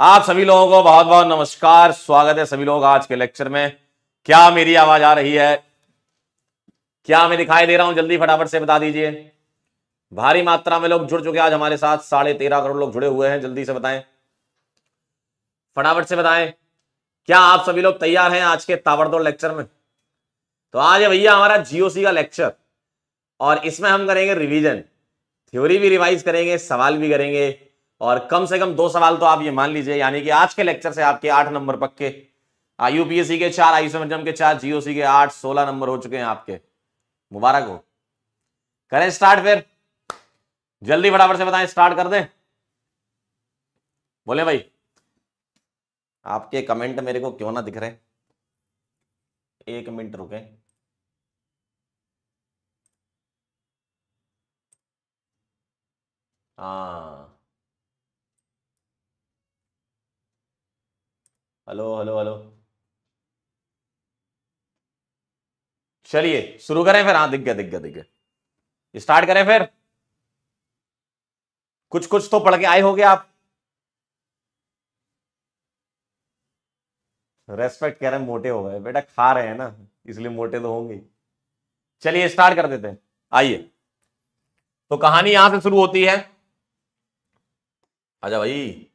आप सभी लोगों को बहुत बहुत नमस्कार। स्वागत है सभी लोग आज के लेक्चर में। क्या मेरी आवाज़ आ रही है? क्या मैं दिखाई दे रहा हूँ? जल्दी फटाफट से बता दीजिए। भारी मात्रा में लोग जुड़ चुके हैं आज हमारे साथ। साढ़े तेरह करोड़ लोग जुड़े हुए हैं। जल्दी से बताएँ। फटाफट से बताएँ। क्या आप सभी लोग तैयार हैं आज के ताबड़तोड़ लेक्चर में? तो आज है भैया हमारा जीओसी का लेक्चर। और इसमें हम करेंगे रिवीजन। थ्योरी भी रिवाइज करेंगे, सवाल भी करेंगे। और कम से कम दो सवाल तो आप ये मान लीजिए, यानी कि आज के लेक्चर से आपके आठ नंबर पक्के। यूपीएससी के चार आई के चार जीओसी के आठ, सोलह नंबर हो चुके हैं आपके। मुबारक हो। करें स्टार्ट फिर। जल्दी फटाफट से बताएँ स्टार्ट कर दें। बोले भाई, आपके कमेंट मेरे को क्यों ना दिख रहे? एक मिनट रुके। हाँ। Hello hello hello. चलिए, शुरू करें फिर। हाँ दिख गया दिख गया दिख गया। स्टार्ट करें फिर। कुछ कुछ तो पढ़ के आए होगे आप। रेस्पेक्ट कह रहे हैं, मोटे हो गए। बेटा, खा रहे हैं ना, इसलिए मोटे तो होंगे। चलिए, स्टार्ट कर देते हैं। आइए। तो कहानी यहाँ से शुरू होती है। आजा भाई।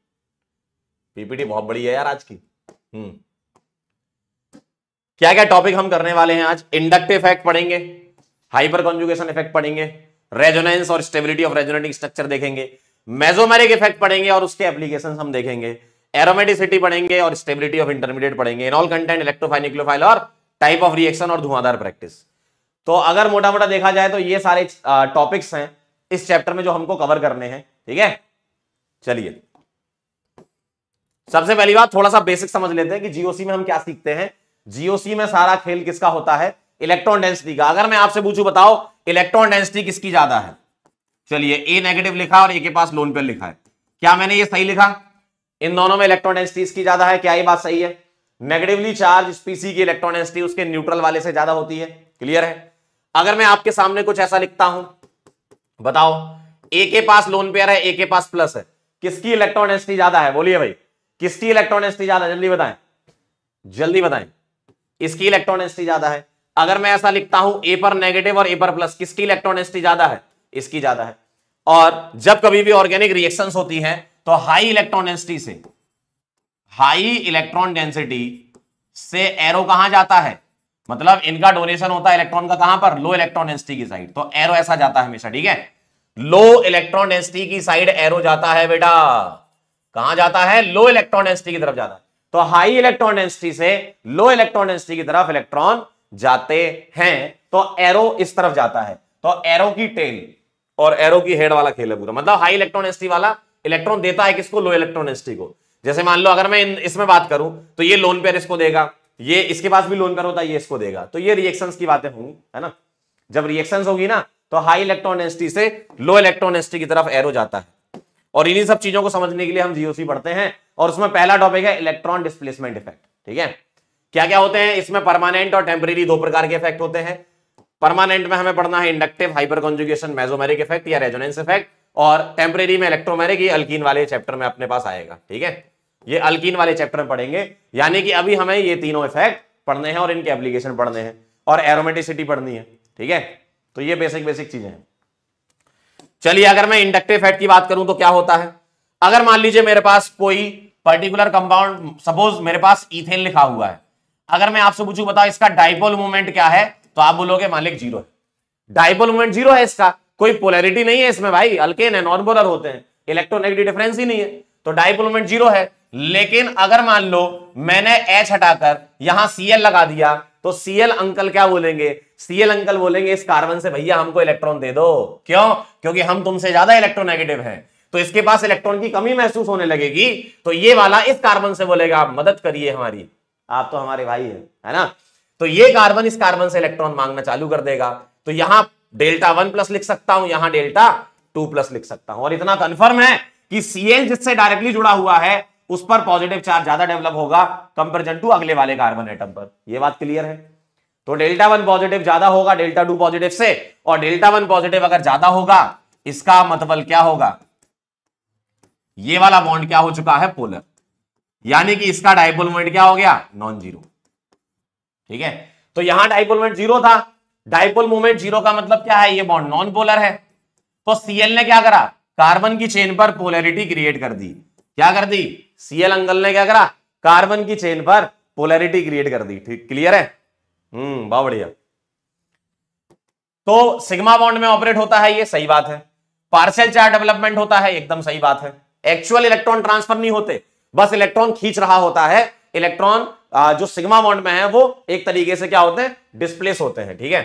पीपीटी बहुत बड़ी है यार आज की। क्या क्या टॉपिक हम करने वाले हैं आज? इंडक्टिव इफ़ेक्ट पढ़ेंगे हाइपर कॉन्जुगेशन इफ़ेक्ट पढ़ेंगे रेजोनेंस और स्टेबिलिटी ऑफ़ रेजोनेटिंग स्ट्रक्चर देखेंगे मेजोमेरिक इफ़ेक्ट पढ़ेंगे और उसके एप्लीकेशन हम देखेंगे एरोमेटिसिटी पढ़ेंगे और स्टेबिलिटी ऑफ़ इंटरमीडिएट पढ़ेंगे in all content electrophile nucleophile और टाइप ऑफ़ रिएक्शन और धुआंधार प्रैक्टिस तो अगर मोटा मोटा देखा जाए तो ये सारे टॉपिक्स हैं, इस चैप्टर में जो हमको कवर करने हैं, ठीक है? चलिए। सबसे पहली बात, थोड़ा सा बेसिक समझ लेते हैं कि जीओसी में हम क्या सीखते हैं। जीओसी में सारा खेल किसका होता है? इलेक्ट्रॉन डेंसिटी का। अगर मैं आपसे पूछूँ, बताओ इलेक्ट्रॉन डेंसिटी किसकी ज़्यादा है? चलिए ए नेगेटिव लिखा और ए के पास लोन पेयर लिखा है। क्या मैंने ये सही लिखा? इन दोनों में इलेक्ट्रॉन डेंसिटी इसकी ज़्यादा है? क्या ये बात सही है? नेगेटिवली चार्ज स्पीसी की इलेक्ट्रॉन डेंसिटी उसके न्यूट्रल वाले से ज़्यादा होती है। क्लियर है? अगर मैं आपके सामने कुछ ऐसा लिखता हूँ, बताओ ए के पास लोन पेयर है ए के पास प्लस है। किसकी इलेक्ट्रॉन डेंसिटी ज़्यादा है? बोलिए भाई। किसकी इलेक्ट्रॉन डेंसिटी ज़्यादा? जल्दी बताएँ। जल्दी बताएँ। इसकी इलेक्ट्रॉन डेंसिटी ज़्यादा है? अगर मैं ऐसा लिखता हूँ ए पर नेगेटिव और ए पर प्लस किसकी इलेक्ट्रॉन डेंसिटी ज़्यादा है? इसकी ज़्यादा है। और जब कभी भी ऑर्गेनिक रिएक्शंस होती हैं तो हाई इलेक्ट्रॉन डेंसिटी से हाई इलेक्ट्रॉन डेंसिटी से एरो कहाँ जाता है? मतलब इनका डोनेशन होता है इलेक्ट्रॉन का कहाँ पर? लो इलेक्ट्रॉन डेंसिटी की साइड तो एरो ऐसा जाता है हमेशा, ठीक है? लो इलेक्ट्रॉन डेंसिटी की साइड एरो जाता है, बेटा। कहाँ जाता है? लो इलेक्ट्रॉन डेंसिटी की तरफ़ जाता है। तो हाई इलेक्ट्रॉन डेंसिटी से लो इलेक्ट्रॉन डेंसिटी की तरफ़ इलेक्ट्रॉन जाते हैं। तो एरो इस तरफ़ जाता है। तो एरो की टेल और एरो की हेड वाला खेल है पूरा। मतलब हाई इलेक्ट्रॉन डेंसिटी वाला इलेक्ट्रॉन देता है किसको? लो इलेक्ट्रॉन डेंसिटी को। जैसे मान लो, अगर मैं इसमें बात करूँ तो ये लोन पेयर इसको देगा। ये इसके पास भी लोन पेयर होता है, ये इसको देगा। तो ये रिएक्शंस की बातें होंगी, है ना? जब रिएक्शंस होगी ना तो हाई इलेक्ट्रॉन डेंसिटी से लो इलेक्ट्रॉन डेंसिटी की तरफ़ एरो जाता है। और इन्हीं सब चीज़ों को समझने के लिए हम जीओसी पढ़ते हैं और उसमें पहला टॉपिक है इलेक्ट्रॉन डिस्प्लेसमेंट इफ़ेक्ट ठीक है? क्या क्या होते हैं? इसमें परमानेंट और टेम्परेरी दो प्रकार के इफ़ेक्ट होते हैं। परमानेंट में हमें पढ़ना है inductive hyper conjugation mesomeric effect या रेजोनेंस इफ़ेक्ट और टेम्परेरी में इलेक्ट्रोमेरिक ये अल्कीन वाले चैप्टर में अपने पास आएगा, ठीक है? ये अल्कीन वाले चैप्टर में पढ़ेंगे, यानी कि अभी हमें ये तीनों इफ़ेक्ट पढ़ने हैं और इनके एप्लीकेशन पढ़ने हैं और एरोमेटिसिटी पढ़नी है, ठीक है? तो ये बेसिक बेसिक चीज़ें हैं। चलिए, अगर मैं इंडक्टिव फैट की बात करूँ तो क्या होता है? अगर मान लीजिए मेरे पास कोई पर्टिकुलर कंपाउंड सपोज़ मेरे पास इथेन लिखा हुआ है। अगर मैं आपसे पूछूँ, बताओ इसका डाइपोल मूवमेंट क्या है? तो आप बोलोगे मालिक ज़ीरो है। डाइपोल मूवमेंट ज़ीरो है इसका। कोई पोलैरिटी नहीं है इसमें भाई। अल्केन है नॉन पोलर होते हैं। इलेक्ट्रोनेगेटिव डिफरेंस ही नहीं है। तो डाइपोल मूवमेंट ज़ीरो है। लेकिन अगर मान लो, मैंने एच हटाकर यहाँ सीएल लगा दिया तो सीएल अंकल क्या बोलेंगे? सीएल अंकल बोलेंगे, इस कार्बन से भैया हमको इलेक्ट्रॉन दे दो। क्यों? क्योंकि हम तुमसे ज़्यादा इलेक्ट्रोनेगेटिव हैं। तो इसके पास इलेक्ट्रॉन की कमी महसूस होने लगेगी। तो ये वाला इस कार्बन से बोलेगा, आप मदद करिए हमारी। आप तो हमारे भाई हैं, है ना? तो ये कार्बन इस कार्बन से इलेक्ट्रॉन मांगना चालू कर देगा। तो यहाँ डेल्टा वन प्लस लिख सकता हूँ, यहाँ डेल्टा टू प्लस लिख सकता हूँ। और इतना कंफर्म है कि सीएल जिससे डायरेक्टली जुड़ा हुआ है उस पर पॉजिटिव चार्ज ज़्यादा डेवलप होगा कंपेरिजन टू अगले वाले कार्बन एटम पर। यह बात क्लियर है? तो डेल्टा वन पॉजिटिव ज़्यादा होगा डेल्टा टू पॉजिटिव से, और डेल्टा वन पॉजिटिव अगर ज़्यादा होगा, इसका मतलब क्या होगा? ये वाला बॉन्ड क्या हो चुका है? पोलर यानी कि इसका डाइपोल मोमेंट क्या हो गया? नॉन ज़ीरो ठीक है? तो यहाँ डाइपोल मोमेंट ज़ीरो था। डाइपोल मोमेंट ज़ीरो का मतलब क्या है? ये बॉन्ड नॉन पोलर है। तो सीएल ने क्या करा? कार्बन की चेन पर पोलैरिटी क्रिएट कर दी। क्या कर दी? सीएल अंगल ने क्या करा? कार्बन की चेन पर पोलैरिटी क्रिएट कर दी। ठीक, क्लियर है? हम्म बहुत बढ़िया। तो सिग्मा बॉन्ड में ऑपरेट होता है, ये सही बात है। पार्शियल चार्ज डेवलपमेंट होता है, एकदम सही बात है। एक्चुअल इलेक्ट्रॉन ट्रांसफ़र नहीं होते, बस इलेक्ट्रॉन खींच रहा होता है। इलेक्ट्रॉन जो सिग्मा बॉन्ड में है, वो एक तरीके से क्या होते हैं, डिस्प्लेस होते हैं। ठीक है?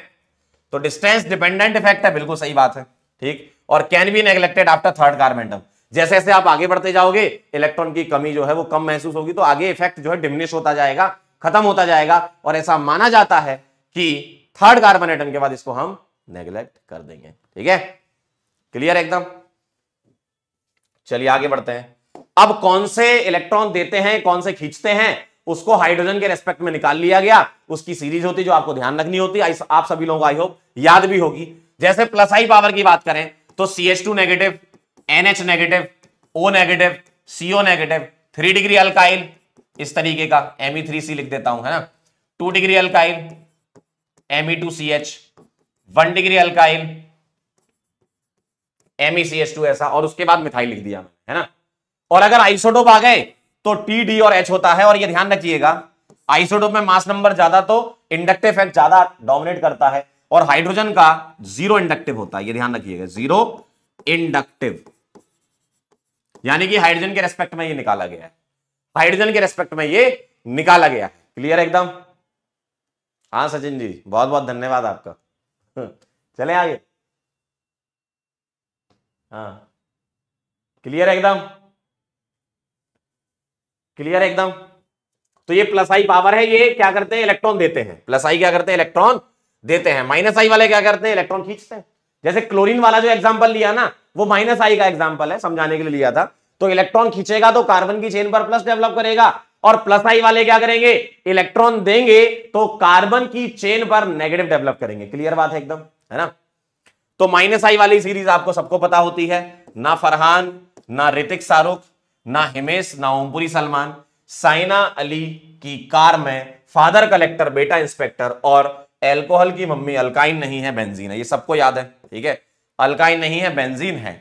तो डिस्टेंस डिपेंडेंट इफ़ेक्ट है, बिल्कुल सही बात है। ठीक? और can be neglected after third carbon atom जैसे जैसे आप आगे बढ़ते जाओगे इलेक्ट्रॉन की कमी जो है वो कम महसूस होगी तो आगे इफ़ेक्ट जो है डिमिनिश होता जाएगा, खत्म होता जाएगा। और ऐसा माना जाता है कि थर्ड कार्बन एटम के बाद इसको हम नेग्लेक्ट कर देंगे। ठीक है? क्लियर एकदम? चलिए आगे बढ़ते हैं। अब कौन से इलेक्ट्रॉन देते हैं, कौन से खींचते हैं, उसको हाइड्रोजन के रेस्पेक्ट में निकाल लिया गया। उसकी सीरीज़ होती जो आपको ध्यान रखनी होती आप सभी लोगों को आई होप याद भी होगी। जैसे प्लस आई पावर की बात करें तो C H two negative N H negative O negative CO negative three degree alkyl इस तरीके का एम थ्री सी लिख देता हूँ, है ना? Two degree alkyl M two C H one degree alkyl M C H two ऐसा, और उसके बाद मिथाइल लिख दिया है ना? और अगर आइसोटोप आ गए तो टी डी और एच होता है, और ये ध्यान रखिएगा आइसोटोप में मास नंबर ज़्यादा तो इंडक्टिव इफ़ेक्ट ज़्यादा डोमिनेट करता है, और हाइड्रोजन का ज़ीरो इंडक्टिव होता है, ये ध्यान रखिएगा ज़ीरो इंडक्टिव यानी कि हाइड्रोजन के रेस्पेक्ट में ये निकाला गया है। हाइड्रोजन के रेस्पेक्ट में ये निकाला गया है। क्लियर एकदम? हाँ सचिन जी बहुत बहुत धन्यवाद आपका। चले आगे। हाँ। क्लियर एकदम? क्लियर एकदम? तो ये प्लस आई पावर है, ये क्या करते हैं? इलेक्ट्रॉन देते हैं। प्लस आई क्या करते हैं? इलेक्ट्रॉन देते हैं। माइनस आई वाले क्या करते हैं? इलेक्ट्रॉन खींचते हैं। जैसे क्लोरीन वाला जो एग्जांपल लिया ना वो माइनस आई का एग्जांपल है, समझाने के लिए लिया था। तो इलेक्ट्रॉन खींचेगा तो कार्बन की चेन पर प्लस डेवलप करेगा। और प्लस आई वाले क्या करेंगे? इलेक्ट्रॉन देंगे तो कार्बन की चेन पर नेगेटिव डेवलप करेंगे। क्लियर बात है एकदम, है ना? तो माइनस आई वाली सीरीज़ आपको सबको पता होती है। ना फरहान, ना ऋतिक शाहरुख, ना हिमेश, ना ओमपुरी सलमान। साइना अली की कार में फादर कलेक्टर बेटा इंस्पेक्टर और एल्कोहल की मम्मी अल्काइन नहीं है बेंजीन है। ये सबको याद है, ठीक है? अल्काइन नहीं है बेंजीन है।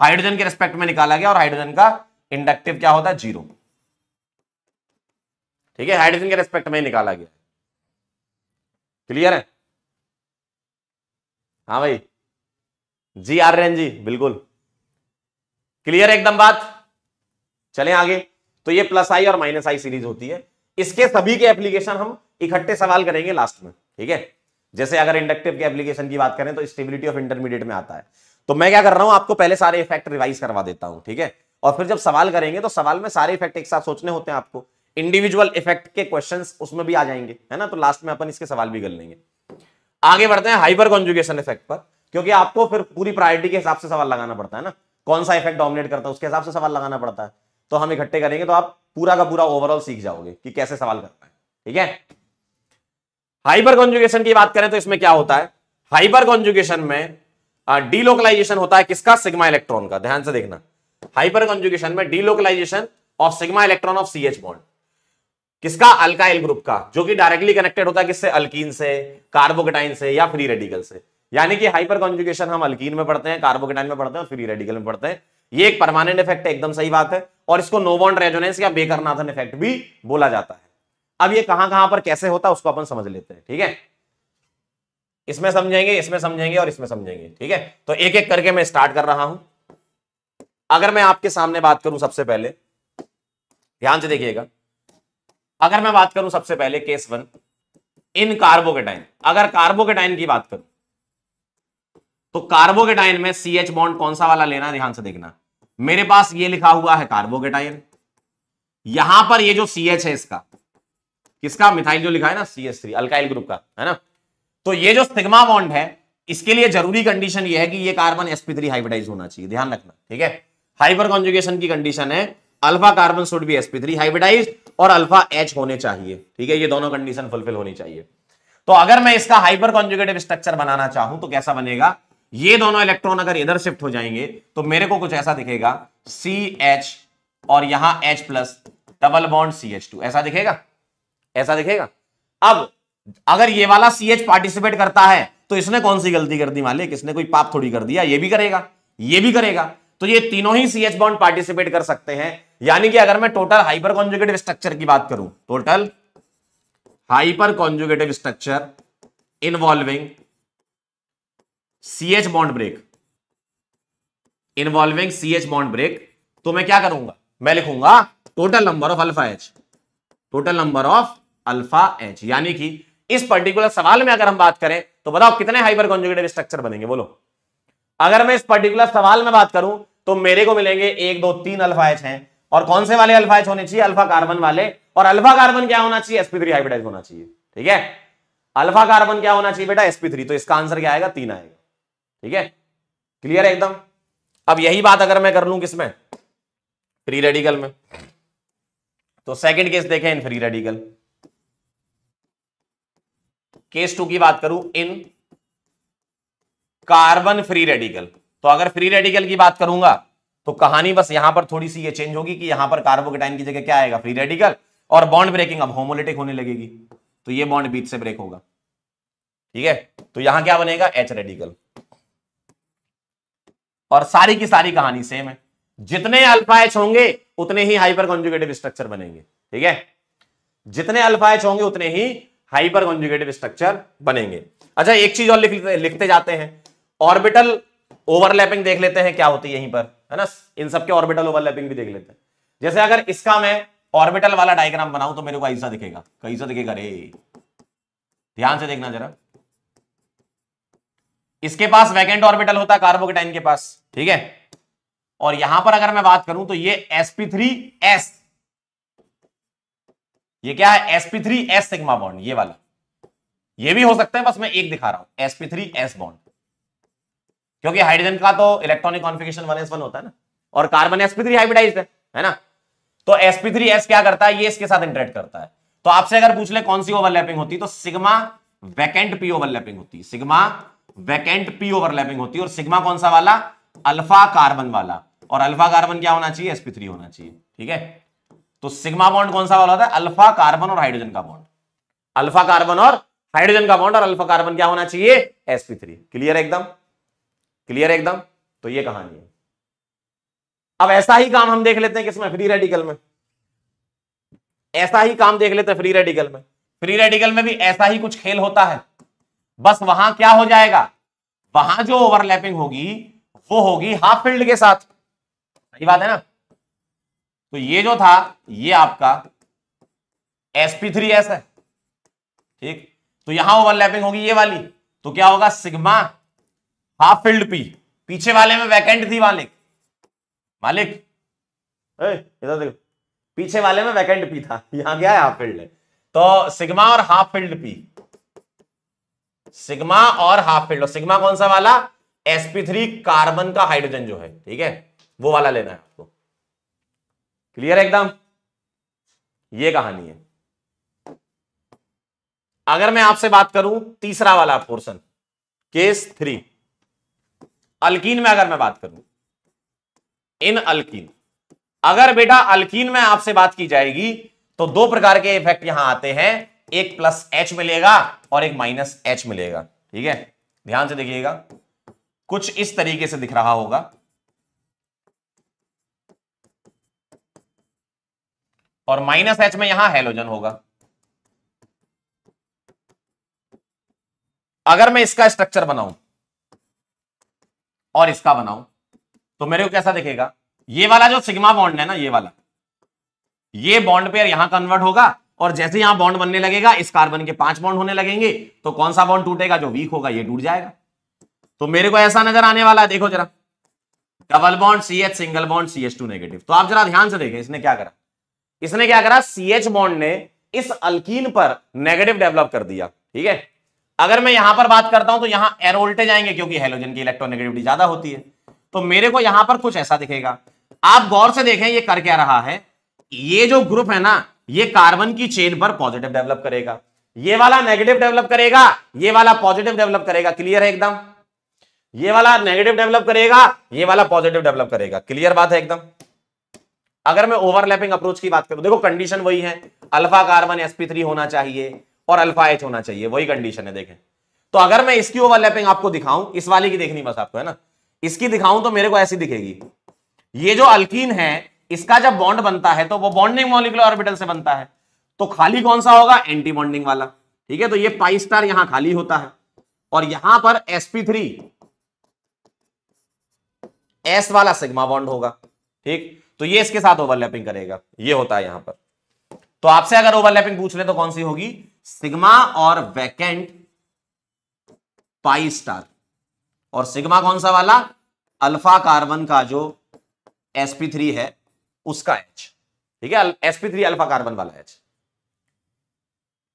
हाइड्रोजन के रिस्पेक्ट में निकाला गया और हाइड्रोजन का इंडक्टिव क्या होता है? ज़ीरो ठीक है? हाइड्रोजन के रेस्पेक्ट में निकाला गया। क्लियर है? हाँ भाई। जी आर रहे जी बिल्कुल। क्लियर एकदम बात? चले आगे। तो ये प्लस आई और माइनस आई सीरीज़ होती है। इसके सभी के एप्लीकेशन हम इकट्ठे सवाल करेंगे लास्ट में। ठीक है? जैसे अगर इंडक्टिव के एप्लीकेशन की बात करें तो स्टेबिलिटी ऑफ़ इंटरमीडिएट में आता है। तो मैं क्या कर रहा हूँ, आपको पहले सारे इफ़ेक्ट रिवाइज करवा देता हूँ, ठीक है? और फिर जब सवाल करेंगे तो सवाल में सारे इफ़ेक्ट एक साथ सोचने होते हैं आपको। इंडिविजुअल इफ़ेक्ट के क्वेश्चन उसमें भी आ जाएँगे, है ना? तो लास्ट में अपन इसके सवाल भी कर लेंगे। आगे बढ़ते हैं हाइपर कॉन्जुगेशन इफ़ेक्ट पर, क्योंकि आपको फिर पूरी प्रायोरिटी के हिसाब से सवाल लगाना पड़ता है ना? कौन सा इफ़ेक्ट डोमिनेट करता है, उसके हिसाब से सवाल लगाना पड़ता है। तो हम इकट्ठे करेंगे तो आप पूरा का पूरा ओवरऑल सीख जाओगे कि कैसे सवाल करना है, ठीक है? हाइपर कॉन्जुगेशन की बात करें तो इसमें क्या होता है? हाइपर कॉन्जुगेशन में डीलोकलाइजेशन होता है किसका? सिग्मा इलेक्ट्रॉन का। ध्यान से देखना। हाइपर कॉन्जुगेशन में delocalisation of sigma electron of C H bond किसका? अल्काइल ग्रुप का, जो कि डायरेक्टली कनेक्टेड होता है किससे? अल्कीन से कार्बोकेटाइन से या फ्री रेडिकल से। यानी कि हाइपर कॉन्जुगेशन हम अल्कीन में पढ़ते हैं कार्बोकेटाइन में पढ़ते हैं फ्री रेडिकल में पढ़ते हैं। ये एक परमानेंट इफ़ेक्ट है, एकदम सही बात है। और इसको नोबॉन्ड रेजोनेंस या बेकरनाथन इफ़ेक्ट भी बोला जाता है। अब ये कहाँ कहाँ पर कैसे होता है उसको अपन समझ लेते हैं, ठीक है? इसमें समझेंगे इसमें समझेंगे और इसमें समझेंगे, ठीक है? तो एक एक करके मैं स्टार्ट कर रहा हूँ। अगर मैं आपके सामने बात करूँ सबसे पहले, ध्यान से देखिएगा। अगर मैं बात करूँ सबसे पहले केस वन, इन कार्बोकेटाइन अगर कार्बोकेटाइन की बात करूँ तो कार्बोकेटाइन में सी एच बॉन्ड कौन सा वाला लेना ध्यान से देखना। मेरे पास ये लिखा हुआ है कार्बोकेटाइन यहाँ पर ये जो सी एच है इसका किसका? मिथाइल जो लिखा है ना C S three alkyl group का, है ना? तो ये जो सिग्मा बॉन्ड है, इसके लिए ज़रूरी कंडीशन ये है कि ये कार्बन sp3 हाइब्रिडाइज होना चाहिए, ध्यान रखना, ठीक है? हाइपर कॉन्जुगेशन की कंडीशन है alpha carbon should be sp3 hybridise और अल्फ़ा एच होने चाहिए, ठीक है? ये दोनों कंडीशन फुलफिल होनी चाहिए। तो अगर मैं इसका हाइपर कॉन्जुगेटिव स्ट्रक्चर बनाना चाहूँ तो कैसा बनेगा? ये दोनों इलेक्ट्रॉन अगर इधर शिफ्ट हो जाएँगे तो मेरे को कुछ ऐसा दिखेगा सी एच और यहाँ H plus double bond C H two ऐसा दिखेगा? ऐसा दिखेगा? अब, अगर ये वाला सी एच पार्टिसिपेट करता है तो इसने कौन सी गलती कर दी मालिक? इसने कोई पाप थोड़ी कर दिया, ये भी करेगा, ये भी करेगा। तो ये तीनों ही सी एच बॉन्ड पार्टिसिपेट कर सकते हैं। यानी कि अगर मैं टोटल हाइपर कॉन्जुगेटिव स्ट्रक्चर की बात करूँ total hyperconjugative structure involving C H bond break involving C H bond break तो मैं क्या करूँगा? मैं लिखूँगा total number of alpha H total number of alpha H यानी कि इस पर्टिकुलर सवाल में अगर हम बात करें तो बताओ कितने हाइपर कॉन्जुगेटिव स्ट्रक्चर बनेंगे? बोलो। अगर मैं इस पर्टिकुलर सवाल में बात करूँ तो मेरे को मिलेंगे एक, दो, तीन अल्फ़ा एच हैं। और कौन से वाले अल्फ़ा एच होने चाहिए? अल्फ़ा कार्बन वाले। और अल्फ़ा कार्बन क्या होना चाहिए? Sp3 हाइब्रिडाइज होना चाहिए। ठीक है? अल्फ़ा कार्बन क्या होना चाहिए बेटा? एसपी थ्री तो इसका आंसर क्या आएगा? तीन आएगा। ठीक है? क्लियर है एकदम? अब यही बात अगर मैं कर लूँ किसमें फ्री रेडिकल में। तो सेकंड केस देखें in free radical case two की बात करूँ इन कार्बन फ्री रेडिकल तो अगर फ्री रेडिकल की बात करूँगा तो कहानी बस यहाँ पर थोड़ी सी ये चेंज होगी कि यहाँ पर कार्बोकेटाइन की जगह क्या आएगा फ्री रेडिकल और बॉन्ड ब्रेकिंग अब होमोलिटिक होने लगेगी। तो ये बॉन्ड बीच से ब्रेक होगा। ठीक है? तो यहाँ क्या बनेगा? एच रेडिकल और सारी की सारी कहानी सेम है। जितने अल्फ़ा एच होंगे उतने ही हाइपर कॉन्जुगेटिव स्ट्रक्चर बनेंगे ठीक है? जितने अल्फ़ा एच होंगे उतने ही हाइपर कॉन्जुगेटिव स्ट्रक्चर बनेंगे। अच्छा एक चीज़ और लिख, लिखते जाते हैं। ऑर्बिटल ओवरलैपिंग देख लेते हैं क्या होती है यहीं पर है ना? इन सबके ऑर्बिटल ओवरलैपिंग भी देख लेते हैं। जैसे अगर इसका मैं ऑर्बिटल वाला डायग्राम बनाऊँ तो मेरे को ऐसा दिखेगा कैसा दिखेगा रे? ध्यान से देखना जरा। इसके पास वैकेंट ऑर्बिटल होता है कार्बोकेटाइन के पास ठीक है? और यहाँ पर अगर मैं बात करूँ तो ये sp3s ये क्या है? Sp3s सिग्मा बॉन्ड ये वाला। ये भी हो सकता है, बस मैं एक दिखा रहा हूँ sp3s बॉन्ड क्योंकि हाइड्रोजन का तो electronic configuration one S one होता है ना, और कार्बन sp3 हाइब्रिडाइज्ड है है ना? तो sp3s क्या करता है? ये इसके साथ इंटरेक्ट करता है। तो आपसे अगर पूछ ले कौन सी ओवरलैपिंग होती तो सिग्मा वैकेंट पी ओवरलैपिंग होती सिग्मा वैकेंट पी ओवरलैपिंग होती, और सिग्मा कौन सा वाला? अल्फ़ा कार्बन वाला। और अल्फ़ा कार्बन क्या होना चाहिए? Sp3 होना चाहिए, ठीक है? तो सिग्मा बॉन्ड कौन सा वाला होता है? अल्फ़ा कार्बन और हाइड्रोजन का बॉन्ड अल्फ़ा कार्बन और हाइड्रोजन का बॉन्ड और अल्फ़ा कार्बन क्या होना चाहिए? Sp3 क्लियर एकदम? क्लियर एकदम? तो ये कहानी है। अब ऐसा ही काम हम देख लेते हैं किसमें? फ्री रेडिकल में। ऐसा ही काम देख लेते हैं फ्री रेडिकल में। फ्री रेडिकल में भी ऐसा ही कुछ खेल होता है। बस वहाँ क्या हो जाएगा? वहाँ जो ओवरलैपिंग होगी, वो होगी हाफ़ फ़ील्ड के साथ। सही बात है ना? तो ये जो था ये आपका sp3s है। ठीक? तो यहाँ ओवरलैपिंग होगी ये वाली। तो क्या होगा? सिग्मा हाफ़ फ़ील्ड पी पीछे वाले में वैकेंट थी मालिक। मालिक? इधर देखो। पीछे वाले में वैकेंट पी था। यहाँ क्या है? हाफ़ फ़ील्ड है। तो सिग्मा और हाफ़ फ़ील्ड पी सिग्मा और हाफ़ फ़ील्ड और सिग्मा कौन सा वाला? Sp3 कार्बन का हाइड्रोजन जो है। ठीक है? वो वाला लेना है आपको। क्लियर है एकदम? ये कहानी है। अगर मैं आपसे बात करूँ, तीसरा वाला पोर्शन केस थ्री अल्कीन में अगर मैं बात करूँ, इन अल्कीन। अगर बेटा अल्कीन में आपसे बात की जाएगी तो दो प्रकार के इफ़ेक्ट यहाँ आते हैं। एक प्लस एच मिलेगा और एक माइनस एच मिलेगा। ठीक है? ध्यान से देखिएगा। कुछ इस तरीके से दिख रहा होगा। और माइनस एच में यहाँ हेलोजन होगा। अगर मैं इसका स्ट्रक्चर बनाऊँ और इसका बनाऊँ तो मेरे को कैसा दिखेगा? ये वाला जो सिग्मा बॉन्ड है ना, ये वाला। ये बॉन्ड पेयर यहाँ कन्वर्ट होगा और जैसे यहाँ बॉन्ड बनने लगेगा, इस कार्बन के पाँच बॉन्ड होने लगेंगे तो कौन सा बॉन्ड टूटेगा? जो वीक होगा, ये टूट जाएगा। तो मेरे को ऐसा नज़र आने वाला है, देखो जरा। Double bond C H single bond C H two negative तो आप जरा ध्यान से देखें, इसने क्या करा? इसने क्या करा? सी एच बॉन्ड ने इस अल्कीन पर नेगेटिव डेवलप कर दिया, ठीक है? अगर मैं यहाँ पर बात करता हूँ तो यहाँ एरो वोल्टेज आएँगे क्योंकि हेलोजन की इलेक्ट्रोनेगेटिविटी ज़्यादा होती है। तो मेरे को यहाँ पर कुछ ऐसा दिखेगा। आप गौर से देखें, ये कर क्या रहा है? ये जो ग्रुप है ना, ये कार्बन की चेन पर पॉजिटिव डेवलप करेगा। ये वाला नेगेटिव डेवलप करेगा, ये वाला पॉजिटिव डेवलप करेगा। क्लियर है एकदम? ये वाला नेगेटिव डेवलप करेगा, ये वाला पॉजिटिव डेवलप करेगा। क्लियर बात है एकदम? अगर मैं ओवरलैपिंग अप्रोच की बात करूँ, देखो कंडीशन वही है। अल्फ़ा कार्बन sp3 होना चाहिए और अल्फ़ा एच होना चाहिए, वही कंडीशन है, देखें। तो अगर मैं इसकी ओवरलैपिंग आपको दिखाऊँ, इस वाली की देखनी बस आपको, है ना? इसकी दिखाऊँ तो मेरे को ऐसी दिखेगी। ये जो अल्कीन है, इसका जब बॉन्ड बनता है तो वो बॉन्डिंग मॉलिकुलर ऑर्बिटल से बनता है। तो खाली कौन सा होगा? एंटी बॉन्डिंग वाला। ठीक है? तो ये पाई स्टार यहाँ खाली होता है। और यहाँ पर sp3 एस वाला सिग्मा बॉन्ड होगा। ठीक? तो ये इसके साथ ओवरलैपिंग करेगा। ये होता है यहाँ पर। तो आपसे अगर ओवरलैपिंग पूछ ले तो कौन सी होगी? सिग्मा और वैकेंट पाई स्टार और सिग्मा कौन सा वाला? अल्फ़ा कार्बन का जो sp3 है, उसका एच ठीक है? sp3 अल्फ़ा कार्बन वाला एच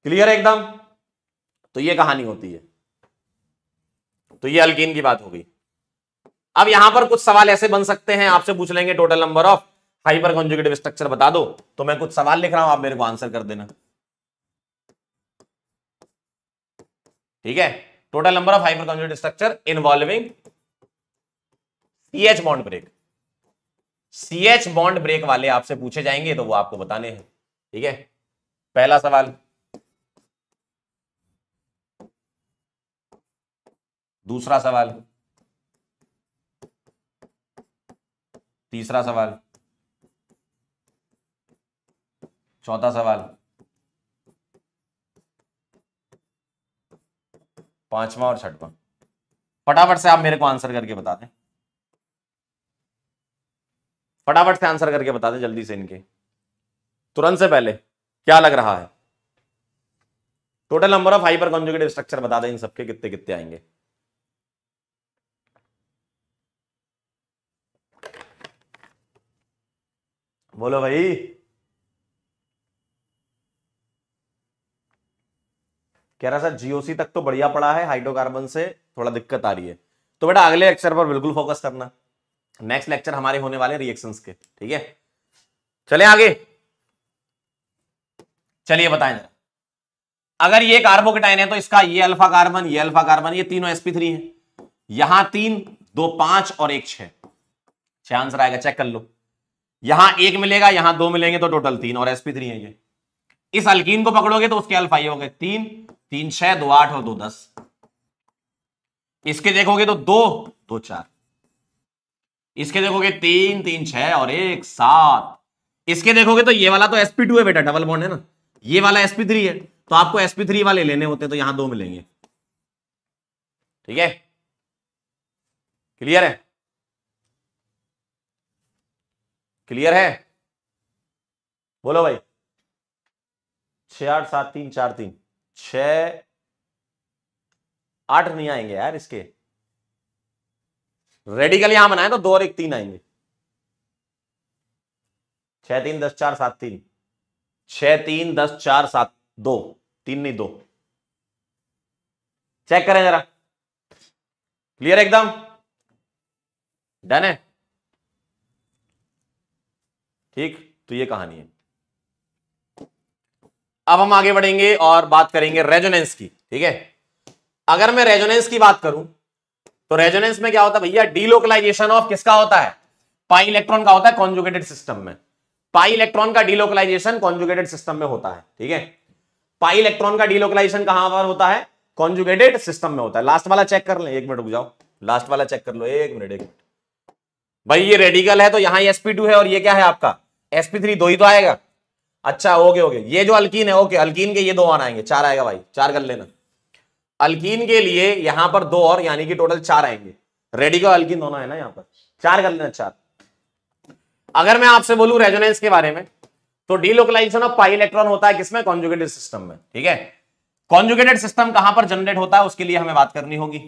क्लियर एकदम? तो ये कहानी होती है। तो ये अल्कीन की बात हो गई। अब यहाँ पर कुछ सवाल ऐसे बन सकते हैं, आपसे पूछ लेंगे total number of hyperconjugative structure बता दो तो मैं कुछ सवाल लिख रहा हूँ, आप मेरे को आंसर कर देना। ठीक है? Total number of hyperconjugative structure involving CH bond break CH bond break वाले आपसे पूछे जाएँगे तो वो आपको बताने हैं। ठीक है? पहला सवाल। दूसरा सवाल। तीसरा सवाल। चौथा सवाल। पांचवा और छठवा। फटाफट से आप मेरे को आंसर करके बता दें। फटाफट से आंसर करके बता दें, जल्दी से इनके। तुरंत से पहले, क्या लग रहा है? Total number of hyperconjugative structure बता दें इन सबके, कितने कितने आएँगे। बोलो भाई। कह रहा, सर जीओसी तक तो बढ़िया पड़ा है हाइड्रोकार्बन से थोड़ा दिक्कत आ रही है। तो बेटा, अगले लेक्चर पर बिल्कुल फोकस करना। नेक्स्ट लेक्चर हमारे होने वाले रिएक्शंस के, ठीक है? चले आगे। चलिए बताएँ अगर ये कार्बोकेटाइन है तो इसका ये अल्फ़ा कार्बन ये अल्फ़ा कार्बन ये तीनों sp3 है। यहाँ तीन, दो पाँच और एक छह। छह आंसर आएगा चेक कर लो। यहाँ एक मिलेगा, यहाँ दो मिलेंगे तो टोटल तीन और sp3 है ये। इस अल्कीन को पकड़ोगे तो उसके अल्फ़ा ये हो गए तीन तीन छह, दो आठ और दो दस। इसके देखोगे तो दो दो चार। इसके देखोगे तीन तीन छह और एक, सात। इसके देखोगे तो ये वाला तो sp2 है बेटा डबल बॉन्ड है ना। ये वाला sp3 है। तो आपको sp3 वाले लेने होते तो यहाँ दो मिलेंगे। ठीक है? क्लियर है? क्लियर है? बोलो भाई। छ आठ सात तीन, चार तीन। छ आठ नहीं आएँगे यार इसके। रेडिकल यहाँ बनाए तो दो और एक तीन आएँगे। छह तीन दस चार सात तीन। छ तीन दस चार सात दो। तीन नहीं दो। चेक करें जरा। क्लियर एकदम? डन है? ठीक तो ये कहानी है। अब हम आगे बढ़ेंगे और बात करेंगे रेजोनेंस की, ठीक है? अगर मैं रेजोनेंस की बात करूँ तो रेजोनेंस में क्या होता है भैया? डीलोकलाइजेशन ऑफ़ किसका होता है? पाई इलेक्ट्रॉन का होता है कॉन्जुगेटेड सिस्टम में। पाई इलेक्ट्रॉन का डीलोकलाइजेशन कॉन्जुगेटेड सिस्टम में होता है, ठीक है? पाई इलेक्ट्रॉन का डीलोकलाइजेशन कहाँ पर होता है? कॉन्जुगेटेड सिस्टम में होता है। लास्ट वाला चेक कर ले। एक मिनट रुक जाओ। लास्ट वाला चेक कर लो। एक मिनट एक मिनट। भाई, ये रेडिकल है तो यहाँ sp2 है और ये क्या है आपका? Sp3 दो ही तो आएगा। अच्छा ओके ओके ये जो अल्कीन है ओके अल्कीन के ये दो और आएँगे। चार आएगा भाई चार कर लेना। अल्कीन के लिए यहाँ पर दो और यानी कि टोटल चार आएँगे। रेडिकल अल्कीन दोनों है ना यहाँ पर? चार कर लेना चार। अगर मैं आपसे बोलूँ रेजोनेंस के बारे में तो डीलोकलाइजेशन ऑफ़ पाई इलेक्ट्रॉन होता है किसमें? कॉन्जुगेटेड सिस्टम में ठीक है? कॉन्जुगेटेड सिस्टम कहाँ पर जनरेट होता है उसके लिए हमें बात करनी होगी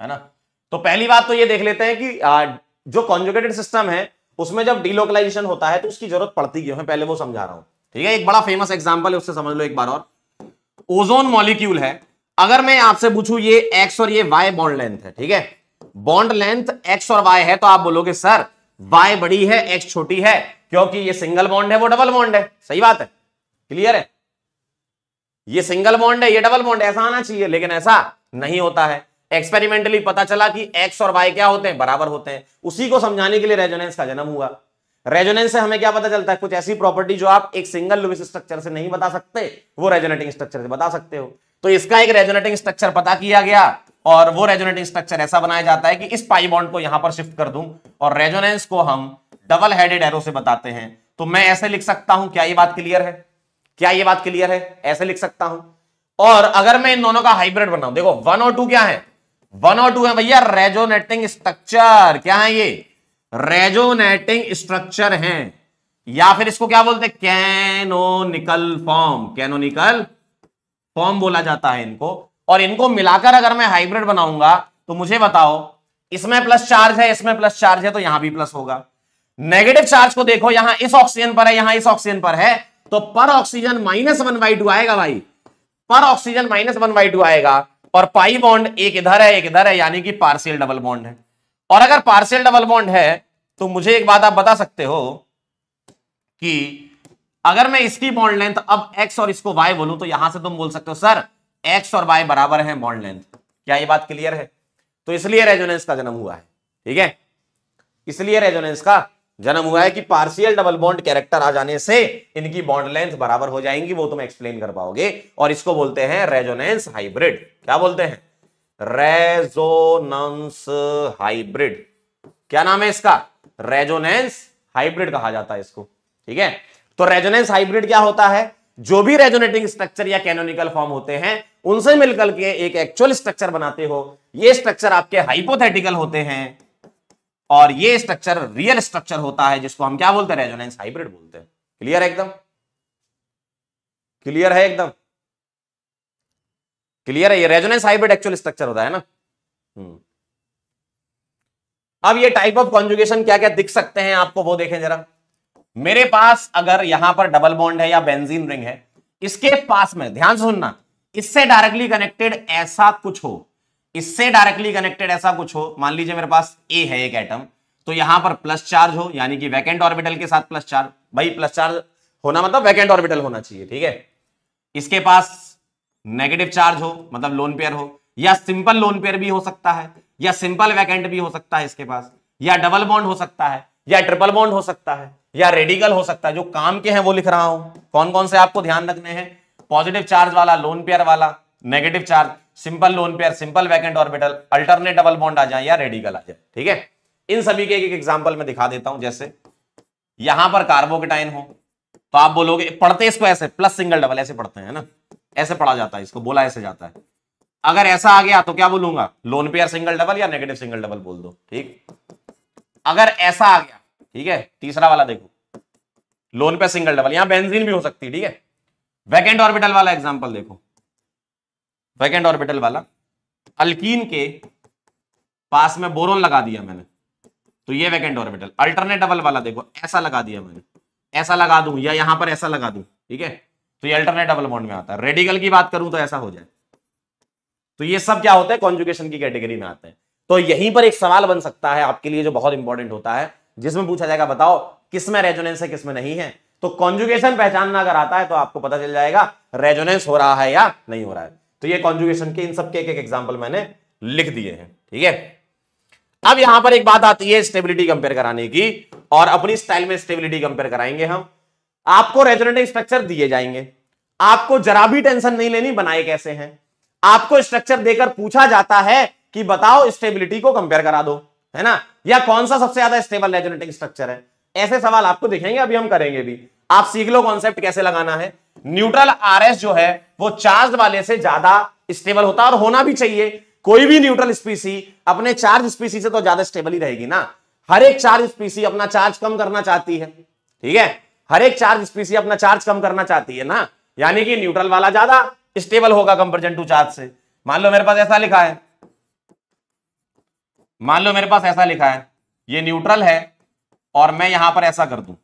है ना? तो पहली बात तो ये देख लेते हैं कि आ, जो कॉन्जुगेटेड सिस्टम है उसमें जब डीलोकलाइजेशन होता है तो उसकी ज़रूरत पड़ती है? पहले वो समझा रहा हूँ। ठीक है, एक बड़ा फ़ेमस एग्ज़ाम्पल है, उससे समझ लो एक बार और। ओजोन मॉलिक्यूल है। अगर मैं आपसे पूछूँ, ये एक्स और ये वाई बॉन्ड लेंथ है, ठीक है? बॉन्ड लेंथ एक्स और वाई है तो आप बोलोगे, सर वाई बड़ी है एक्स छोटी है, क्योंकि ये सिंगल बॉन्ड है, वो डबल बॉन्ड है। सही बात है? क्लियर है? ये सिंगल बॉन्ड है, ये डबल बॉन्ड ऐसा आना चाहिए, लेकिन ऐसा नहीं होता है। एक्सपेरिमेंटली पता चला कि एक्स और वाई क्या होते हैं? बराबर होते हैं। उसी को समझाने के लिए रेजोनेंस का जन्म हुआ। रेजोनेंस से हमें क्या पता चलता है? कुछ ऐसी प्रॉपर्टी जो आप एक सिंगल लुइस स्ट्रक्चर से नहीं बता सकते, वो रेजोनेटिंग स्ट्रक्चर से बता सकते हो। तो इसका एक रेजोनेटिंग स्ट्रक्चर पता किया गया और वो रेजोनेटिंग स्ट्रक्चर ऐसा बनाया जाता है कि इस पाई बॉन्ड को यहाँ पर शिफ्ट कर दूँ और रेजोनेंस को हम डबल हेडेड एरो से बताते हैं। तो मैं ऐसे लिख सकता हूँ, क्या ये बात क्लियर है? क्या ये बात क्लियर है? ऐसे लिख सकता हूँ। और अगर मैं इन दोनों का हाइब्रिड बनाऊ, देखो वन और टू क्या है? वन और टू है भैया रेजोनेटिंग स्ट्रक्चर क्या है ये? रेजोनेटिंग स्ट्रक्चर है। या फिर इसको क्या बोलते हैं? कैनोनिकल फॉर्म कैनोनिकल फॉर्म बोला जाता है इनको। और इनको मिलाकर अगर मैं हाइब्रिड बनाऊँगा तो मुझे बताओ, इसमें प्लस चार्ज है, इसमें प्लस चार्ज है तो यहाँ भी प्लस होगा। नेगेटिव चार्ज को देखो, यहाँ इस ऑक्सीजन पर है, यहाँ इस ऑक्सीजन पर है। तो पर oxygen minus one by two आएगा भाई। पर oxygen minus one by two आएगा। और पाई बॉन्ड एक इधर है, एक इधर है, यानी कि पार्शियल डबल बॉन्ड है। और अगर पार्शियल डबल बॉन्ड है तो मुझे एक बात आप बता सकते हो कि अगर मैं इसकी बॉन्ड लेंथ, अब एक्स और इसको वाई बोलूँ तो यहाँ से तुम बोल सकते हो, सर एक्स और वाई बराबर है बॉन्ड लेंथ। क्या ये बात क्लियर है? तो इसलिए रेजोनेंस का जन्म हुआ है, ठीक है? इसलिए रेजोनेंस का जन्म हुआ है कि पार्शियल डबल बॉन्ड कैरेक्टर आ जाने से इनकी बॉन्ड लेंथ बराबर हो जाएँगी, वो तुम एक्सप्लेन कर पाओगे। और इसको बोलते हैं रेजोनेंस हाइब्रिड क्या बोलते हैं? रेजोनेंस हाइब्रिड क्या नाम है इसका? रेजोनेंस हाइब्रिड कहा जाता है इसको। ठीक है? तो रेजोनेंस हाइब्रिड क्या होता है? जो भी रेजोनेटिंग स्ट्रक्चर या कैनोनिकल फॉर्म होते हैं, उनसे मिलकर के एक एक्चुअल स्ट्रक्चर बनाते हो। ये स्ट्रक्चर आपके हाइपोथेटिकल होते हैं। और ये स्ट्रक्चर रियल स्ट्रक्चर होता है, जिसको हम क्या बोलते हैं? रेजोनेंस हाइब्रिड बोलते हैं। क्लियर है एकदम? क्लियर है एकदम? क्लियर है? ये रेजोनेंस हाइब्रिड एक्चुअल स्ट्रक्चर होता है ना? हम्म। अब ये टाइप ऑफ़ कॉन्जुगेशन क्या क्या दिख सकते हैं? आपको वो देखें जरा। मेरे पास अगर यहाँ पर डबल बॉन्ड है या बेंजीन रिंग है, इसके पास में, ध्यान सुनना, इससे डायरेक्टली कनेक्टेड ऐसा कुछ हो, इससे डायरेक्टली कनेक्टेड ऐसा कुछ हो, मान लीजिए मेरे पास ए है एक एटम तो यहाँ पर प्लस चार्ज हो, यानी कि वैकेंट ऑर्बिटल के साथ प्लस चार्ज भाई प्लस चार्ज होना मतलब वैकेंट ऑर्बिटल होना चाहिए, ठीक है? इसके पास नेगेटिव चार्ज हो मतलब लोन पेयर हो, या सिंपल लोन पेयर भी हो सकता है, या सिंपल वैकेंट भी हो सकता है इसके पास, या डबल बॉन्ड हो सकता है, या ट्रिपल बॉन्ड हो सकता है, या रेडिकल हो सकता है, जो काम के हैं वो लिख रहा हूँ। कौन कौन से आपको ध्यान रखने हैं? पॉजिटिव चार्ज वाला लोन पेयर वाला negative charge simple lone pair simple vacant orbital alternate double bond आ जाए या रेडिकल आ जाए, ठीक है? इन सभी के एक एग्ज़ाम्पल में दिखा देता हूँ, जैसे, यहाँ पर कार्बोकेटाइन हो तो आप बोलोगे, पढ़ते इसको ऐसे प्लस सिंगल डबल ऐसे पढ़ते हैं ना? ऐसे पढ़ा जाता है, इसको बोला ऐसे जाता है। अगर ऐसा आ गया तो क्या बोलूँगा? लोन पेयर सिंगल डबल या नेगेटिव सिंगल डबल बोल दो, ठीक? अगर ऐसा आ गया, ठीक है? तीसरा वाला देखो। लोन पे सिंगल डबल यहाँ बेंजीन भी हो सकती है, ठीक है? वैकेंट ऑर्बिटल वाला एग्जांपल देखो। वैकेंट ऑर्बिटल वाला। अल्कीन के पास में बोरोन लगा दिया मैंने तो ये वैकेंट ऑर्बिटल अल्टरनेट डबल वाला देखो, ऐसा लगा दिया मैंने। ऐसा लगा दूँ या यहाँ पर ऐसा लगा दूँ, ठीक है? तो ये अल्टरनेट डबल बॉन्ड में आता है। रेडिकल की बात करूँ तो ऐसा हो जाए। तो ये सब क्या होता है? कॉन्जुगेशन की कैटेगरी में आते हैं। तो यहीं पर एक सवाल बन सकता है आपके लिए जो बहुत इंपॉर्टेंट होता है, जिसमें पूछा जाएगा, बताओ किसमें रेजोनेंस है किसमें नहीं है? तो कॉन्जुगेशन पहचानना अगर आता है तो आपको पता चल जाएगा रेजोनेंस हो रहा है या नहीं हो रहा है। तो ये कॉन्जुगेशन के, इन सब के एक एक एग्ज़ाम्पल मैंने लिख दिए हैं, ठीक है? अब यहाँ पर एक बात आती है स्टेबिलिटी कंपेयर कराने की, और अपनी स्टाइल में स्टेबिलिटी कंपेयर कराएँगे हम। आपको रेजोनेटिंग स्ट्रक्चर दिए जाएँगे। आपको जरा भी टेंशन नहीं लेनी, बनाए कैसे हैं। आपको स्ट्रक्चर देकर पूछा जाता है कि बताओ, स्टेबिलिटी को कंपेयर करा दो, है ना? या कौन सा सबसे ज़्यादा स्टेबल रेजोनेटिंग स्ट्रक्चर है? ऐसे सवाल आपको दिखेंगे, अभी हम करेंगे भी। आप सीख लो कॉन्सेप्ट कैसे लगाना है। न्यूट्रल आरएस जो है, वो चार्ज वाले से ज़्यादा स्टेबल होता है और होना भी चाहिए। कोई भी न्यूट्रल स्पीसी, अपने चार्ज स्पीसी से तो ज़्यादा स्टेबल ही रहेगी ना। हर एक चार्ज स्पीसी अपना चार्ज कम करना चाहती है, ठीक है? हर एक चार्ज स्पीसी अपना चार्ज कम करना चाहती है ना? यानी कि न्यूट्रल वाला ज़्यादा स्टेबल होगा कंपेरिजन टू चार्ज से। मान लो मेरे पास ऐसा लिखा है। मान लो मेरे पास ऐसा लिखा है। ये न्यूट्रल है और मैं यहाँ पर ऐसा कर दूँ।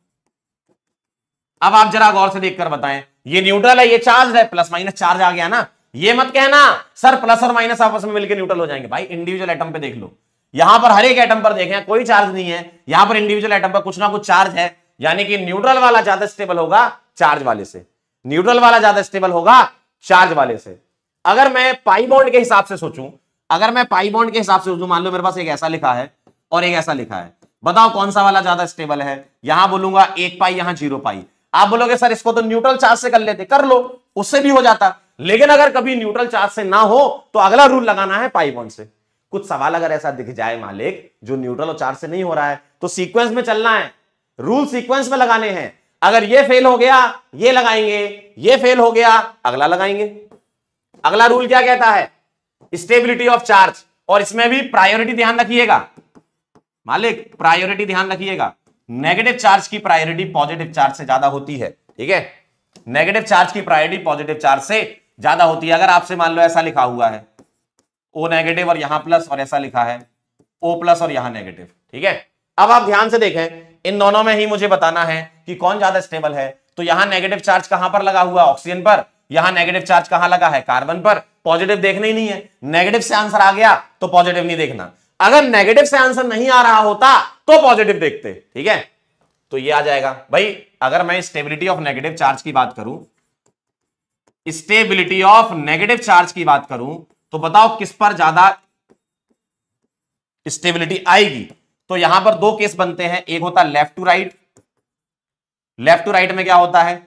अब आप जरा गौर से देखकर बताएँ। ये न्यूट्रल है, ये चार्ज है प्लस माइनस चार्ज आ गया ना? ये मत कहना सर प्लस और माइनस आपस में मिलकर न्यूट्रल हो जाएँगे। भाई इंडिविजुअल एटम पे देख लो। यहाँ पर हर एक एटम पर देखें, कोई चार्ज नहीं है। यहाँ पर इंडिविजुअल एटम पर कुछ ना कुछ चार्ज है। यानी कि न्यूट्रल वाला ज़्यादा स्टेबल होगा चार्ज वाले से। न्यूट्रल वाला ज़्यादा स्टेबल होगा चार्ज वाले से। अगर मैं पाई बॉन्ड के हिसाब से सोचूं, अगर मैं पाई बॉन्ड के हिसाब से सोचूं, मान लो मेरे पास एक ऐसा लिखा है और एक ऐसा लिखा है। बताओ कौन सा वाला ज़्यादा स्टेबल है? यहाँ बोलूँगा एक पाई, यहाँ ज़ीरो पाई। आप बोलोगे, सर, इसको तो न्यूट्रल चार्ज से कर लेते, कर लो, उससे भी हो जाता। लेकिन अगर कभी न्यूट्रल चार्ज से ना हो तो अगला रूल लगाना है पाई बॉन्ड से। कुछ सवाल अगर ऐसा दिख जाए मालिक, जो न्यूट्रल और चार्ज से नहीं हो रहा है तो सीक्वेंस में चलना है। रूल सीक्वेंस में लगाने हैं। अगर ये फेल हो गया, ये लगाएँगे, ये फेल हो गया, अगला लगाएँगे। अगला रूल क्या कहता है? स्टेबिलिटी ऑफ़ चार्ज और इसमें भी प्रायोरिटी ध्यान रखिएगा। मालिक प्रायोरिटी ध्यान रखिएगा। नेगेटिव चार्ज की प्रायोरिटी पॉजिटिव चार्ज से ज़्यादा होती है। ठीक है? नेगेटिव चार्ज की प्रायोरिटी पॉजिटिव चार्ज से ज़्यादा होती है। अगर आपसे मान लो ऐसा लिखा हुआ है ओ नेगेटिव और यहाँ प्लस और ऐसा लिखा है ओ प्लस और यहाँ नेगेटिव ठीक है? अब आप ध्यान से देखें। इन दोनों में ही मुझे बताना है कि कौन ज़्यादा स्टेबल है। तो यहाँ नेगेटिव चार्ज कहाँ पर लगा हुआ? ऑक्सीजन पर। यहाँ नेगेटिव चार्ज कहाँ लगा है? कार्बन पर। पॉजिटिव देखना ही नहीं है। नेगेटिव से आंसर आ गया तो पॉजिटिव नहीं देखना। अगर नेगेटिव से आंसर नहीं आ रहा होता तो पॉजिटिव देखते। ठीक है? तो ये आ जाएगा। भाई, अगर मैं स्टेबिलिटी ऑफ़ नेगेटिव चार्ज की बात करूँ स्टेबिलिटी ऑफ़ नेगेटिव चार्ज की बात करूँ तो बताओ किस पर ज़्यादा स्टेबिलिटी आएगी? तो यहाँ पर दो केस बनते हैं, एक होता है left to right left to right में क्या होता है?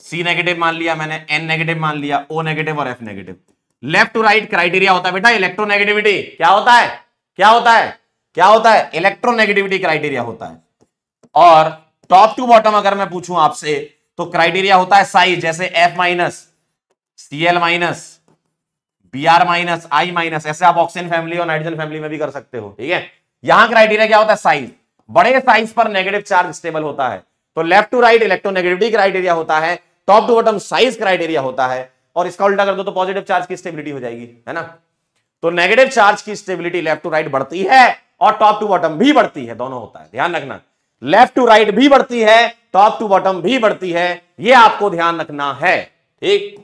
सी नेगेटिव मान लिया मैंने एन नेगेटिव मान लिया ओ नेगेटिव और F negative left to right criteria होता है बेटा इलेक्ट्रोनेगेटिविटी क्या होता है? क्या होता है? क्या होता है? इलेक्ट्रोनेगेटिविटी क्राइटेरिया होता है। और टॉप टू बॉटम अगर मैं पूछूँ आपसे तो क्राइटेरिया होता है साइज़ जैसे F minus C L minus B R minus I minus ऐसे आप ऑक्सीजन फैमिली और नाइट्रोजन फैमिली में भी कर सकते हो, ठीक है? यहाँ क्राइटेरिया क्या होता है? साइज़। बड़े साइज़ पर नेगेटिव चार्ज स्टेबल होता है। तो left to right electronegativity criteria होता है। Top to bottom size criteria होता है। और इसका उल्टा कर दो तो पॉजिटिव चार्ज की स्टेबिलिटी हो जाएगी, है ना? तो नेगेटिव चार्ज की स्टेबिलिटी लेफ़्ट टू राइट बढ़ती है और टॉप टू बॉटम भी बढ़ती है। दोनों होता है। ध्यान रखना। लेफ़्ट टू राइट भी बढ़ती है टॉप टू बॉटम भी बढ़ती है। यह आपको ध्यान रखना है। ठीक?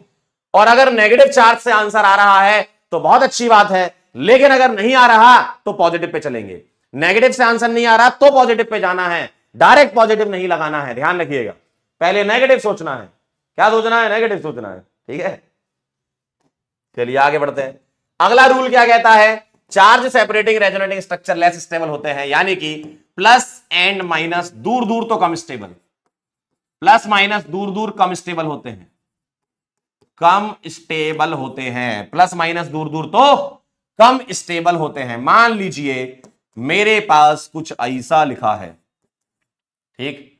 और अगर नेगेटिव चार्ज से आंसर आ रहा है तो बहुत अच्छी बात है। लेकिन अगर नहीं आ रहा तो पॉजिटिव पे चलेंगे। नेगेटिव से आंसर नहीं आ रहा तो पॉजिटिव पे जाना है। डायरेक्ट पॉजिटिव नहीं लगाना है, ध्यान रखिएगा। पहले नेगेटिव सोचना है। क्या सोचना है? नेगेटिव सोचना है। ठीक है? चलिए आगे बढ़ते हैं। अगला रूल क्या कहता है? Charge separating resonating structure less stable होते हैं। यानी कि प्लस एंड माइनस दूर दूर तो कम स्टेबल प्लस माइनस दूर दूर कम स्टेबल होते हैं। कम स्टेबल होते हैं। प्लस माइनस दूर दूर तो कम स्टेबल होते हैं। मान लीजिए, मेरे पास कुछ ऐसा लिखा है। ठीक?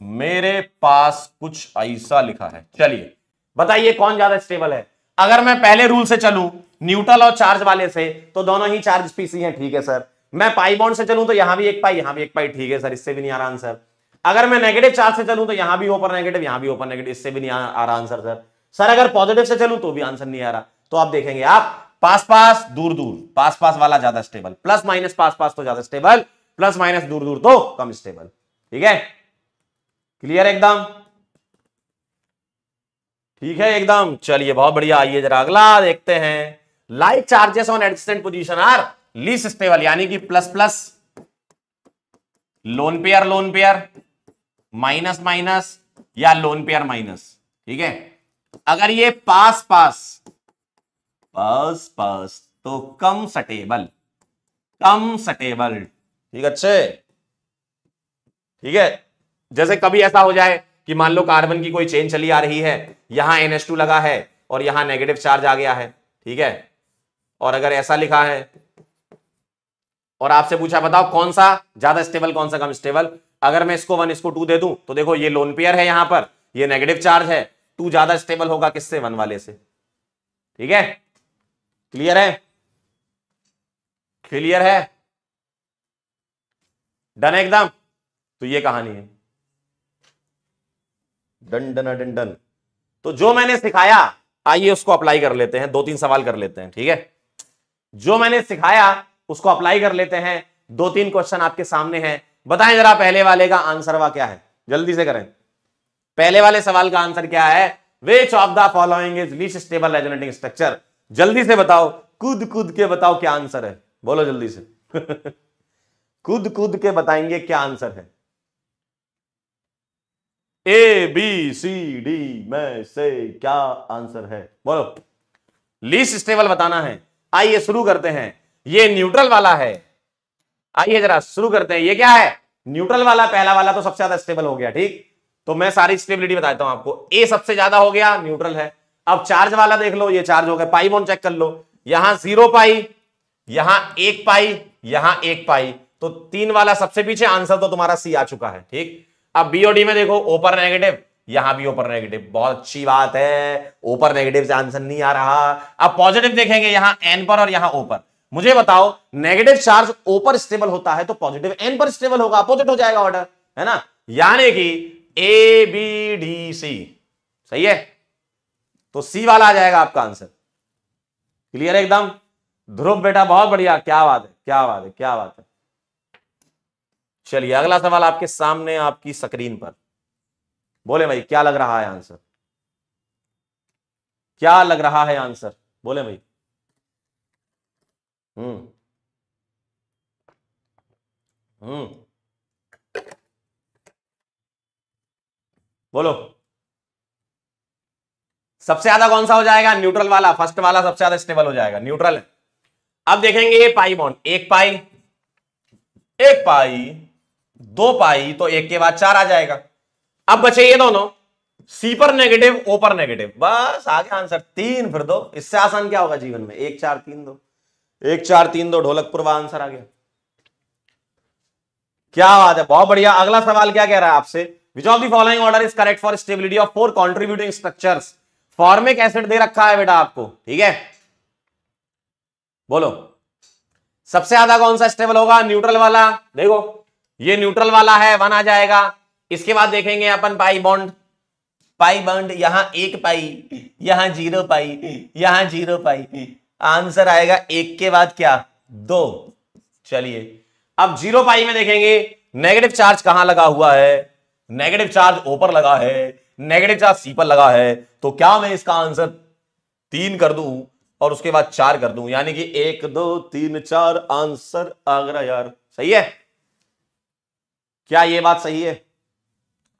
मेरे पास कुछ ऐसा लिखा है। चलिए, बताइए कौन ज़्यादा स्टेबल है? अगर मैं पहले रूल से चलूँ, न्यूट्रल और चार्ज वाले से तो दोनों ही चार्ज पीसी हैं, ठीक है सर। मैं पाई बॉन्ड से चलूँ तो यहाँ भी एक पाई, यहाँ भी एक पाई, ठीक है सर, इससे भी नहीं आ रहा आंसर। अगर मैं नेगेटिव चार्ज से चलूँ तो यहाँ भी ओपर नेगेटिव, यहाँ भी ओपर नेगेटिव, इससे भी नहीं आ रहा आंसर सर। सर, अगर पॉजिटिव से चलूँ तो भी आंसर नहीं आ रहा। तो आप देखेंगे, आप पास पास दूर दूर पास पास वाला ज़्यादा स्टेबल प्लस माइनस पास पास तो ज़्यादा स्टेबल प्लस माइनस दूर दूर तो कम स्टेबल ठीक है? क्लियर एकदम? ठीक है एकदम? चलिए, बहुत बढ़िया, आइए जरा अगला, देखते हैं। Like charges on adjacent position are less stable यानी कि plus plus lone pair lone pair minus minus या लोन पेयर माइनस ठीक है? अगर ये पास पास पास पास तो कम सटेबल। कम सटेबल। ठीक अच्छे? ठीक है? जैसे कभी ऐसा हो जाए कि मान लो कार्बन की कोई चेन चली आ रही है, यहाँ NH2 लगा है और यहाँ नेगेटिव चार्ज आ गया है, ठीक है? और अगर ऐसा लिखा है, और आपसे पूछा, बताओ कौन सा ज़्यादा स्टेबल कौन सा कम स्टेबल अगर मैं इसको वन इसको टू दे दूँ तो देखो ये लोन पेयर है यहाँ पर, ये नेगेटिव चार्ज है टू ज़्यादा स्टेबल होगा किससे? वन वाले से। ठीक है? क्लियर है? क्लियर है? डन एकदम? तो ये कहानी है। डन डन डन डन तो जो मैंने सिखाया आइए उसको अप्लाई कर लेते हैं दो तीन सवाल कर लेते हैं ठीक है? जो मैंने सिखाया उसको अप्लाई कर लेते हैं दो तीन क्वेश्चन आपके सामने हैं। बताएँ जरा पहले वाले का आंसर वा क्या है? जल्दी से करें। पहले वाले सवाल का आंसर क्या है? Which of the following is least stable resonating structure जल्दी से बताओ, कूद कूद के बताओ क्या आंसर है। बोलो जल्दी से। कूद कूद के बताएँगे क्या आंसर है। ए बी सी डी में, से क्या आंसर है। बोलो। लीस्ट स्टेबल बताना है। आइए शुरू करते हैं। ये न्यूट्रल वाला है। आइए जरा शुरू करते हैं। ये क्या है? न्यूट्रल वाला, पहला वाला तो सबसे ज़्यादा स्टेबल हो गया, ठीक? तो मैं सारी स्टेबिलिटी बताता हूँ आपको। ए सबसे ज़्यादा हो गया, न्यूट्रल है। अब चार्ज वाला देख लो, ये चार्ज हो गया पाई बोन चेक कर लो। यहाँ ज़ीरो पाई यहाँ एक पाई यहाँ एक पाई तो तीन वाला सबसे पीछे आंसर तो तुम्हारा सी आ चुका है, ठीक? अब बीओडी में देखो ओपर नेगेटिव यहाँ भी ओपर नेगेटिव बहुत अच्छी बात है ओपर नेगेटिव से आंसर नहीं आ रहा। अब पॉजिटिव देखेंगे, यहाँ एन पर और यहाँ ओपर मुझे बताओ नेगेटिव चार्ज ओपर स्टेबल होता है तो पॉजिटिव एन पर स्टेबल होगा अपोजिट हो जाएगा ऑर्डर है ना? यानी कि ए बी डी सी सही है? तो सी वाला आ जाएगा आपका आंसर क्लियर है एकदम? ध्रुव बेटा, बहुत बढ़िया। क्या बात है, क्या बात है, क्या बात है। चलिए, अगला सवाल आपके सामने आपकी स्क्रीन पर। बोले भाई, क्या लग रहा है आंसर क्या लग रहा है आंसर बोले भाई। हम्म। हम्म। बोलो। सबसे ज़्यादा कौन सा हो जाएगा? न्यूट्रल वाला। फ़र्स्ट वाला सबसे ज़्यादा स्टेबल हो जाएगा। न्यूट्रल। अब देखेंगे पाई बॉन्ड। एक पाई एक पाई, दो पाई तो एक के बाद चार आ जाएगा। अब बचे ये दोनों। सी पर नेगेटिव ओ पर नेगेटिव बस, आगे आंसर तीन फिर दो। इससे आसान क्या होगा जीवन में? एक, चार, तीन, दो। एक, चार, तीन, दो। ढोलकपुर आंसर आ गया। क्या बात है। बहुत बढ़िया। अगला सवाल क्या कह रहा है आपसे? Which of the following order is correct for stability of four contributing structures formic acid दे रखा है बेटा आपको, ठीक है? बोलो। सबसे ज़्यादा कौन सा स्टेबल होगा? न्यूट्रल वाला। देखो, ये न्यूट्रल वाला है, वन आ जाएगा। इसके बाद देखेंगे अपन पाई बॉन्ड। पाई बॉन्ड, यहाँ एक पाई, यहाँ ज़ीरो पाई, यहाँ ज़ीरो पाई। आंसर आएगा एक के बाद क्या? दो। चलिए, अब ज़ीरो पाई में देखेंगे। नेगेटिव चार्ज कहाँ लगा हुआ है? नेगेटिव चार्ज ऊपर लगा है। नेगेटिव चार्ज सी पर लगा है तो क्या मैं इसका आंसर तीन कर दूँ और उसके बाद चार कर दूँ? यानी कि एक, दो, तीन, चार आंसर आगरा यार। सही है? क्या ये बात सही है?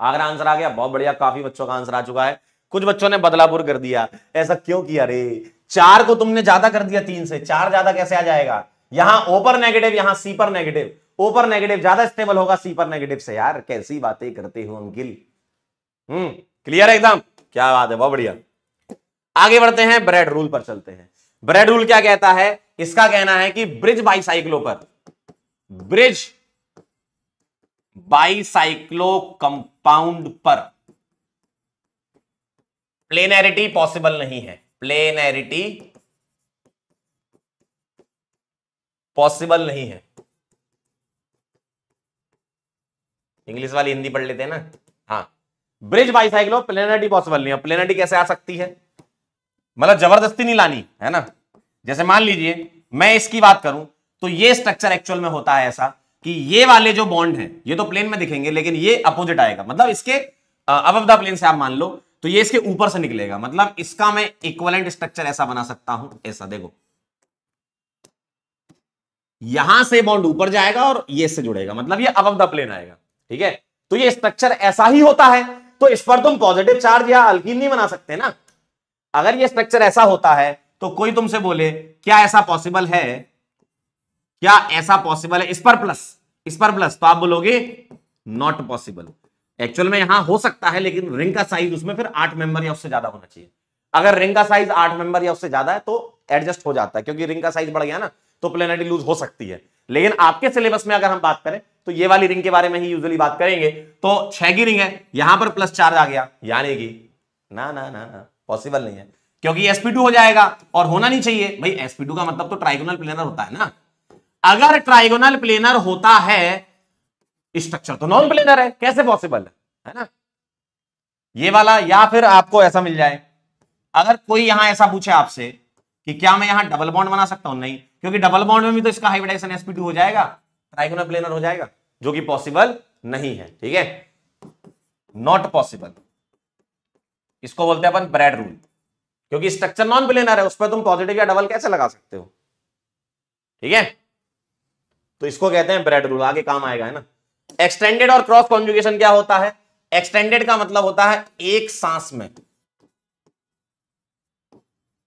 आगरा आंसर आ गया। बहुत बढ़िया। काफ़ी बच्चों का आंसर आ चुका है। कुछ बच्चों ने बदलापुर कर दिया। ऐसा क्यों किया रे? चार को तुमने ज़्यादा कर दिया तीन से। चार ज़्यादा कैसे आ जाएगा? यहाँ ओपर नेगेटिव यहाँ सी पर नेगेटिव ओपर नेगेटिव ज़्यादा स्टेबल होगा सी पर नेगेटिव से। यार, कैसी बातें करते हो, अंकिल? हम्म क्लियर है एकदम? क्या बात है, बहुत बढ़िया। आगे बढ़ते हैं ब्रेड रूल पर चलते हैं। ब्रेड रूल क्या कहता है? इसका कहना है कि ब्रिज बाईसाइक्लो पर ब्रिज बाईसाइक्लो कंपाउंड पर प्लेनैरिटी पॉसिबल नहीं है। प्लेनैरिटी पॉसिबल नहीं है। इंग्लिश वाली हिंदी पढ़ लेते हैं ना। ब्रिज बाईसाइक्लो प्लेनरिटी पॉसिबल नहीं है। प्लेनरिटी कैसे आ सकती है? मतलब ज़बरदस्ती नहीं लानी, है ना? जैसे मान लीजिए, मैं इसकी बात करूँ तो ये स्ट्रक्चर एक्चुअल में होता है ऐसा कि ये वाले जो बॉन्ड है, ये तो प्लेन में दिखेंगे, लेकिन ये अपोजिट आएगा। मतलब इसके अब द प्लेन से आप मान लो तो ये इसके ऊपर से निकलेगा। मतलब इसका मैं इक्वलेंट स्ट्रक्चर ऐसा बना सकता हूँ, ऐसा देखो। यहाँ से बॉन्ड ऊपर जाएगा और ये इससे जुड़ेगा। मतलब ये अब द प्लेन आएगा, ठीक है? तो ये स्ट्रक्चर ऐसा ही होता है तो इस पर तुम पॉजिटिव चार्ज या अल्कीन नहीं बना सकते ना। अगर ये स्ट्रक्चर ऐसा होता है तो कोई तुमसे बोले, क्या ऐसा पॉसिबल है? क्या ऐसा पॉसिबल है? इस पर प्लस इस पर प्लस तो आप बोलोगे नॉट पॉसिबल एक्चुअल में यहाँ हो सकता है, लेकिन रिंग का साइज़ उसमें फिर आठ मेंबर या उससे ज़्यादा होना चाहिए। अगर रिंग का साइज़ आठ मेंबर या उससे ज़्यादा है तो एडजस्ट हो जाता है, क्योंकि रिंग का साइज़ बढ़ गया ना तो प्लेनिटी लूज हो सकती है। लेकिन आपके सिलेबस में अगर हम बात करें तो ये वाली रिंग के बारे में ही यूजुअली बात करेंगे। तो छह की रिंग है, यहाँ पर प्लस चार्ज आ गया। यानी कि, ना ना ना ना पॉसिबल नहीं है। क्योंकि sp2 हो जाएगा और होना नहीं चाहिए। भाई sp2 का मतलब तो ट्राइगोनल प्लेनर होता है ना। अगर ट्राइगोनल प्लेनर होता है स्ट्रक्चर तो नॉन प्लेनर है। कैसे पॉसिबल है है ना? ये वाला या फिर आपको ऐसा मिल जाए। अगर कोई यहाँ ऐसा पूछे आपसे कि क्या मैं यहाँ डबल बॉन्ड बना सकता हूँ? नहीं। क्योंकि डबल बॉन्ड में भी तो इसका हाइब्रिडाइजेशन sp2 हो जाएगा ट्राइगोनल प्लेनर हो जाएगा, जो कि पॉसिबल नहीं है, ठीक है? नॉट पॉसिबल इसको बोलते हैं अपन ब्रेड रूल क्योंकि स्ट्रक्चर नॉन प्लेनर है, उस पर तुम पॉजिटिव या डबल कैसे लगा सकते हो? ठीक है? तो इसको कहते हैं ब्रेड रूल आगे काम आएगा, है ना? एक्सटेंडेड और क्रॉस कॉन्जुगेशन क्या होता है? एक्सटेंडेड का मतलब होता है एक सांस में.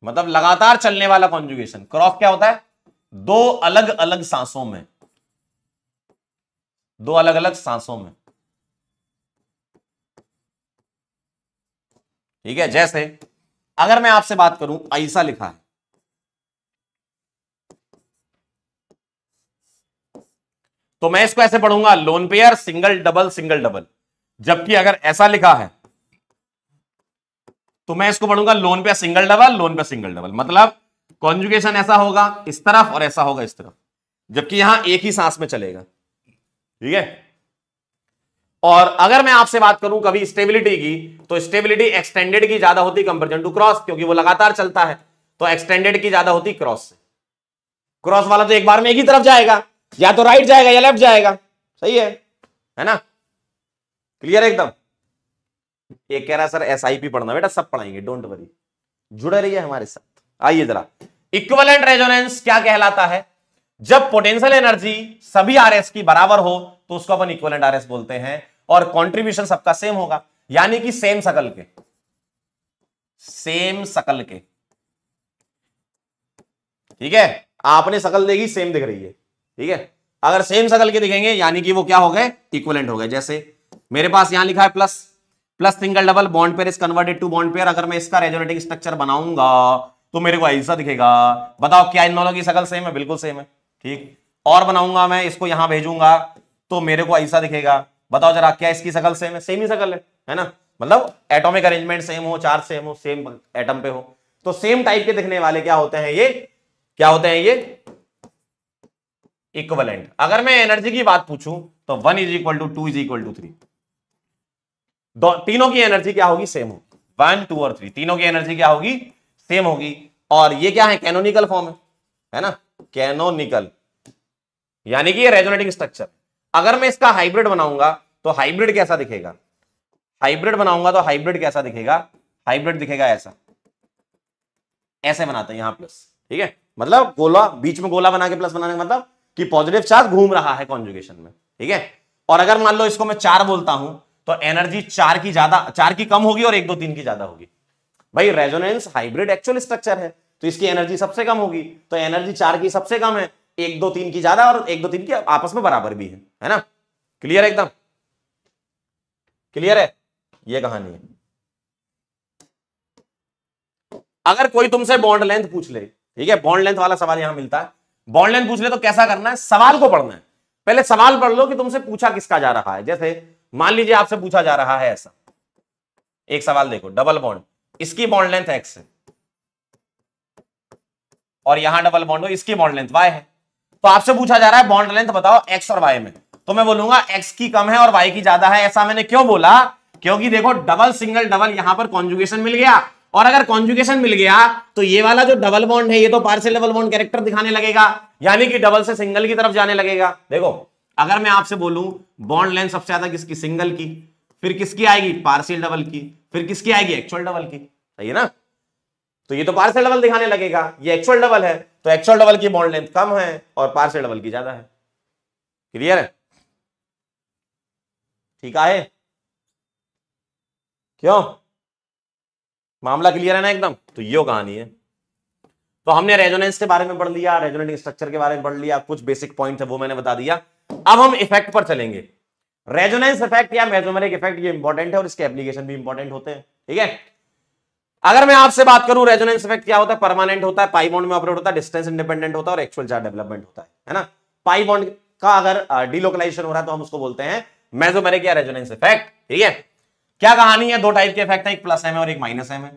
मतलब लगातार चलने वाला कॉन्जुगेशन क्रॉस क्या होता है? दो अलग अलग सांसों में। दो अलग अलग सांसों में। ठीक है, जैसे अगर मैं आपसे बात करूँ ऐसा लिखा है। तो मैं इसको ऐसे पढ़ूँगा lone pair single double single double जबकि अगर ऐसा लिखा है तो मैं इसको पढ़ूँगा lone pair single double lone pair single double मतलब कॉन्जुगेशन ऐसा होगा, इस तरफ़ और ऐसा होगा इस तरफ़। जबकि यहाँ एक ही सांस में चलेगा। ठीक है? और अगर मैं आपसे बात करूँ कभी स्टेबिलिटी की तो स्टेबिलिटी एक्सटेंडेड की ज़्यादा होती कंपेरिजन टू क्रॉस क्योंकि वो लगातार चलता है। तो एक्सटेंडेड की ज़्यादा होती क्रॉस से। क्रॉस वाला तो एक बार में एक ही तरफ़ जाएगा, या तो राइट जाएगा या लेफ़्ट जाएगा। सही है? है ना? क्लियर एकदम? एक कह रहा सर एस आई पी पढ़ना, बेटा, सब पढ़ाएँगे डोंट वरी जुड़े रहिए हमारे साथ। आइए जरा। इक्वलेंट रेजोनेंस क्या कहलाता है? जब पोटेंशियल एनर्जी सभी आरएस की बराबर हो तो उसको अपन इक्वलेंट आरएस बोलते हैं और कंट्रीब्यूशन सबका सेम होगा। यानी कि सेम सकल के। सेम सकल के। ठीक है? आपने सकल देगी सेम दिख रही है। ठीक है? अगर सेम सकल के दिखेंगे, यानी कि वो क्या हो गए? इक्वलेंट हो गए। जैसे मेरे पास यहाँ लिखा है plus plus single double bond pair is converted to bond pair अगर मैं इसका रेजोनेटिंग स्ट्रक्चर बनाऊँगा तो मेरे को ऐसा दिखेगा। बताओ क्या इन दोनों की सकल सेम है? बिल्कुल सेम है। ठीक? और बनाऊँगा मैं, इसको यहाँ भेजूँगा तो मेरे को ऐसा दिखेगा। बताओ जरा, क्या इसकी सकल सेम है? सेम ही सकल है है ना? मतलब एटॉमिक अरेंजमेंट सेम हो चार सेम हो सेम एटम पे हो। तो सेम टाइप के दिखने वाले क्या होते हैं ये? क्या होते हैं ये? इक्वलेंट अगर मैं एनर्जी की बात पूछूँ तो one is equal to two is equal to three तीनों की एनर्जी क्या होगी? सेम होगी। वन टू और थ्री तीनों की एनर्जी क्या होगी? सेम होगी। और ये क्या है? कैनोनिकल फॉर्म है। है ना? कैनोनिकल यानी कि ये रेजोनेटिंग स्ट्रक्चर अगर मैं इसका हाइब्रिड बनाऊँगा तो हाइब्रिड कैसा दिखेगा? हाइब्रिड बनाऊँगा तो हाइब्रिड कैसा दिखेगा? हाइब्रिड दिखेगा ऐसा। ऐसे बनाते हैं यहाँ प्लस ठीक है? मतलब गोला, बीच में गोला बना के प्लस बनाने का मतलब कि पॉजिटिव चार्ज घूम रहा है कॉन्जुगेशन में। ठीक है? और अगर मान लो इसको मैं चार बोलता हूँ तो एनर्जी चार की ज़्यादा, चार की कम होगी और एक दो तीन की ज़्यादा होगी। भाई रेजोनेंस हाइब्रिड एक्चुअल स्ट्रक्चर है तो इसकी एनर्जी सबसे कम होगी तो एनर्जी चार की सबसे कम है, एक, दो, तीन की ज़्यादा, और एक, दो, तीन की आपस में बराबर भी है है ना? क्लियर है एकदम? क्लियर है? ये कहानी है। अगर कोई तुमसे बॉन्ड लेंथ पूछ ले, ठीक है? बॉन्ड लेंथ वाला सवाल यहाँ मिलता है। बॉन्ड लेंथ पूछ ले तो कैसा करना है? सवाल को पढ़ना है। पहले सवाल पढ़ लो कि तुमसे पूछा किसका जा रहा है। जैसे, मान लीजिए आपसे पूछा जा रहा है ऐसा। एक सवाल देखो डबल बॉन्ड इसकी बॉन्ड लेंथ एक्स है। और यहाँ डबल बॉन्ड हो, इसकी बॉन्ड लेंथ वाई है। तो आपसे पूछा जा रहा है बॉन्ड लेंथ बताओ एक्स और वाई में। तो मैं बोलूँगा एक्स की कम है और वाई की ज़्यादा है, ऐसा मैंने क्यों बोला? क्योंकि देखो डबल सिंगल डबल यहाँ पर कॉन्जुगेशन मिल गया। और अगर कॉन्जुगेशन मिल गया तो ये वाला जो डबल बॉन्ड है, ये तो पार्सल डबल बॉन्ड कैरेक्टर दिखाने लगेगा। यानी कि डबल से सिंगल की तरफ़ जाने लगेगा। देखो, अगर मैं आपसे बोलूँ बॉन्ड लेंथ सबसे ज़्यादा किसकी? सिंगल की। फिर किसकी आएगी? पार्शियल डबल की। फिर किसकी आएगी? एक्चुअल डबल की। सही है ना? तो ये तो पार्शियल डबल दिखाने लगेगा। ये एक्चुअल डबल है तो एक्चुअल डबल की बॉन्ड लेंथ कम है और पार्सल डबल की ज़्यादा है। क्लियर है? ठीक है क्यों? मामला क्लियर है ना एकदम? तो यो कहानी है। तो हमने रेजोनेंस के बारे में पढ़ लिया रेजोनेटिंग स्ट्रक्चर के बारे में पढ़ लिया, कुछ बेसिक पॉइंट है वो मैंने बता दिया। अब हम इफ़ेक्ट पर चलेंगे। रेजोनेंस इफ़ेक्ट या मेजोमेरिक इफ़ेक्ट ये इंपॉर्टेंट है और इसके एप्लीकेशन भी इंपॉर्टेंट होते हैं, ठीक है? अगर मैं आपसे बात करूँ रेजोनेंस इफ़ेक्ट क्या होता है? परमानेंट होता है पाई बॉन्ड में ऑपरेट होता है डिस्टेंस इंडिपेंडेंट होता है और एक्चुअल चार्ज डेवलपमेंट होता है है ना? पाई बॉन्ड का अगर डिलोकलाइजेशन हो रहा है तो हम उसको बोलते हैं मेजोमेरिक या रेजोनेंस इफ़ेक्ट ठीक है? क्या कहानी है? दो टाइप के इफ़ेक्ट है, एक प्लस एम है और एक माइनस एम है।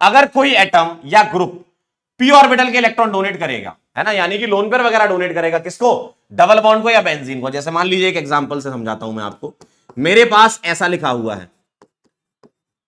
अगर कोई एटम या ग्रुप पी ऑर्बिटल के इलेक्ट्रॉन डोनेट करेगा है ना? यानी कि लोन पेयर वगैरह डोनेट करेगा किसको? डबल बॉन्ड को या बेंजीन को? जैसे मान लीजिए एक एग्जांपल से समझाता हूँ मैं आपको। मेरे पास ऐसा लिखा हुआ है।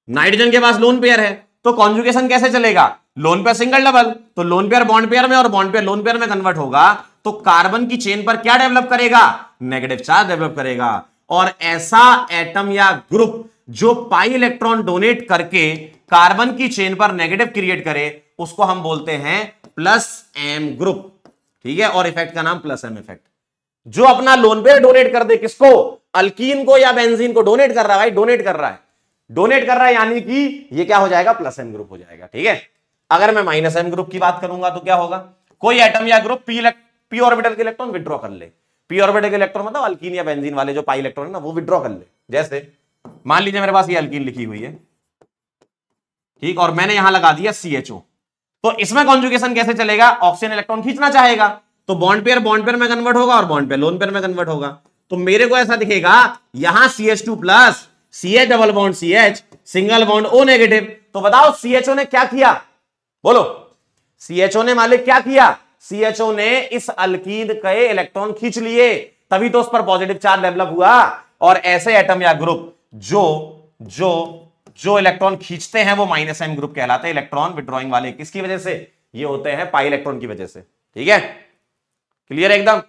नाइट्रोजन के पास लोन पेयर है तो कॉन्जुगेशन कैसे चलेगा? लोन पेयर सिंगल डबल तो लोन पेयर बॉन्ड पेयर में और बॉन्ड पेयर लोन पेयर में कन्वर्ट होगा तो कार्बन की चेन पर क्या डेवलप करेगा? नेगेटिव चार्ज डेवलप करेगा। और ऐसा एटम या ग्रुप जो पाई इलेक्ट्रॉन डोनेट करके कार्बन की चेन पर नेगेटिव क्रिएट करे, उसको हम बोलते हैं प्लस एम ग्रुप, ठीक है? और इफ़ेक्ट का नाम प्लस एम इफ़ेक्ट। जो अपना लोन पेयर डोनेट कर दे, किसको? अल्कीन को या बेंजीन को? डोनेट कर रहा है भाई, डोनेट कर रहा है। डोनेट कर रहा है यानी कि ये क्या हो जाएगा? प्लस एम ग्रुप हो जाएगा, ठीक है? अगर मैं माइनस एम ग्रुप की बात करूँगा तो क्या होगा? कोई एटम या ग्रुप पी पी ऑर्बिटल के इलेक्ट्रॉन विड्रॉ कर ले। पी ऑर्बिटल के इलेक्ट्रॉन मतलब अल्कीन या बेंजीन वाले जो पाई इलेक्ट्रॉन है ना, वो विड्रॉ कर ले। जैसे, मान लीजिए मेरे पास ये अल्कीन लिखी हुई है। ठीक, और मैंने यहाँ लगा दिया सी तो इसमें कॉन्जुगेशन कैसे चलेगा? ऑक्सीजन इलेक्ट्रॉन खींचना चाहेगा। तो बॉन्ड पेयर बॉन्ड पेयर में कन्वर्ट होगा और बॉन्ड पेयर लोन पेयर में कन्वर्ट होगा। तो मेरे को ऐसा दिखेगा, यहाँ C H two plus C H double bond C H single bond O negative तो बताओ सीएचओ ने क्या किया? बोलो। सीएचओ ने मालिक क्या किया? सीएचओ ने इस अल्कीन के इलेक्ट्रॉन खींच लिए। तभी तो उस पर पॉजिटिव चार्ज डेवलप हुआ। और ऐसे एटम या ग्रुप जो जो जो इलेक्ट्रॉन खींचते हैं वो माइनस एम ग्रुप कहलाते हैं, इलेक्ट्रॉन विड्रॉइंग वाले। किसकी वजह से? ये होते हैं पाई इलेक्ट्रॉन की वजह से। ठीक है? क्लियर है एकदम?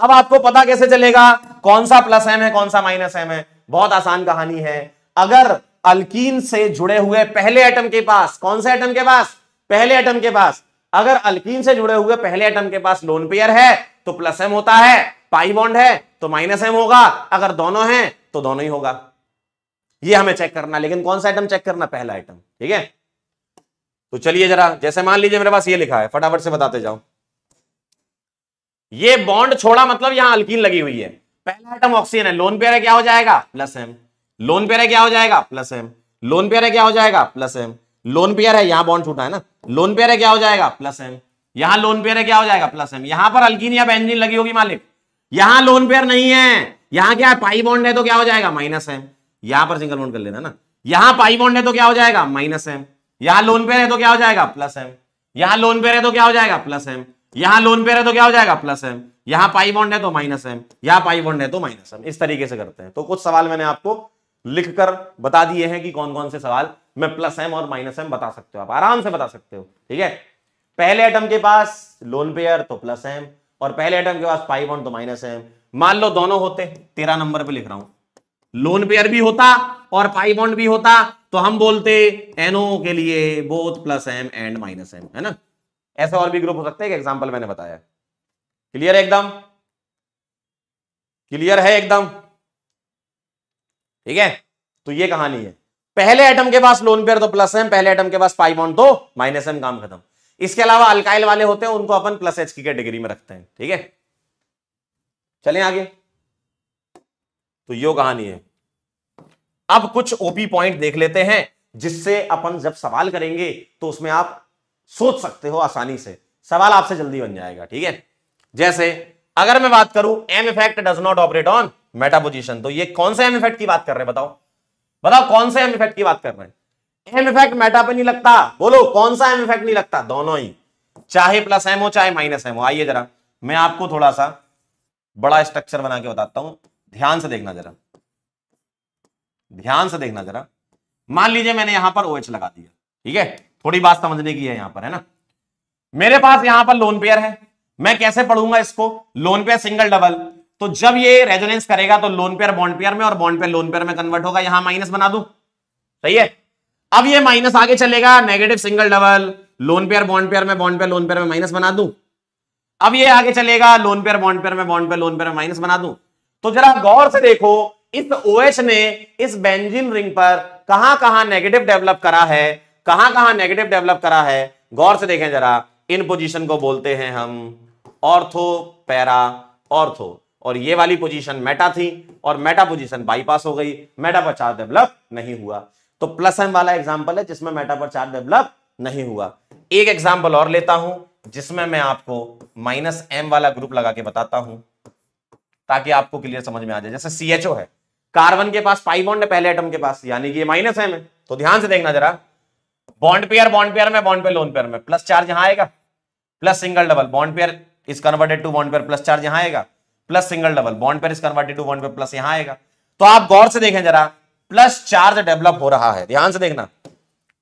अब आपको पता कैसे चलेगा? कौन सा प्लस एम है, कौन सा माइनस एम है? बहुत आसान कहानी है। अगर अल्कीन से जुड़े हुए पहले एटम के पास, कौन से एटम के पास? पहले एटम के पास। अगर अल्कीन से जुड़े हुए पहले एटम के पास लोन पेयर है तो प्लस एम होता है पाई बॉन्ड है तो माइनस एम होगा। अगर दोनों हैं तो दोनों ही होगा। ये हमें चेक करना, लेकिन कौन सा आइटम चेक करना? पहला आइटम ठीक है? तो चलिए जरा, जैसे मान लीजिए मेरे पास ये लिखा है, फटाफट से बताते जाओ। ये बॉन्ड छोड़ा मतलब यहाँ अल्कीन लगी हुई है। पहला आइटम ऑक्सीजन है लोन पेयर है, क्या हो जाएगा? प्लस एम लोन पेयर है, क्या हो जाएगा? प्लस एम लोन पेयर है, क्या हो जाएगा? प्लस एम लोन पेयर है, यहाँ बॉन्ड छूटा है ना? लोन पेयर है, क्या हो जाएगा? प्लस एम यहाँ लोन पेयर है, क्या हो जाएगा? प्लस एम यहाँ पर अल्कीन या बेंजीन लगी होगी, मालिक। यहाँ लोन पेयर नहीं है। यहाँ क्या है? पाई बॉन्ड है तो क्या हो जाएगा? माइनस एम यहाँ पर सिंगल बॉन्ड कर लेना ना। यहाँ पाई बॉन्ड है तो क्या हो जाएगा? माइनस एम यहाँ लोन पेयर है तो क्या हो जाएगा? प्लस एम यहाँ लोन पेयर है तो क्या हो जाएगा? प्लस एम यहाँ लोन पेयर है तो क्या हो जाएगा? प्लस एम यहाँ पाई बॉन्ड है तो माइनस एम यहाँ पाई बॉन्ड है तो माइनस एम इस तरीके से करते हैं। तो कुछ सवाल मैंने आपको लिखकर बता दिए हैं कि कौन कौन से सवाल मैं प्लस एम और माइनस एम बता सकते हो। आप आराम से बता सकते हो। ठीक है? पहले एटम के पास लोन पेयर तो प्लस एम और पहले एटम के पास पाई बॉन्ड तो माइनस एम मान लो दोनों होते तेरह नंबर पे लिख रहा हूँ। लोन पेयर भी होता और पाई बॉन्ड भी होता तो हम बोलते एनओ के लिए both plus M and minus M है ना? ऐसे और भी ग्रुप हो सकते हैं एग्ज़ाम्पल मैंने बताया। क्लियर है एकदम? क्लियर है एकदम? ठीक है? तो ये कहानी है। पहले एटम के पास लोन पेयर तो प्लस एम पहले एटम के पास पाई बॉन्ड तो माइनस एम काम खत्म। इसके अलावा अल्काइल वाले होते हैं, उनको अपन प्लस एच की कैटेगरी में रखते हैं। ठीक है? चलें आगे। तो यो कहानी है। अब कुछ ओपी पॉइंट देख लेते हैं, जिससे अपन जब सवाल करेंगे तो उसमें आप सोच सकते हो आसानी से। सवाल आपसे जल्दी बन जाएगा, ठीक है? जैसे, अगर मैं बात करूँ M effect does not operate on meta position तो ये कौन सा एम इफ़ेक्ट की बात कर रहे हैं, बताओ? बताओ, कौन सा एम इफ़ेक्ट की बात कर रहे हैं? एम इफ़ेक्ट मेटा पे नहीं लगता। बोलो, कौन सा एम इफ़ेक्ट नहीं लगता? दोनों ही। चाहे प्लस एम हो, चाहे माइनस एम हो। आइए जरा, मैं आपको थोड़ा सा बड़ा स्ट्रक्चर बना के बताता हूँ। ध्यान से देखना जरा। ध्यान से देखना जरा। मान लीजिए मैंने यहाँ पर ओएच लगा दिया। ठीक है? थोड़ी बात समझने की है यहाँ पर, है ना? मेरे पास यहाँ पर लोन पेयर है। मैं कैसे पढ़ूँगा इसको? लोन पेयर सिंगल डबल तो जब ये रेजोनेंस करेगा तो लोन पेयर बॉन्ड पेयर में और बॉन्ड पेयर लोन पेयर में कन्वर्ट होगा। यहाँ माइनस बना दू? सही है? अब ये माइनस आगे चलेगा। Negative single double lone pair bond pair में बॉन्ड पेयर लोन पेयर में माइनस बना दू? अब ये आगे चलेगा। लोन पेयर बॉन्ड पेयर में बॉन्ड पेयर लोन पेयर में माइनस बना दू? तो जरा गौर से देखो, इस OH ने इस बेंजीन रिंग पर कहाँ कहाँ नेगेटिव डेवलप करा है कहाँ कहाँ नेगेटिव डेवलप करा है, गौर से देखें जरा, इन पोजीशन को बोलते हैं हम ऑर्थो पैरा ऑर्थो और ये वाली पोजीशन मेटा थी, और मेटा पोजीशन बाईपास हो गई मेटा पर चार्ज डेवलप नहीं हुआ। तो प्लस एम वाला एग्जांपल है, जिसमें मेटा पर चार्ज डेवलप नहीं हुआ। एक एग्जांपल और लेता हूँ, जिसमें मैं आपको माइनस एम वाला ग्रुप लगा के बताता हूँ। ताकि आपको क्लियर समझ में आ जाए। जैसे सीएचओ है। कार्बन के पास पाई बॉन्ड है, पहले एटम के पास। यानी कि ये माइनस है तो ध्यान से देखना जरा। बॉन्ड पेयर बॉन्ड पेयर में बॉन्ड पे लोन पेयर में। प्लस चार्ज यहाँ आएगा। Plus single double bond pair is converted to bond pair plus charge यहाँ आएगा। Plus single double bond pair is converted to bond pair plus यहाँ आएगा। तो आप गौर से देखें जरा। प्लस चार्ज डेवलप हो रहा है। ध्यान से देखना।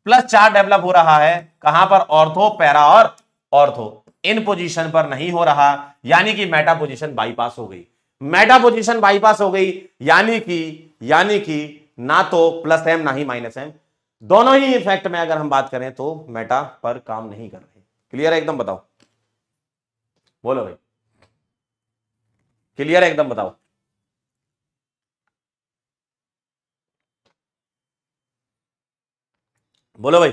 प्लस चार्ज डेवलप हो रहा है। कहाँ पर? ऑर्थो पैरा और ऑर्थो इन पोजीशन पर नहीं हो रहा। यानी कि मेटा पोजीशन बाईपास हो गई। मेटा पोजीशन बाईपास हो गई, यानी कि यानी कि ना तो प्लस एम, ना ही माइनस एम। दोनों ही इफ़ेक्ट में अगर हम बात करें तो मेटा पर काम नहीं कर रहे। क्लियर है? एकदम बताओ। बोलो भाई। क्लियर है? एकदम बताओ। बोलो भाई।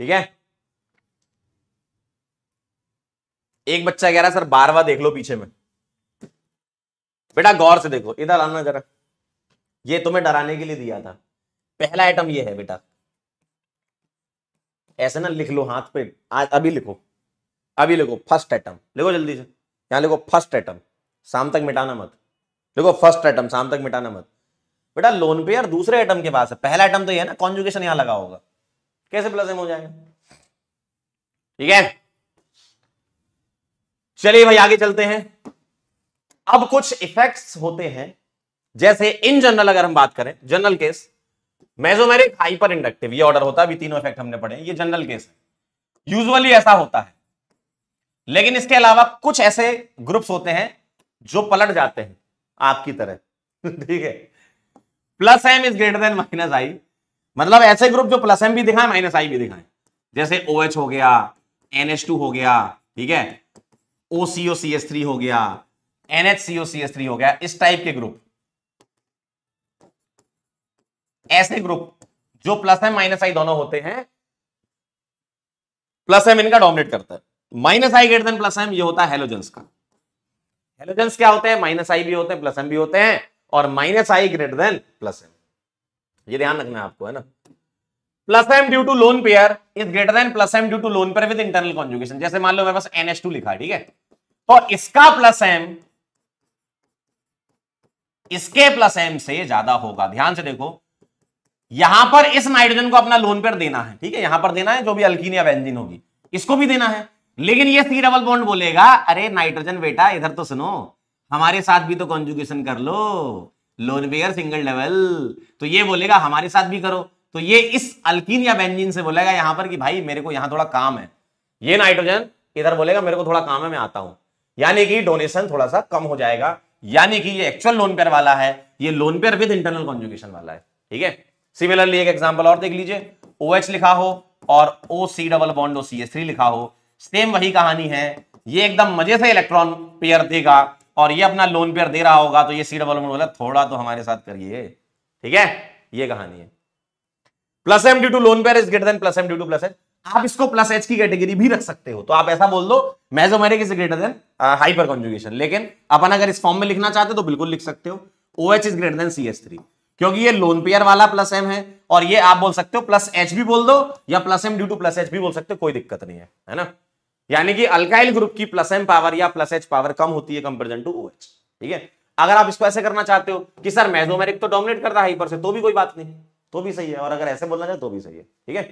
ठीक है? एक बच्चा कह रहा है, सर, बारवा देख लो पीछे में। बेटा, गौर से देखो, इधर आना जरा। ये तुम्हें डराने के लिए दिया था। पहला आइटम ये है बेटा। ऐसे ना लिख लो हाथ पे। आज अभी लिखो। अभी लिखो फ़र्स्ट आइटम लिखो जल्दी से। यहाँ लिखो फ़र्स्ट आइटम शाम तक मिटाना मत। लिखो फ़र्स्ट आइटम शाम तक मिटाना मत। बेटा लोन पे यार दूसरे आइटम के पास है। पहला आइटम तो ये है ना कॉन्जुगेशन यहाँ लगा होगा। कैसे प्लस एम हो जाएगा? ठीक है? चलिए भाई, आगे चलते हैं। अब कुछ इफेक्ट्स होते हैं। जैसे इन जनरल अगर हम बात करें general case mesomeric hyper inductive ये ऑर्डर होता है, अभी तीनों इफ़ेक्ट हमने पढ़े ये जनरल केस है। यूजुअली ऐसा होता है। लेकिन इसके अलावा कुछ ऐसे ग्रुप्स होते हैं, जो पलट जाते हैं आपकी तरह। ठीक है? Plus M is greater than minus I मतलब ऐसे ग्रुप जो प्लस एम भी दिखाए माइनस आई भी दिखाए। जैसे ओ OH हो गया NH2 हो गया, ठीक है? OCOCS3 हो गया NHCOCS3 हो गया, इस टाइप के ग्रुप ऐसे ग्रुप जो प्लस एम माइनस आई दोनों होते हैं प्लस एम इनका डोमिनेट करता है। Minus I greater plus M ये होता है हेलोजेंस का। हेलोजेंस क्या होते हैं? माइनस आई भी होते हैं प्लस एम भी होते हैं, और minus I greater plus M ये ध्यान रखना है आपको, है ना? Plus M due to lone pair is greater than plus M due to lone pair with internal conjugation जैसे मान लो मेरे पास NH2 लिखा है, ठीक है? तो इसका प्लस एम इसके प्लस एम से ज़्यादा होगा। ध्यान से देखो, यहाँ पर इस नाइट्रोजन को अपना लोन पेयर देना है, ठीक है? यहाँ पर देना है, जो भी अल्कीन या बेंजीन होगी, इसको भी देना है। लेकिन ये सी डबल बॉन्ड बोलेगा, अरे नाइट्रोजन बेटा, इधर तो सुनो, हमारे साथ भी तो कॉन्जुगेशन कर लो। Lone pair single double. तो ये बोलेगा, हमारे साथ भी करो। तो ये इस अल्कीन या बेंजीन से बोलेगा यहाँ पर कि भाई, मेरे को यहाँ थोड़ा काम है। ये नाइट्रोजन, इधर बोलेगा, मेरे को थोड़ा काम है, मैं आता हूँ। यानी कि डोनेशन थोड़ा सा कम हो जाएगा। यानी कि ये एक्चुअल लोन पेयर वाला है, ये lone pair with internal conjugation वाला है। ठीक है? सिमिलरली एक एग्जांपल और देख लीजिए। ओ OH लिखा हो और O C double bond O C S three लिखा हो। सेम वही कहानी है। ये एकदम मज़े से इलेक्ट्रॉन पेयर देगा। और ये अपना लोन पेयर दे रहा होगा तो ये सी डबल बोला, थोड़ा तो हमारे साथ करिए। ठीक है? ये कहानी है। Plus M due to lone pair is greater than plus M due to plus H आप इसको प्लस एच की कैटेगरी भी रख सकते हो। तो आप ऐसा बोल दो mesomeric is greater than hyper conjugation लेकिन अपन अगर इस फॉर्म में लिखना चाहते हो तो बिल्कुल लिख सकते हो। O H is greater than C S three क्योंकि ये लोन पेयर वाला प्लस एम है और ये आप बोल सकते हो प्लस एच भी बोल दो या plus M due to plus H भी बोल सकते हो, कोई दिक्कत नहीं है है ना? यानी कि अल्काइल ग्रुप की प्लस एम पावर या प्लस एच पावर कम होती है कंपेरिजन टू ओएच ठीक है? अगर आप इसको ऐसे करना चाहते हो कि सर मेजोमेरिक तो डोमिनेट करता है से तो भी कोई बात नहीं तो भी सही है, और अगर ऐसे बोलना चाहे तो भी सही है, ठीक है?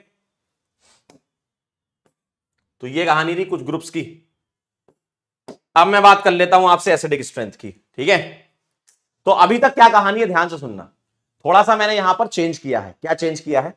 तो ये कहानी थी कुछ ग्रुप्स की। अब मैं बात कर लेता हूँ आपसे एसिडिक स्ट्रेंथ की, ठीक है? तो अभी तक क्या कहानी है, ध्यान से सुनना। थोड़ा सा मैंने यहाँ पर चेंज किया है। क्या चेंज किया है?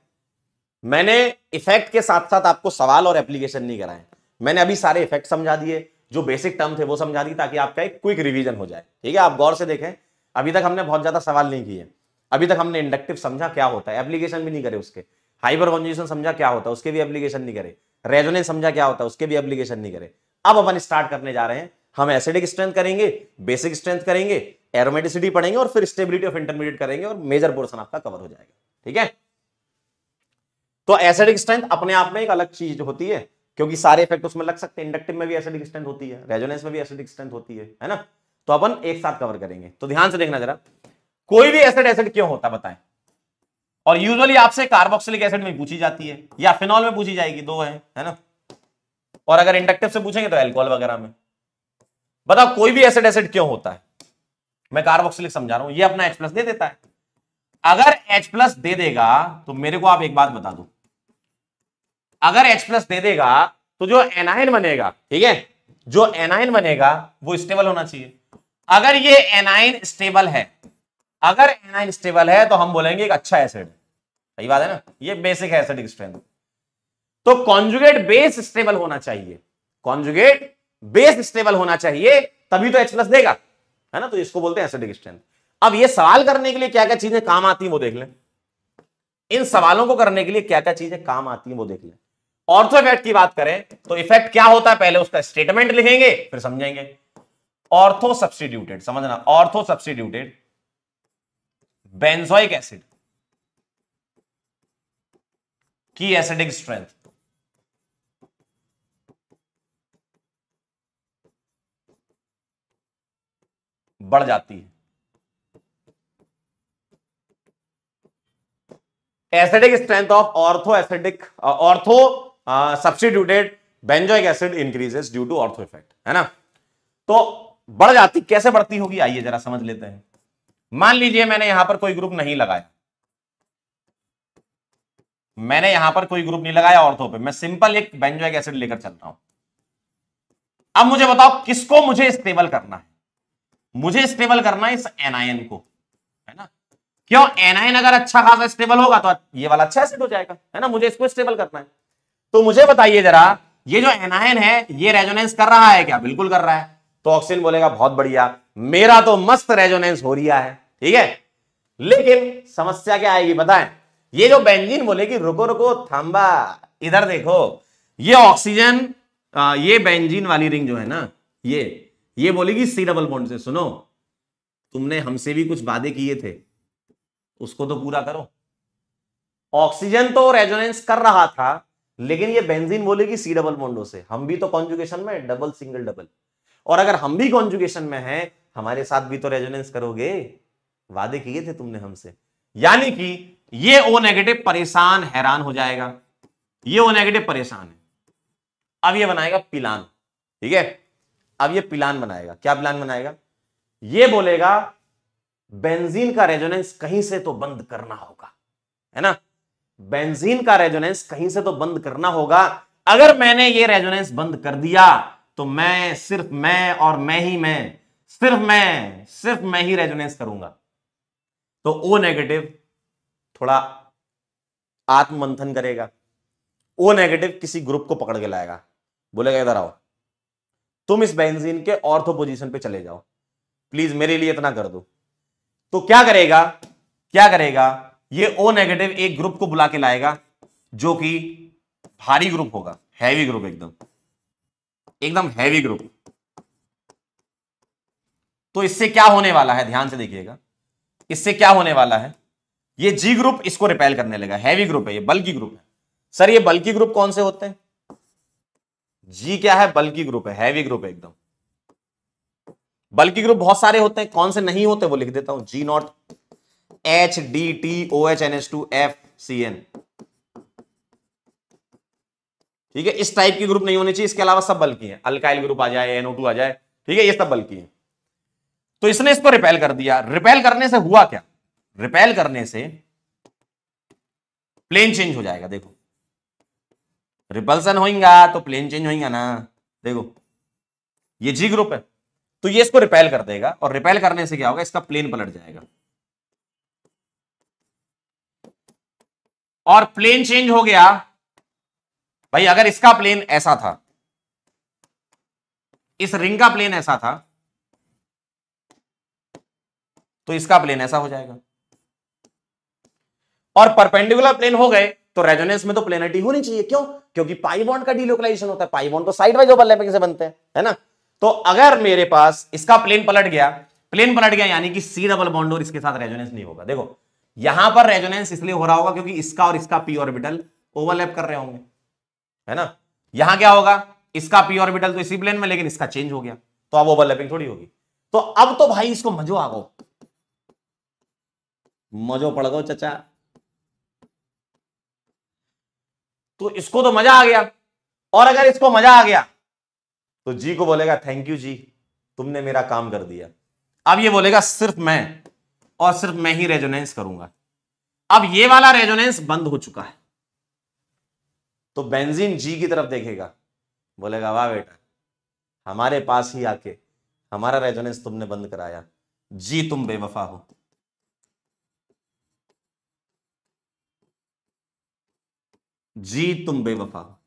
मैंने इफ़ेक्ट के साथ साथ आपको सवाल और एप्लीकेशन नहीं कराए। मैंने अभी सारे इफ़ेक्ट समझा दिए, जो बेसिक टर्म थे वो समझा दी ताकि आपका एक क्विक रिवीजन हो जाए। ठीक है, आप गौर से देखें, अभी तक हमने बहुत ज़्यादा सवाल नहीं किए। अभी तक हमने इंडक्टिव समझा क्या होता है एप्लीकेशन भी नहीं करे उसके। हाइपर कॉन्जुगेशन समझा क्या होता है, उसके भी एप्लीकेशन नहीं करे। रेजोनेंस समझा क्या होता है, उसके भी एप्लीकेशन नहीं करे। अब अपन स्टार्ट करने जा रहे हैं। हम एसिडिक स्ट्रेंथ करेंगे बेसिक स्ट्रेंथ करेंगे एरोमेटिसिटी पढ़ेंगे और फिर स्टेबिलिटी ऑफ़ इंटरमीडिएट करेंगे और मेजर पोर्सन आपका कवर हो जाएगा। ठीक है? तो एसिडिक स्ट्रेंथ अपने आप में एक अलग चीज़ होती है। क्योंकि सारे इफ़ेक्ट उसमें लग सकते हैं। इंडक्टिव में भी एसिडिक स्ट्रेंथ होती है रेजोनेंस में भी एसिडिक स्ट्रेंथ होती है है ना? तो अपन एक साथ कवर करेंगे। तो ध्यान से देखना जरा। कोई भी एसिड एसिड क्यों होता बताएँ। और यूजुअली आपसे कार्बोक्सिलिक एसिड में पूछी जाती है, या फिनॉल में पूछी जाएगी, दो है है ना? और अगर इंडक्टिव से पूछेंगे तो एल्कोहल वगैरह में। बताओ, कोई भी एसिड एसिड क्यों होता है? मैं कार्बोक्सिलिक समझा रहा हूँ, ये अपना H प्लस दे देता है। अगर H प्लस दे देगा तो मेरे को आप एक बात बता दो। अगर H प्लस दे देगा तो जो एनाइन बनेगा, ठीक है? जो एनाइन बनेगा, वो स्टेबल होना चाहिए। अगर ये एनाइन स्टेबल है, अगर एनाइन स्टेबल है तो हम बोलेंगे एक अच्छा एसिड सही बात है ना? ये बेसिक है एसिडिक स्ट्रेंथ तो कॉन्जुगेट बेस स्टेबल होना चाहिए। कॉन्जुगेट बेस स्टेबल होना चाहिए, तभी तो एच प्लस देगा। है ना? तो इसको बोलते हैं एसिडिक स्ट्रेंथ अब ये सवाल करने के लिए क्या क्या चीज़ें काम आती हैं, वो देख लें। इन सवालों को करने के लिए क्या क्या चीज़ें काम आती हैं, वो देख लें। ऑर्थो इफ़ेक्ट की बात करें तो इफ़ेक्ट क्या होता है? पहले उसका स्टेटमेंट लिखेंगे, फिर समझेंगे। ऑर्थो सब्सटीट्यूटेड समझना ऑर्थो सब्सटीट्यूटेड बेंजोइक एसिड की एसिडिक स्ट्रेंथ बढ़ जाती है। Acidic strength of ortho acidic ortho substituted benzoic acid increases due to ortho effect है ना? तो बढ़ जाती, कैसे बढ़ती होगी? आइए जरा समझ लेते हैं। मान लीजिए मैंने यहाँ पर कोई ग्रुप नहीं लगाया। मैंने यहाँ पर कोई ग्रुप नहीं लगाया ऑर्थो पे। मैं सिंपल एक बेंजोइक एसिड लेकर चल रहा हूँ। अब मुझे बताओ, किसको मुझे स्टेबल करना है? मुझे स्टेबल करना है इस एनआईएन को, है ना? क्यों? एनआईएन अगर अच्छा खासा स्टेबल होगा तो ये वाला अच्छा एसिड हो जाएगा, है ना? मुझे इसको स्टेबल करना है। तो मुझे बताइए जरा, ये जो एनायन है, ये रेजोनेंस कर रहा है क्या? बिल्कुल कर रहा है। तो ऑक्सीजन बोलेगा, बहुत बढ़िया। मेरा तो मस्त रेजोनेंस हो रहा है। ठीक है? लेकिन समस्या क्या आएगी बताएँ? ये जो बेंजीन बोलेगी रुको रुको, थांबा, इधर देखो। ये ऑक्सीजन ये बेंजीन वाली रिंग जो है ना, ये ये बोलेगी सी डबल बॉन्ड से, सुनो। तुमने हमसे भी कुछ वादे किए थे। उसको तो पूरा करो। ऑक्सीजन तो रेजोनेंस कर रहा था लेकिन ये बेंजीन बोलेगी सी डबल बॉन्डो से। हम भी तो कॉन्जुगेशन में डबल सिंगल डबल और अगर हम भी कॉन्जुगेशन में हैं, हमारे साथ भी तो रेजोनेंस करोगे। वादे किए थे तुमने हमसे। यानी कि ये ओ नेगेटिव परेशान, हैरान हो जाएगा। ये ओ नेगेटिव परेशान है। अब ये बनाएगा पिलान। ठीक है? अब ये पिलान बनाएगा। क्या प्लान बनाएगा? ये बोलेगा बेंजीन का रेजोनेंस कहीं से तो बंद करना होगा। है ना? बेंजीन का रेजोनेंस कहीं से तो बंद करना होगा। अगर मैंने ये रेजोनेंस बंद कर दिया तो मैं सिर्फ़ मैं और मैं ही मैं, सिर्फ़ मैं सिर्फ़ मैं ही रेजोनेंस करूँगा। तो ओ नेगेटिव थोड़ा आत्ममंथन करेगा। ओ नेगेटिव किसी ग्रुप को पकड़ के लाएगा। बोलेगा, इधर आओ। तुम इस बेंजीन के ऑर्थो पोजीशन पे चले जाओ। प्लीज़ मेरे लिए इतना कर दो। तो क्या करेगा? क्या करेगा? ये ओ नेगेटिव एक ग्रुप को बुला के लाएगा, जो कि भारी ग्रुप होगा हैवी ग्रुप एकदम। एकदम हैवी ग्रुप तो इससे क्या होने वाला है? ध्यान से देखिएगा। इससे क्या होने वाला है? ये जी ग्रुप इसको रिपेल करने लगा। हैवी ग्रुप है, ये बल्कि ग्रुप है। सर, ये बल्कि ग्रुप कौन से होते हैं? जी क्या है? बल्कि ग्रुप है हैवी ग्रुप है एकदम। बल्कि ग्रुप बहुत सारे होते हैं, कौन से नहीं होते वो लिख देता हूँ। G not H D T O H N S two F C N ठीक है, इस टाइप की ग्रुप नहीं होनी चाहिए, इसके अलावा सब बल्कि है। अल्काइल ग्रुप आ जाए एनओ टू आ जाए, ठीक है, ये सब बल्कि है। तो इसने इसको रिपेल कर दिया। रिपेल करने से हुआ क्या? रिपेल करने से प्लेन चेंज हो जाएगा, देखो। रिपल्सन होगा तो प्लेन चेंज होगा ना, देखो। ये जी ग्रुप है तो ये इसको रिपेल कर देगा, और रिपेल करने से क्या होगा? इसका प्लेन पलट जाएगा। और प्लेन चेंज हो गया। भाई, अगर इसका प्लेन ऐसा था, इस रिंग का प्लेन ऐसा था तो इसका प्लेन ऐसा हो जाएगा। और परपेंडिकुलर प्लेन हो गए तो रेजोनेंस में तो प्लेनिटी होनी चाहिए। क्यों? क्योंकि पाई बॉन्ड का डीलोकलाइजेशन होता है। पाई बॉन्ड तो साइड वाइज ओवरलैपिंग से बनते हैं, है ना? तो अगर मेरे पास इसका प्लेन पलट गया प्लेन पलट गया, यानी कि सी डबल बॉन्ड और इसके साथ रेजोनेंस नहीं होगा। देखो यहाँ पर रेजोनेंस इसलिए हो रहा होगा क्योंकि इसका और इसका पी ऑर्बिटल ओवरलैप कर रहे होंगे, है ना? यहाँ क्या होगा? इसका पी ऑर्बिटल तो इसी प्लेन में, लेकिन इसका चेंज हो गया तो अब ओवरलैपिंग थोड़ी होगी। तो अब तो भाई इसको मजो आ गो मजो पड़ गो चचा। तो इसको तो मज़ा आ गया। और अगर इसको मज़ा आ गया तो जी को बोलेगा थैंक यू जी, तुमने मेरा काम कर दिया। अब ये बोलेगा, सिर्फ़ मैं और सिर्फ़ मैं ही रेजोनेंस करूँगा। अब ये वाला रेजोनेंस बंद हो चुका है। तो बेंजीन जी की तरफ़ देखेगा। बोलेगा, वाह बेटा, हमारे पास ही आके हमारा रेजोनेंस तुमने बंद कराया। जी तुम बेवफा हो। जी तुम बेवफा हो।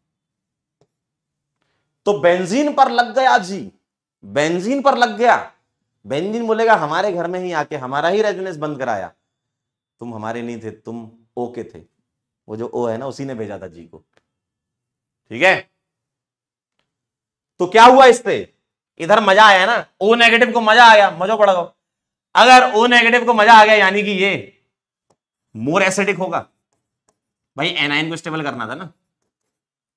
तो बेंजीन पर लग गया जी बेंजीन पर लग गया। बेंजीन बोलेगा, हमारे घर में ही आके हमारा ही रेजोनेंस बंद कराया। तुम हमारे नहीं थे, तुम ओ के थे। वो जो ओ है ना, उसी ने भेजा था जी को। ठीक है? तो क्या हुआ इससे इधर मज़ा आया ना? ओ नेगेटिव को मज़ा आया मज़ा पड़ा गो अगर ओ नेगेटिव को मज़ा आ गया, यानी कि ये मोर एसिडिक होगा। भाई एनाइन को स्टेबल करना था ना।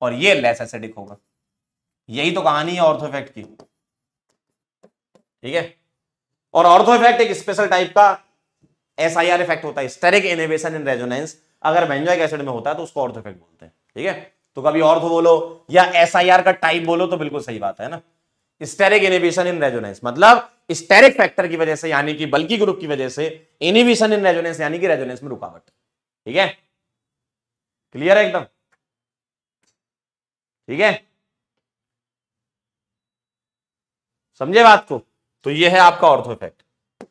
और ये लेस एसिडिक होगा। यही तो कहानी है ऑर्थो इफ़ेक्ट की। ठीक है? और ऑर्थो इफ़ेक्ट एक स्पेशल टाइप का एस आई आर इफ़ेक्ट होता है स्टेरिक इनहिबिशन इन रेजोनेंस अगर बेंजोइक एसिड में होता है तो उसको ऑर्थो इफ़ेक्ट बोलते हैं, ठीक है? तो कभी ऑर्थो बोलो या एस आई आर का टाइप बोलो तो बिल्कुल सही बात है ना? स्टेरिक इनहिबिशन इन रेजोनेंस मतलब स्टेरिक फैक्टर की वजह से, यानी कि बल्कि ग्रुप की वजह से इनहिबिशन इन रेजोनेंस यानी कि रेजोनेंस में रुकावट, ठीक है? क्लियर है एकदम? ठीक है? समझे बात को? तो ये है आपका ऑर्थो इफ़ेक्ट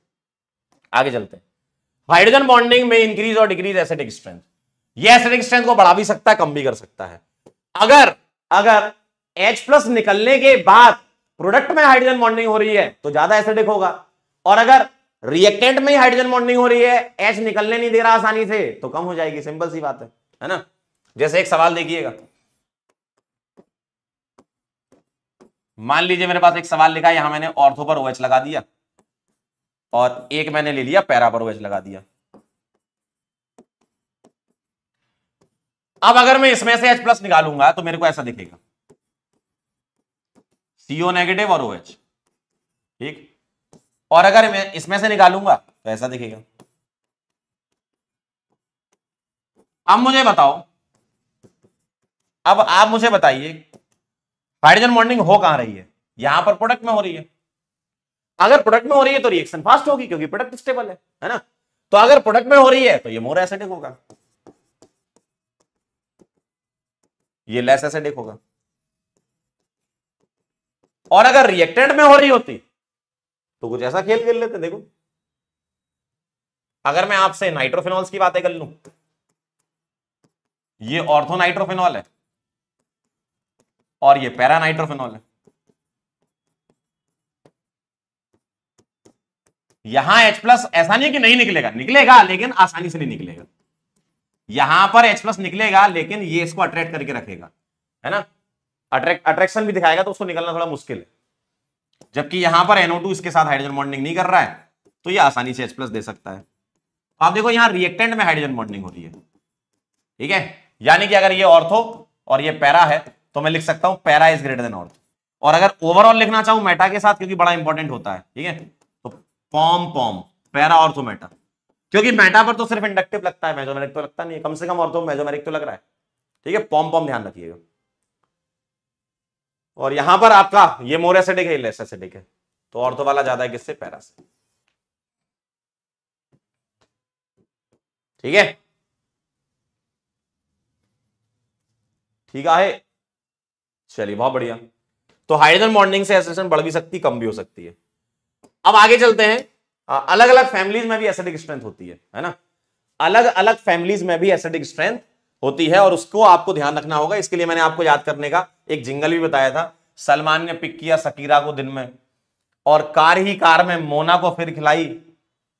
आगे चलते हाइड्रोजन बॉन्डिंग में इंक्रीज और डिक्रीज एसिडिक स्ट्रेंथ ये एसिडिक स्ट्रेंथ को बढ़ा भी सकता है, कम भी कर सकता है. अगर अगर H प्लस निकलने के बाद प्रोडक्ट में हाइड्रोजन बॉन्डिंग हो रही है तो ज़्यादा एसिडिक होगा. और अगर रिएक्टेंट में हाइड्रोजन बॉन्डिंग हो रही है एच निकलने नहीं दे रहा आसानी से तो कम हो जाएगी. सिंपल सी बात है है ना? जैसे एक सवाल देखिएगा. मान लीजिए मेरे पास एक सवाल लिखा है, यहाँ मैंने ऑर्थो पर ओएच लगा दिया। और एक मैंने ले लिया, पैरा पर ओएच लगा दिया। अब अगर मैं इसमें से H प्लस निकालूँगा तो मेरे को ऐसा दिखेगा। सीओ नेगेटिव और ओ OH ठीक? और अगर मैं इसमें से निकालूँगा तो ऐसा दिखेगा। अब मुझे बताओ, अब आप मुझे बताइए हाइड्रोजन बॉन्डिंग हो कहाँ रही है? यहाँ पर प्रोडक्ट में हो रही है। अगर प्रोडक्ट में हो रही है तो रिएक्शन फास्ट होगी, क्योंकि प्रोडक्ट स्टेबल है है ना? तो अगर प्रोडक्ट में हो रही है तो ये मोर एसिडिक होगा। ये लेस एसिडिक होगा। और अगर रिएक्टेंट में हो रही होती तो कुछ ऐसा खेल खेल लेते, देखो। अगर मैं आपसे नाइट्रोफिनॉल्स की बातें कर लू, ये ऑर्थो नाइट्रोफिनॉल है। और ये पैरा नाइट्रोफिनॉल है। यहाँ H प्लस ऐसा नहीं कि नहीं निकलेगा। निकलेगा, लेकिन आसानी से नहीं निकलेगा। यहाँ पर H प्लस निकलेगा, लेकिन ये इसको अट्रैक्ट करके रखेगा। है ना? अट्रैक्ट अट्रैक्शन भी दिखाएगा तो उसको निकलना थोड़ा मुश्किल है। जबकि यहाँ पर NO2 इसके साथ हाइड्रोजन बॉन्डिंग नहीं कर रहा है तो ये आसानी से H प्लस दे सकता है। आप देखो यहाँ रिएक्टेंट में हाइड्रोजन बॉन्डिंग हो रही है। ठीक है? यानी कि अगर ये ऑर्थो और ये पैरा है तो मैं लिख सकता हूँ para is greater than ortho और अगर ओवरऑल लिखना चाहूँ मेटा के साथ, क्योंकि बड़ा इंपॉर्टेंट होता है, ठीक है? तो पॉम पॉम पैरा ऑर्थो मेटा क्योंकि मेटा पर तो सिर्फ़ इंडक्टिव लगता है मेजोमेरिक तो लगता नहीं कम से कम ऑर्थो मेजोमेरिक तो लग रहा है, ठीक है? पॉम पॉम ध्यान रखिएगा और यहाँ पर आपका, ये मोर एसिडिक है लेस एसिडिक है। तो ऑर्थो वाला ज़्यादा है किससे? पैरा से। ठीक है? ठीक है चलिए, बहुत बढ़िया। तो हाइड्रोजन बॉन्डिंग से एसिडेशन बढ़ भी सकती, कम भी हो सकती है। अब आगे चलते हैं। अलग अलग फैमिलीज़ में भी एसिडिक स्ट्रेंथ होती है है ना? अलग अलग फैमिलीज़ में भी एसिडिक स्ट्रेंथ होती है और उसको आपको ध्यान रखना होगा। इसके लिए मैंने आपको याद करने का एक जिंगल भी बताया था। सलमान ने पिक किया सकीरा को दिन में और कार ही कार में मोना को फिर खिलाई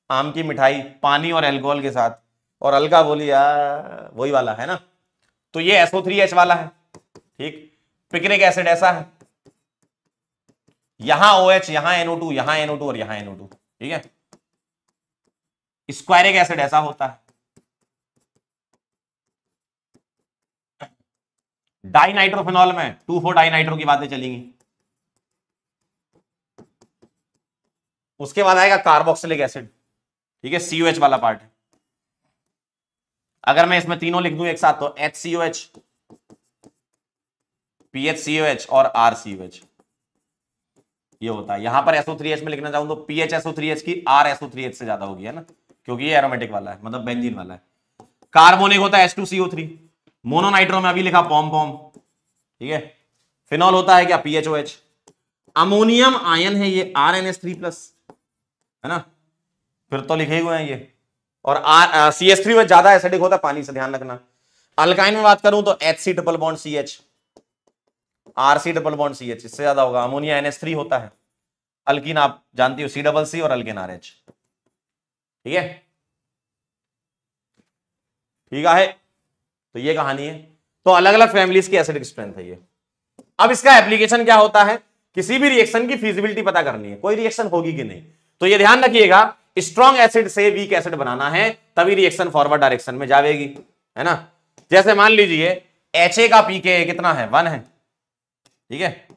आम की मिठाई, पानी और एल्कोहल के साथ। और अलका बोली यार वही वाला, है ना? तो ये एसओ वाला है, ठीक? पिकनिक एसिड ऐसा है। यहाँ ओ एच यहाँ एनओ टू यहाँ एनओ टू और यहाँ एनओ टू ठीक है? स्क्वायरिक एसिड ऐसा होता है। डाइनाइट्रोफिनॉल में टू फोर डाइनाइट्रो की बातें चलेंगी। उसके बाद आएगा कार्बोक्सिलिक एसिड ठीक है? सीओएच वाला पार्ट अगर मैं इसमें तीनों लिख दूँ एक साथ तो H C O H P H C H और आर ये होता है। यहाँ पर एसओ थ्री एच में लिखना चाहूँ तो P H SO three H की आर एसओ थ्री एच से ज़्यादा होगी, है ना? क्योंकि ये एरोमेटिक वाला है मतलब बेंजीन वाला है। कार्बोनिक होता है S two C O three mononitro में अभी लिखा पॉम पॉम ठीक है? फिनॉल होता है क्या? पीएचओ एच अमोनियम आयन है ये R N S three plus है ना? फिर तो लिखे हुए हैं ये। और आर सी एस थ्री में ज़्यादा एसिडिक होता है, पानी से ध्यान रखना। अल्काइन में बात करूँ तो H C double bond C H R C double bond C H, इससे ज़्यादा होगा। अमोनिया एनएस थ्री होता है। अल्किन आप जानती हो सी डबल सी और अल्किन आर एच। ठीक है? ठीक है? तो ये कहानी है। तो अलग अलग फैमिलीज़ की एसिडिक स्ट्रेंथ है ये। अब इसका एप्लीकेशन क्या होता है? किसी भी रिएक्शन की फिजिबिलिटी पता करनी है। कोई रिएक्शन होगी कि नहीं? तो ये ध्यान रखिएगा स्ट्रॉन्ग एसिड से वीक एसिड बनाना है, तभी रिएक्शन फॉरवर्ड डायरेक्शन में जाएगी है ना? जैसे मान लीजिए एच का पीके कितना है? वन है। ठीक है?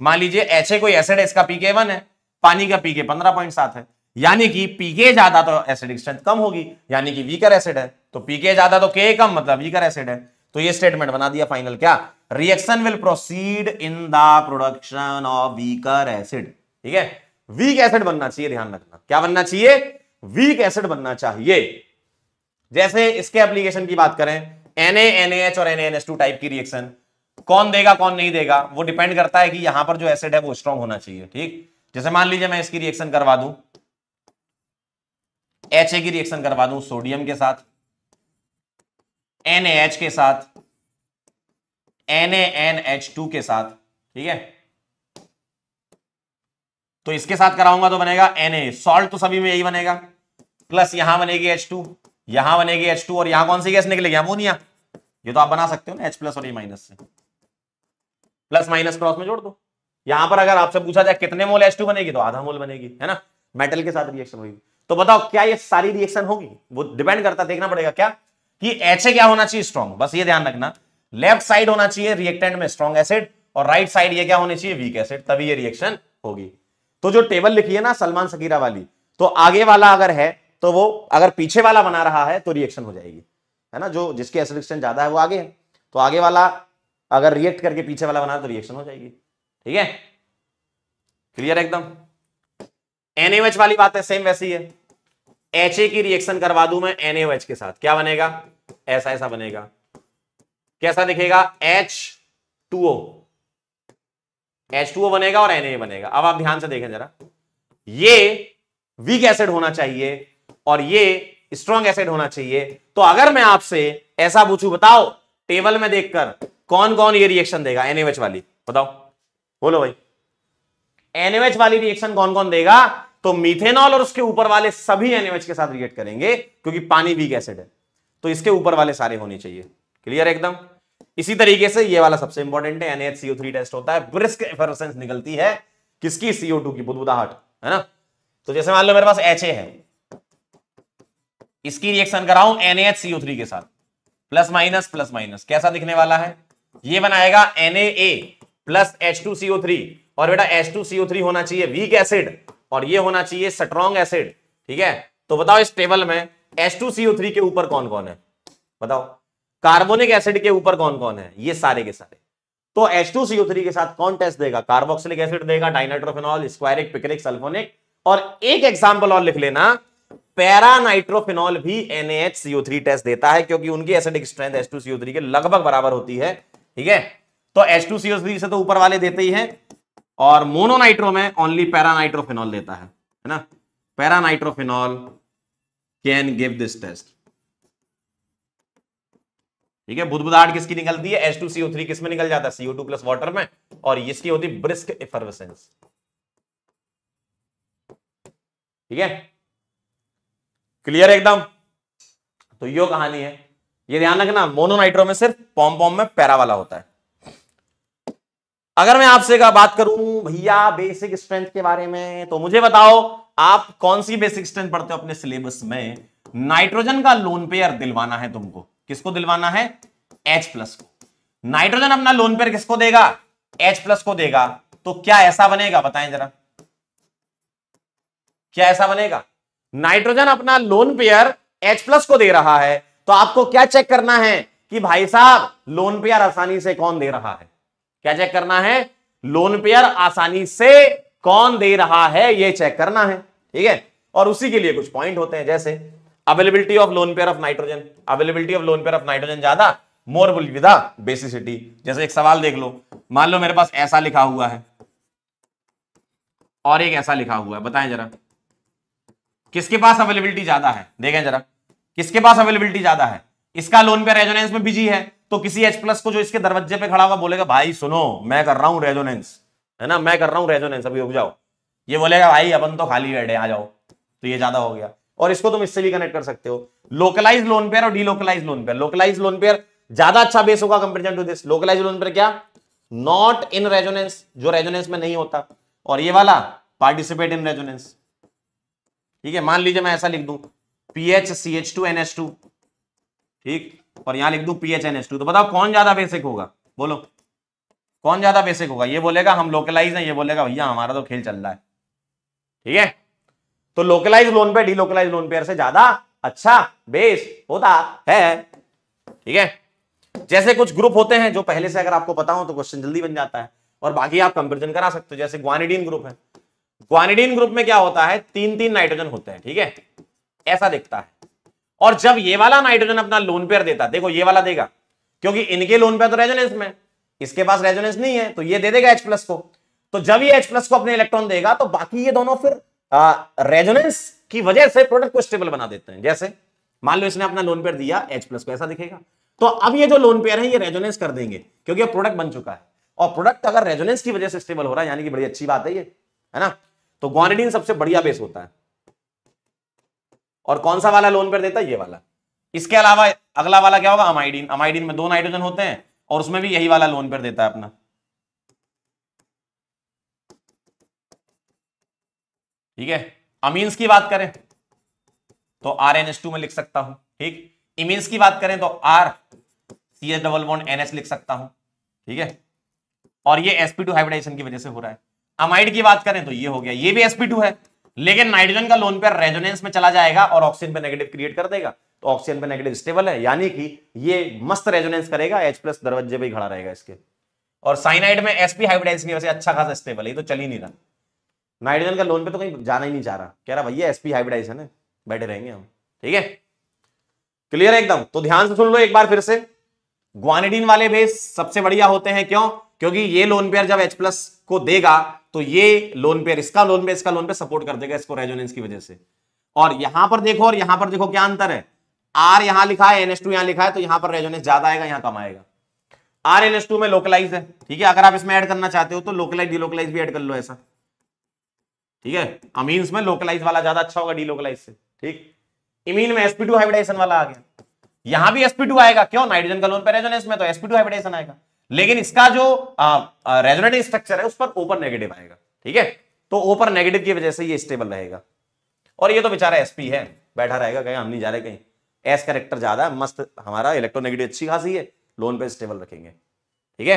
मान लीजिए एच कोई एसिड है, इसका पीके वन है, पानी का पीके पंद्रह पॉइंट सात है। यानी कि पीके ज़्यादा तो एसिडिक स्ट्रेंथ कम होगी, यानी कि वीकर एसिड है। तो पीके ज़्यादा तो के कम मतलब वीकर एसिड है। तो ये स्टेटमेंट बना दिया फाइनल क्या? Reaction will proceed in the production of weaker acid ठीक है? वीक एसिड बनना चाहिए, ध्यान रखना। क्या बनना चाहिए? वीक एसिड बनना चाहिए। जैसे इसके एप्लीकेशन की बात करें एन और टू टाइप की रिएक्शन कौन देगा, कौन नहीं देगा, वो डिपेंड करता है कि यहाँ पर जो एसिड है वो स्ट्रॉन्ग होना चाहिए, ठीक? जैसे मान लीजिए मैं इसकी रिएक्शन करवा दूँ। एच की रिएक्शन करवा दूँ सोडियम के साथ। एच के साथ। टू के साथ, ठीक है? तो इसके साथ कराऊँगा तो बनेगा Na सॉल्ट तो सभी में यही बनेगा। प्लस यहाँ बनेगी एच टू यहाँ बनेगी एच टू और यहाँ कौन सी गैस निकलेगी? अमोनिया ये तो आप बना सकते हो ना H प्लस और ए माइनस से। प्लस माइनस क्रॉस में जोड़ दो। यहाँ पर अगर आपसे पूछा जाए कितने मोल H2 बनेगी तो आधा मोल बनेगी, है ना? मेटल के साथ रिएक्शन होगी। तो बताओ, क्या ये सारी रिएक्शन होगी? वो डिपेंड करता देखना पड़ेगा क्या? कि एच क्या होना चाहिए? स्ट्रॉन्ग बस ये ध्यान रखना। लेफ़्ट साइड होना चाहिए रिएक्टेंट में स्ट्रॉन्ग एसिड और राइट साइड ये क्या होनी चाहिए? वीक एसिड तभी ये रिएक्शन होगी। तो जो टेबल लिखी है ना, सलमान सकीरा वाली तो आगे वाला अगर है तो वो अगर पीछे वाला बना रहा है तो रिएक्शन हो जाएगी। है ना? जो जिसकी एसिड ज़्यादा है, वो आगे है। तो आगे वाला अगर रिएक्ट करके पीछे वाला बना तो रिएक्शन हो जाएगी। ठीक है? क्लियर एकदम? एनएच वाली बात है सेम वैसी है। एच की रिएक्शन करवा दू मैं एनएच के साथ। क्या बनेगा? ऐसा ऐसा बनेगा। कैसा दिखेगा? H two O H two O बनेगा और एन बनेगा। अब आप ध्यान से देखें जरा। ये वीक एसिड होना चाहिए और ये स्ट्रॉन्ग एसिड होना चाहिए। तो अगर मैं आपसे ऐसा पूछू, बताओ टेबल में देखकर कौन कौन ये रिएक्शन देगा? एनएच वाली। बताओ। बोलो भाई। एनएच वाली रिएक्शन कौन कौन देगा? तो मीथेनॉल और उसके ऊपर वाले सभी एनएच के साथ रिएक्ट करेंगे, क्योंकि पानी वीक एसिड है। तो इसके ऊपर वाले सारे होने चाहिए। क्लियर एकदम? इसी तरीके से ये वाला सबसे इंपॉर्टेंट है। NaHCO3 टेस्ट होता है। ब्रिस्क एफरेंस निकलती है। किसकी? CO2 की, बुदबुदाहट। है ना? तो जैसे मान लो मेरे पास HA है। इसकी रिएक्शन कराऊं NaHCO3 के साथ। प्लस माइनस प्लस माइनस कैसा दिखने वाला है? ये बनाएगा Na प्लस H2CO3 और बेटा H2CO3 होना चाहिए वीक एसिड और ये होना चाहिए स्ट्रॉन्ग एसिड ठीक है? तो बताओ इस टेबल में H2CO3 के ऊपर कौन कौन है? बताओ। कार्बोनिक एसिड के ऊपर कौन कौन है? ये सारे के सारे। तो H2CO3 के साथ कौन टेस्ट देगा? कार्बोक्सिलिक एसिड देगा डाइनाइट्रोफिनॉल स्क्वायरिक पिक्रिक सल्फोनिक और एक एग्ज़ाम्पल और लिख लेना। पैरानाइट्रोफिनॉल भी NaHCO3 टेस्ट देता है, क्योंकि उनकी एसिडिक स्ट्रेंथ H2CO3 के लगभग बराबर होती है। ठीक है? तो H2CO3 से तो ऊपर वाले देते ही है और मोनोनाइट्रो में ओनली पैरानाइट्रोफिनॉल देता है है ना? Paranitrophenol can give this test ठीक है? बुदबुदाहट किसकी निकलती है? H2CO3 किसमें निकल जाता है? सीओ टू प्लस वाटर में, और इसकी होती ब्रिस्क इफरवेसेंस ठीक है? क्लियर एकदम? तो यो कहानी है। ये ध्यान रखना मोनोनाइट्रो में सिर्फ़ पॉम पॉम में पैरा वाला होता है। अगर मैं आपसे का बात करूँ, भैया बेसिक स्ट्रेंथ के बारे में तो मुझे बताओ, आप कौन सी बेसिक स्ट्रेंथ पढ़ते हो अपने सिलेबस में? नाइट्रोजन का लोन पेयर दिलवाना है तुमको। किसको दिलवाना है? H प्लस को। नाइट्रोजन अपना लोन पेयर किसको देगा? H प्लस को देगा। तो क्या ऐसा बनेगा? बताएँ जरा। क्या ऐसा बनेगा? नाइट्रोजन अपना लोन पेयर H प्लस को दे रहा है। तो आपको क्या चेक करना है कि भाई साहब लोन पेयर आसानी से कौन दे रहा है? क्या चेक करना है? लोन पेयर आसानी से कौन दे रहा है? यह चेक करना है, ठीक है? और उसी के लिए कुछ पॉइंट होते हैं, जैसे availability of lone pair of nitrogen availability of lone pair of nitrogen ज़्यादा मोर विदा बेसिसिटी जैसे एक सवाल देख लो, मान लो मेरे पास ऐसा लिखा हुआ है, और एक ऐसा लिखा हुआ है, बताएँ जरा। किसके पास अवेलेबिलिटी ज़्यादा है? देखें जरा। किसके पास अवेलेबिलिटी ज़्यादा है? इसका लोन पे रेजोनेंस में बिज़ी है तो किसी एच प्लस को जो इसके दरवाजे पे खड़ा होगा बोलेगा, भाई सुनो, मैं कर रहा हूँ रेजोनेंस है ना? मैं कर रहा हूँ रेजोनेंस अभी रुक जाओ। ये बोलेगा, भाई, अपन तो खाली बैठे आ जाओ। तो ये ज़्यादा हो गया। और इसको तुम इससे भी कनेक्ट कर सकते हो। लोकलाइज लोन पेयर और delocalize lone pair localize lone pair ज़्यादा अच्छा बेस होगा comparison to this localize lone pair क्या? नॉट इन रेजोनेंस जो रेजोनेंस में नहीं होता। और ये वाला पार्टिसिपेट इन रेजोनेंस ठीक है? मान लीजिए मैं ऐसा लिख दूँ। P H C H two N H two ठीक? और यहाँ लिख दू P H N H two तो बताओ कौन ज़्यादा बेसिक होगा? बोलो। कौन ज़्यादा बेसिक होगा? ये बोलेगा, हम लोकलाइज हैं। ये बोलेगा, भैया, हमारा तो खेल चल रहा है। ठीक है? तो localise lone pair delocalise lone pair से ज़्यादा अच्छा बेस होता है। ठीक है? जैसे कुछ ग्रुप होते हैं, जो पहले से अगर आपको पता हो तो क्वेश्चन जल्दी बन जाता है। और बाकी आप कंपेरिजन करा सकते हो। जैसे ग्वानिडीन ग्रुप है। ग्वानिडीन ग्रुप में क्या होता है? तीन तीन नाइट्रोजन होते हैं। ठीक है? ऐसा दिखता है। और जब ये वाला नाइट्रोजन अपना लोन पेयर देता, देखो ये वाला देगा, क्योंकि इनके लोन पेयर तो रेजोनेंस में इसके पास रेजोनेंस नहीं है तो ये दे देगा एच प्लस को। तो जब ये एच प्लस को अपने इलेक्ट्रॉन देगा तो बाकी ये दोनों फिर रेजोनेंस की वजह से प्रोडक्ट को स्टेबल बना देते हैं। जैसे, मान लो इसने अपना लोन पेयर दिया एच प्लस को ऐसा दिखेगा। तो अब ये जो लोन पेयर है, ये रेजोनेंस कर देंगे, क्योंकि प्रोडक्ट बन चुका है। और प्रोडक्ट अगर रेजोनेंस की वजह से स्टेबल हो रहा है, यानी कि बड़ी अच्छी बात है ये, है ना? तो ग्वानिडीन सबसे बढ़िया बेस होता है। और कौन सा वाला लोन पेयर देता है? ये वाला। इसके अलावा अगला वाला क्या होगा? अमाइडीन अमाइडीन में दो नाइट्रोजन होते हैं और उसमें भी यही वाला लोन पेयर देता है अपना। ठीक है? अमीन्स की बात करें तो आर एन एस टू में लिख सकता हूँ। ठीक? इमीन्स की बात करें तो R C S double bond N S लिख सकता हूँ। ठीक है? और ये sp2 टू हाइब्रिडाइजेशन की वजह से हो रहा है। अमाइड की बात करें तो ये हो गया। ये भी sp2 है। लेकिन नाइट्रोजन का लोन पेयर रेजोनेंस में चला जाएगा और ऑक्सीजन पे नेगेटिव क्रिएट कर देगा। तो ऑक्सीजन पे नेगेटिव स्टेबल है, यानी कि ये मस्त रेजोनेंस करेगा एच प्लस दरवाजे पे खड़ा रहेगा इसके। और साइनाइड में एसपी हाइब्रिडाइज की वजह से अच्छा खासा स्टेबल है तो चल ही नहीं रहा। नाइट्रोजन का लोन पे तो कहीं जाना ही नहीं चाह रहा। कह रहा, भैया एसपी हाइब्रिडाइज है बैठे रहेंगे हम। ठीक है? क्लियर है एकदम? तो ध्यान से सुन लो एक बार फिर से। ग्वानिडीन वाले बेस सबसे बढ़िया होते हैं क्यों? क्योंकि ये लोन पेयर जब H प्लस को देगा तो ये लोन पेयर इसका लोन पेयर इसका लोन पेयर सपोर्ट कर देगा इसको रेजोनेंस की वजह से। और यहाँ पर देखो, और यहाँ पर देखो क्या अंतर है। आर यहाँ लिखा है एनएस टू यहाँ लिखा है तो यहाँ पर रेजोनेंस ज़्यादा आएगा, यहाँ कम आएगा। आर एन एस टू में लोकलाइज है, ठीक है? अगर आप इसमें ऐड करना चाहते हो तो लोकलाइज डीलोकलाइज भी ऐड कर लो ऐसा। ठीक है? अमीन्स में लोकलाइज वाला ज़्यादा अच्छा होगा डीलोकलाइज से, ठीक? इमीन में sp2 हाइब्रिडाइजेशन वाला आ गया। यहाँ भी sp2 आएगा, क्यों? नाइट्रोजन का लोन पे रेजोनेंस में तो sp2 हाइब्रिडाइजेशन आएगा। लेकिन इसका जो रेजोनेटिंग स्ट्रक्चर है, उस पर ओपर नेगेटिव आएगा, ठीक है? तो ओपर नेगेटिव की वजह से ये स्टेबल रहेगा। और ये तो बेचारा एसपी है, बैठा रहेगा कहीं हम नहीं जा रहे कहीं। एस करेक्टर ज़्यादा मस्त, हमारा इलेक्ट्रोनेगेटिव अच्छी खासी है लोन पे स्टेबल रखेंगे, ठीक है?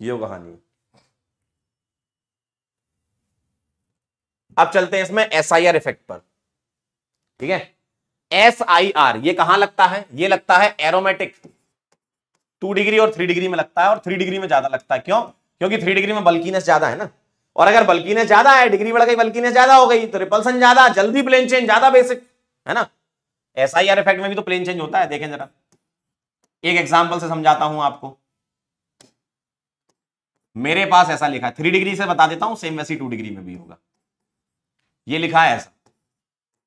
ये कहानी अब चलते हैं इसमें एस आई आर इफ़ेक्ट पर, ठीक है? एस आई आर ये कहाँ लगता है? ये लगता है एरोमेटिक टू डिग्री और थ्री डिग्री में लगता है और थ्री डिग्री में ज़्यादा लगता है। क्यों? क्योंकि थ्री डिग्री में बल्कीनेस ज़्यादा है ना। और अगर बल्कीनेस ज़्यादा है, डिग्री बढ़ गई, बल्कीनेस ज़्यादा हो गई तो रिपल्सन ज़्यादा, जल्दी प्लेन चेंज ज़्यादा बेसिक है ना? आई आर इफ़ेक्ट में भी तो प्लेन चेंज होता है, देखें जरा। एक एग्ज़ाम्पल से समझाता हूँ आपको। मेरे पास ऐसा लिखा है, थ्री डिग्री से बता देता हूँ सेम वैसी टू डिग्री में भी होगा। ये लिखा है ऐसा।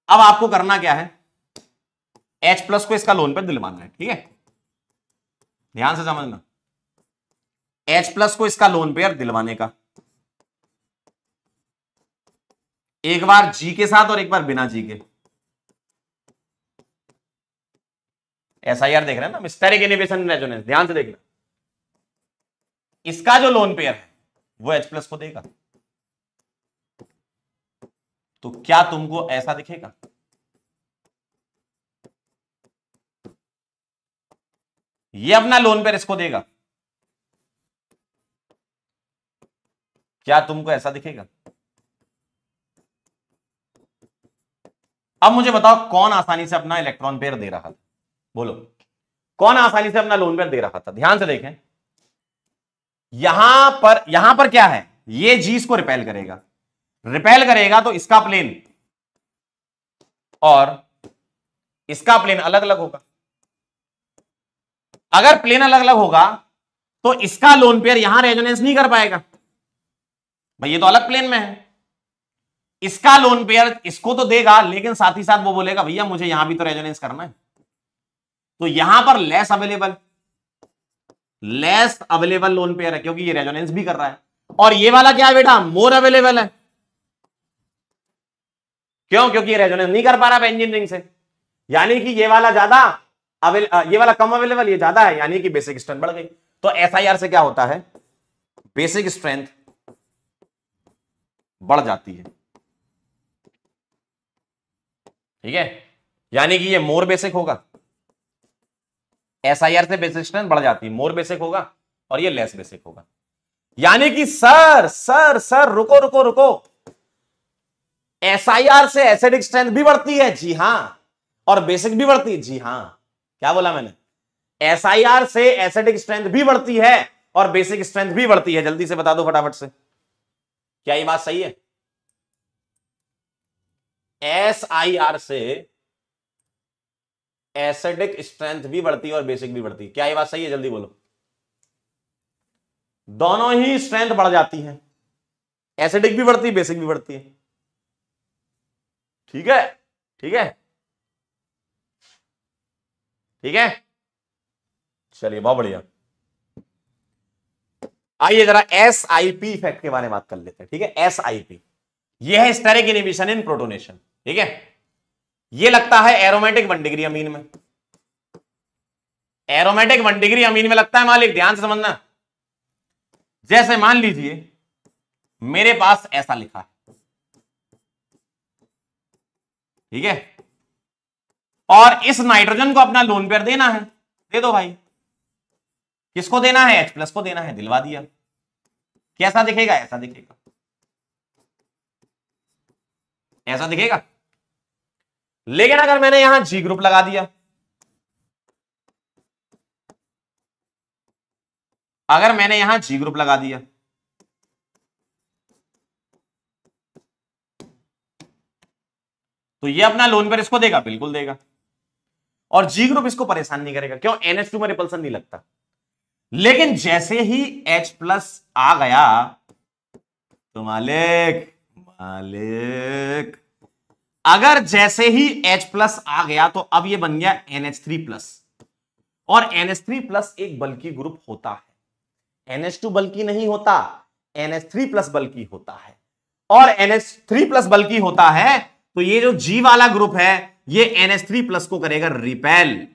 अब आपको करना क्या है? H प्लस को इसका लोन पर दिलवाना है, ठीक है? ध्यान से समझना। H प्लस को इसका लोन पेयर दिलवाने का। एक बार G के साथ और एक बार बिना G के। आई आर देख रहे हैं ना? मिस्टेरिक इनिवेशन रेजोनेंस ध्यान से देखना। इसका जो लोन पेयर है, वो H प्लस को देगा। तो क्या तुमको ऐसा दिखेगा? ये अपना लोन पेयर इसको देगा। क्या तुमको ऐसा दिखेगा? अब मुझे बताओ कौन आसानी से अपना इलेक्ट्रॉन पेयर दे रहा था? बोलो। कौन आसानी से अपना लोन पेयर दे रहा था? ध्यान से देखें। यहाँ पर यहाँ पर क्या है? ये जीस को रिपेल करेगा। रिपेल करेगा तो इसका प्लेन और इसका प्लेन अलग अलग होगा। अगर प्लेन अलग अलग होगा तो इसका लोन पेयर यहाँ रेजोनेंस नहीं कर पाएगा। भाई, ये तो अलग प्लेन में है। इसका लोन पेयर इसको तो देगा, लेकिन साथ ही साथ वो बोलेगा, भैया, मुझे यहाँ भी तो रेजोनेंस करना है। तो यहाँ पर less available less available lone pair है, क्योंकि ये रेजोनेंस भी कर रहा है। और ये वाला क्या है बेटा? मोर अवेलेबल है। क्यों? क्योंकि ये रेजोनेंस नहीं कर पा रहा बेंजीन रिंग से। यानी कि ये वाला ज़्यादा ये वाला कम अवेलेबल ये ज़्यादा है, यानी कि बेसिक स्ट्रेंथ बढ़ गई। तो एसआईआर से क्या होता है? बेसिक स्ट्रेंथ बढ़ जाती है। ठीक है? यानी कि ये मोर बेसिक होगा। एस आई आर से बेसिक स्ट्रेंथ बढ़ जाती है। मोर बेसिक होगा और ये लेस बेसिक होगा। यानी कि सर सर सर रुको रुको रुको। एस आई आर से एसिडिक स्ट्रेंथ भी बढ़ती है, जी हाँ। और बेसिक भी बढ़ती है, जी हाँ। क्या बोला मैंने? एस आई आर से एसिडिक स्ट्रेंथ भी बढ़ती है और बेसिक स्ट्रेंथ भी बढ़ती है। जल्दी से बता दो फटाफट से। क्या ये बात सही है? एस आई आर से एसिडिक स्ट्रेंथ भी बढ़ती है और बेसिक भी बढ़ती है। क्या ये बात सही है? जल्दी बोलो। दोनों ही स्ट्रेंथ बढ़ जाती है। एसिडिक भी बढ़ती है बेसिक भी बढ़ती है। ठीक है? ठीक है? ठीक है? चलिए, बहुत बढ़िया। आइए जरा एस आई पी इफ़ेक्ट के बारे में बात कर लेते हैं, ठीक है? एस आई पी यह है स्टेरिक इनिबिशन इन प्रोटोनेशन ठीक है? ये लगता है एरोमेटिक वन डिग्री अमीन में। एरोमेटिक वन डिग्री अमीन में लगता है मालिक, ध्यान से समझना। जैसे मान लीजिए, मेरे पास ऐसा लिखा है। ठीक है? और इस नाइट्रोजन को अपना लोन पेयर देना है। दे दो भाई। किसको देना है? एच प्लस को देना है। दिलवा दिया। कैसा दिखेगा? ऐसा दिखेगा। ऐसा दिखेगा? लेकिन अगर मैंने यहाँ जी ग्रुप लगा दिया। अगर मैंने यहाँ जी ग्रुप लगा दिया। तो ये अपना लोन पर इसको देगा? बिल्कुल देगा। और जी ग्रुप इसको परेशान नहीं करेगा, क्यों? एनएच टू में रिपल्सन नहीं लगता। लेकिन जैसे ही H प्लस आ गया तो मालिक मालिक, अगर जैसे ही H प्लस आ गया तो अब ये बन गया NH3 प्लस और NH3 प्लस एक बल्कि ग्रुप होता है। NH2 बल्कि नहीं होता NH3 प्लस बल्कि होता है। और NH3 प्लस बल्कि होता है तो ये जो जी वाला ग्रुप है ये NH3 प्लस को करेगा रिपेल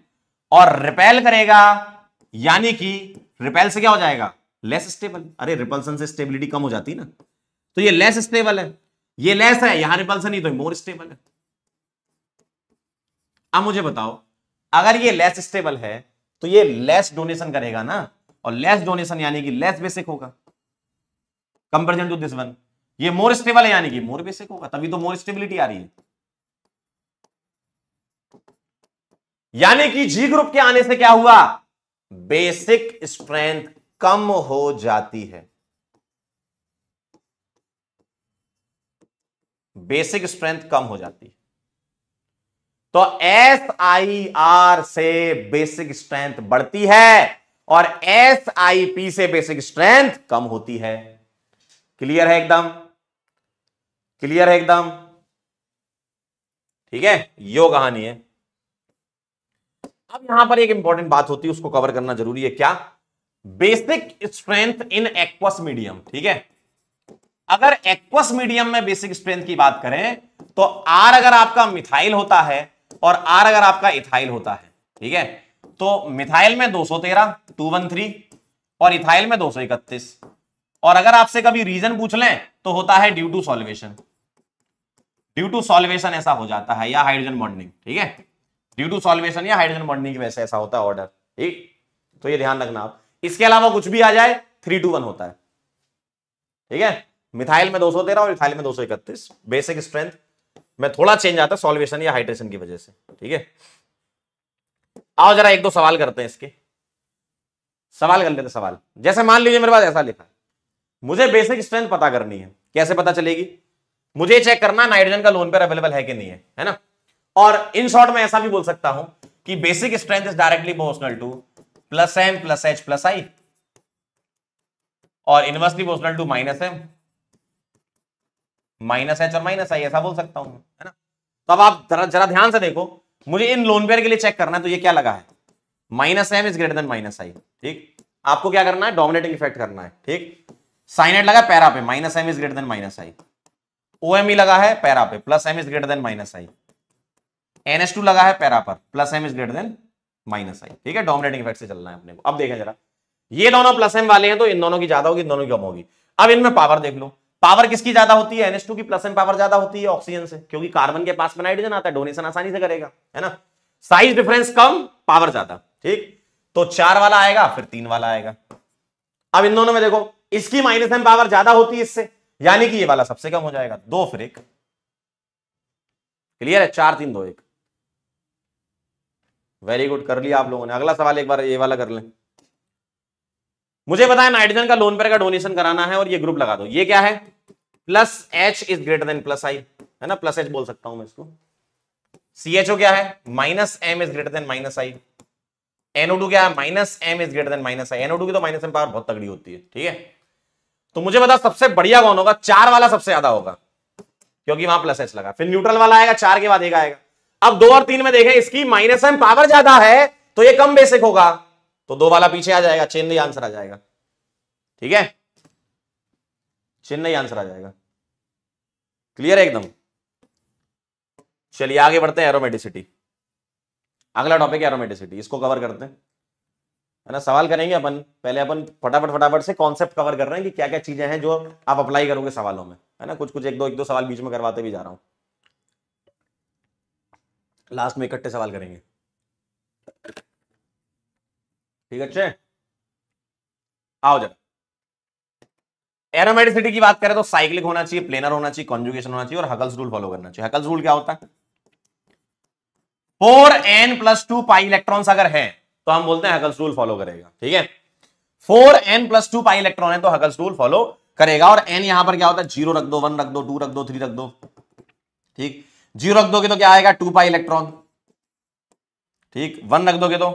और रिपेल करेगा, यानी कि रिपेल से क्या हो जाएगा? लेस स्टेबल अरे रिपल्सन से स्टेबिलिटी कम हो जाती है ना। तो ये लेस स्टेबल है। ये लेस है, यहाँ रिपल्सन नहीं तो मोर स्टेबल है। अब मुझे बताओ, अगर ये लेस स्टेबल है तो ये लेस डोनेशन करेगा ना? और लेस डोनेशन यानी कि लेस बेसिक होगा। कंपेरिजन टू दिस वन ये मोर स्टेबल है यानी कि मोर बेसिक होगा, तभी तो मोर स्टेबिलिटी आ रही है। यानी कि जी ग्रुप के आने से क्या हुआ? बेसिक स्ट्रेंथ कम हो जाती है। बेसिक स्ट्रेंथ कम हो जाती है। तो एस आई आर से बेसिक स्ट्रेंथ बढ़ती है और एस आई पी से बेसिक स्ट्रेंथ कम होती है। क्लियर है एकदम? क्लियर है एकदम? ठीक है? यो कहानी है। अब यहाँ पर एक इंपॉर्टेंट बात होती है, उसको कवर करना ज़रूरी है। क्या? Basic strength in aqueous medium ठीक है? अगर एक्वस मीडियम में बेसिक स्ट्रेंथ की बात करें तो आर अगर आपका मिथाइल होता है और आर अगर आपका इथाइल होता है, ठीक है? तो मिथाइल में 213 213 और इथाइल में 231 और अगर आपसे कभी रीजन पूछ लें तो होता है due to solvation due to solvation ऐसा हो जाता है, या हाइड्रोजन बॉन्डिंग ठीक है? ड्यू टू सॉल्वेशन या हाइड्रोजन बॉन्डिंग की वजह से ऐसा होता है ऑर्डर ठीक? तो ये ध्यान रखना आप। इसके अलावा कुछ भी आ जाए थ्री टू वन होता है। ठीक है? मिथाइल में 213 और इथाइल में 231 बेसिक स्ट्रेंथ में थोड़ा चेंज आता है सॉल्वेशन या हाइड्रेशन की वजह से। ठीक है? आओ जरा एक दो सवाल करते हैं इसके। सवाल कर लेते सवाल। जैसे मान लीजिए मेरे पास ऐसा लिखा मुझे बेसिक स्ट्रेंथ पता करनी है। कैसे पता चलेगी? मुझे चेक करना नाइट्रोजन का लोन पर अवेलेबल है कि नहीं है। है ना? और इन शॉर्ट में ऐसा भी बोल सकता हूँ कि basic strength is directly proportional to plus M plus H plus I और inversely proportional to minus M minus H और माइनस आई ऐसा बोल सकता हूँ है ना? तो अब आप जरा ध्यान से देखो, मुझे इन लोन पेयर के लिए चेक करना है तो ये क्या लगा है? Minus M is greater than minus I ठीक? आपको क्या करना है? डोमिनेटिंग इफ़ेक्ट करना है, ठीक? साइनेट लगा पैरा पे minus M is greater than minus I O M E लगा है पैरा पे plus M is greater than minus I N S two लगा है पैरा पर plus M is greater than minus I ठीक है? डोमिनेटिंग इफ़ेक्ट से चलना है अपने को। अब देखें जरा। ये दोनों प्लस एम वाले हैं तो इन दोनों की ज़्यादा होगी, इन दोनों की कम होगी। अब इनमें पावर देख लो। पावर किसकी ज़्यादा होती है? एनएस टू की प्लस एम पावर ज़्यादा होती है ऑक्सीजन से, क्योंकि कार्बन के पास में नाइट्रोजन आता है डोनेशन आसानी से करेगा, है ना? साइज़ डिफरेंस कम पावर ज़्यादा, ठीक? तो चार वाला आएगा, फिर तीन वाला आएगा। अब इन दोनों में देखो, इसकी माइनस एम पावर ज़्यादा होती है इससे, यानी कि ये वाला सबसे कम हो जाएगा। दो फिर एक। क्लियर है? चार, तीन, दो, एक। वेरी गुड कर लिया आप लोगों ने। अगला सवाल एक बार ये वाला कर लें। मुझे बताया नाइट्रोजन का लोन पेयर का डोनेशन कराना है और ये ग्रुप लगा दो। ये क्या है? Plus H is greater than plus I है ना? प्लस एच बोल सकता हूँ मैं इसको। सी एच ओ क्या है? Minus M is greater than minus I NO two क्या है? Minus M is greater than minus I NO two की तो माइनस एम पावर बहुत तगड़ी होती है, ठीक है? तो मुझे बता सबसे बढ़िया कौन होगा? चार वाला सबसे ज़्यादा होगा। क्योंकि वहाँ प्लस एच लगा। फिर न्यूट्रल वाला आएगा, चार के बाद एक आएगा। अब दो और तीन में देखें, इसकी माइनस एम पावर ज़्यादा है तो ये कम बेसिक होगा। तो दो वाला पीछे आ जाएगा, चेन्नई आंसर आ जाएगा। ठीक है? चेन्नई आंसर आ जाएगा। क्लियर है एकदम? चलिए, आगे बढ़ते हैं एरोमेटिसिटी अगला टॉपिक है एरोमेटिसिटी इसको कवर करते हैं। है ना, सवाल करेंगे अपन। पहले अपन फटाफट फटाफट से कॉन्सेप्ट कवर कर रहे हैं कि क्या क्या चीज़ें हैं जो आप अप्लाई करोगे सवालों में। है ना कुछ कुछ एक दो एक दो सवाल बीच में करवाते भी जा रहा हूँ। लास्ट में इकट्ठे सवाल करेंगे। ठीक है, अच्छे? आओ जरा। एरोमेटिसिटी की बात करें तो साइक्लिक होना चाहिए प्लेनर होना चाहिए कॉन्जुगेशन होना चाहिए और हकल्स रूल फॉलो करना चाहिए। हकल्स रूल क्या होता है? Four N plus two pi electrons अगर है तो हम बोलते हैं हकल्स रूल फॉलो करेगा। ठीक है? Four N plus two pi electron है तो हकल्स रूल फॉलो करेगा। और एन यहाँ पर क्या होता है? ज़ीरो रख दो वन रख दो टू रख दो थ्री रख दो। ठीक? ज़ीरो रख दोगे तो क्या आएगा? Two pi electron. ठीक? वन रख दोगे तो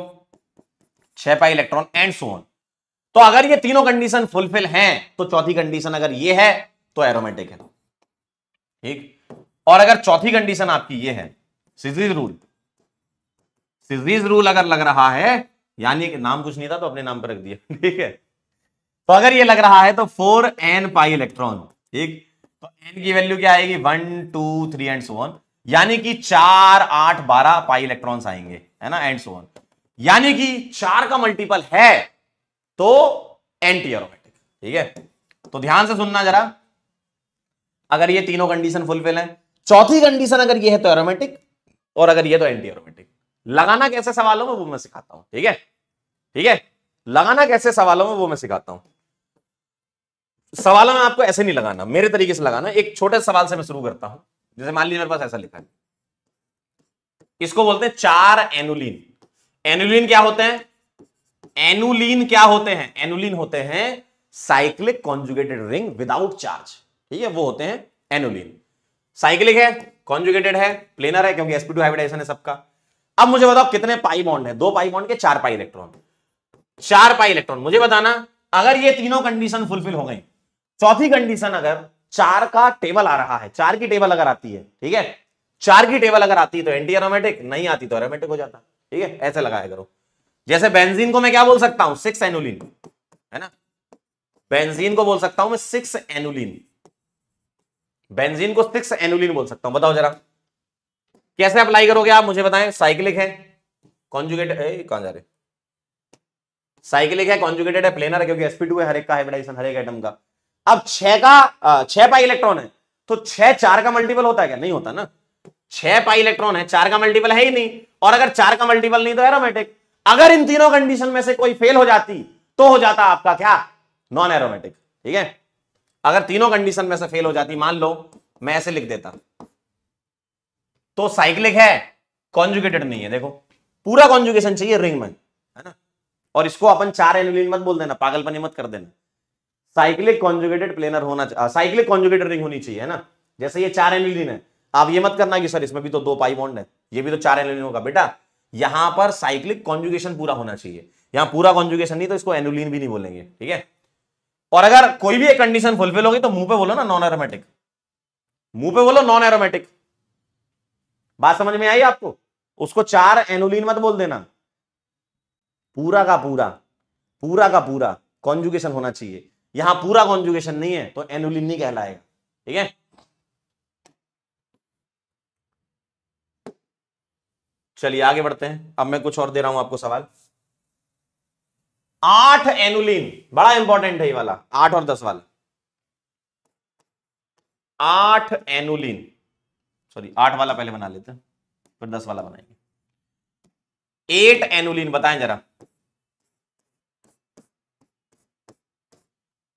छह pi electron and so on तो अगर ये तीनों कंडीशन फुलफिल हैं तो चौथी कंडीशन अगर ये है तो एरोमेटिक है। ठीक? और अगर चौथी कंडीशन आपकी ये है सीरीज़ रूल सीरीज़ रूल अगर लग रहा है, यानी कि नाम कुछ नहीं था तो अपने नाम पर रख दिया। ठीक है? तो अगर ये लग रहा है तो फोर एन पाई इलेक्ट्रॉन। ठीक? तो एन की वैल्यू क्या आएगी? One two three and so on यानी कि चार, आठ, बारह पाई इलेक्ट्रॉन्स आएँगे, है ना एंड सो ऑन यानी कि चार का मल्टीपल है तो एंटी एरोमेटिक ठीक है? तो ध्यान से सुनना जरा। अगर ये तीनों कंडीशन फुलफिल है, चौथी कंडीशन अगर ये है तो एरोमेटिक और अगर ये तो एंटी एरोमेटिक लगाना कैसे सवालों में, वो मैं सिखाता हूँ, ठीक है? ठीक है? लगाना कैसे सवालों में, वो मैं सिखाता हूँ। सवालों में आपको ऐसे नहीं लगाना, मेरे तरीके से लगाना, एक छोटे सवाल से मैं शुरू करता हूँ। जैसे मान लीजिए मेरे पास ऐसा लिखा है। इसको बोलते हैं चार एनुलिन। एनुलिन क्या होते हैं? एनुलिन क्या होते हैं? एनुलिन होते हैं cyclic conjugated ring without charge. ठीक है, वो होते हैं एनुलिन। साइक्लिक है, कॉन्जुगेटेड है, प्लेनर है, क्योंकि sp2 हाइब्रिडाइजेशन है सबका। अब मुझे बताओ कितने पाई बॉन्ड है? दो पाई बॉन्ड के चार पाई इलेक्ट्रॉन। चार पाई इलेक्ट्रॉन। मुझे बताना, अगर ये तीनों कंडीशन फुलफिल हो गई, चौथी कंडीशन अगर चार का टेबल आ रहा है, चार की टेबल अगर आती है, ठीक है? चार की टेबल अगर आती है तो एंटी एरोमेटिक नहीं आती तो एरोमेटिक हो जाता, ठीक है? ऐसे लगाया करो। जैसे बेंजीन को मैं क्या बोल सकता हूँ? सिक्स एनुलिन है ना? बेंजीन को बोल सकता हूँ मैं सिक्स एनुलिन बेंजीन को सिक्स एनुलिन बोल सकता हूँ, बताओ जरा। कैसे अप्लाई करोगे आप? मुझे बताएँ। साइक्लिक है कॉन्जुगेट कहाँ जा रहे? साइक्लिक है कॉन्जुगेटेड है प्लेनर है, क्योंकि sp2 है, हर एक का हाइब्रिडाइजेशन हर एक एटम का। अब छह का छह पाई इलेक्ट्रॉन है तो छह चार का मल्टीपल होता है क्या? नहीं होता ना। छह पाई इलेक्ट्रॉन है, चार का मल्टीपल है ही नहीं। और अगर चार का मल्टीपल नहीं तो एरोमेटिक अगर इन तीनों कंडीशन में से कोई फेल हो जाती तो हो जाता आपका क्या? नॉन एरोमेटिक ठीक है? अगर तीनों कंडीशन में से फेल हो जाती, मान लो, मैं ऐसे लिख देता। तो साइक्लिक है कॉन्जुगेटेड नहीं है, देखो। पूरा कॉन्जुगेशन चाहिए रिंग में, है ना? और इसको अपन चार एनुलिन मत बोल देना, पागलपनी मत कर देना। साइक्लिक कॉन्जुगेटेड प्लेनर होना साइक्लिक कॉन्जुगेटेड रिंग होनी चाहिए, है ना? जैसे ये चार एनुलिन है। आप ये मत करना कि सर, इसमें भी तो दो पाई बॉन्ड है, ये भी तो चार एनुलिन होगा। बेटा, यहाँ पर साइक्लिक कॉन्जुगेशन पूरा होना चाहिए। यहाँ पूरा कॉन्जुगेशन नहीं तो इसको एनुलिन भी नहीं बोलेंगे, ठीक है? और अगर कोई भी एक कंडीशन फुलफिल होगी तो मुँह पे बोलो ना नॉन एरोमेटिक मुँह पे बोलो नॉन एरोमेटिक बात समझ में आई आपको? उसको चार एनुलिन मत बोल देना। पूरा का पूरा पूरा का पूरा कॉन्जुगेशन होना चाहिए। यहाँ पूरा कॉन्जुगेशन नहीं है तो एनुलिन नहीं कहलाएगा, ठीक है? चलिए, आगे बढ़ते हैं। अब मैं कुछ और दे रहा हूँ आपको सवाल। आठ एनुलिन, बड़ा इंपॉर्टेंट है ये वाला, आठ और दस वाला। आठ एनुलिन सॉरी आठ वाला पहले बना लेते हैं, फिर दस वाला बनाएँगे। एट एनुलिन, बताएँ जरा।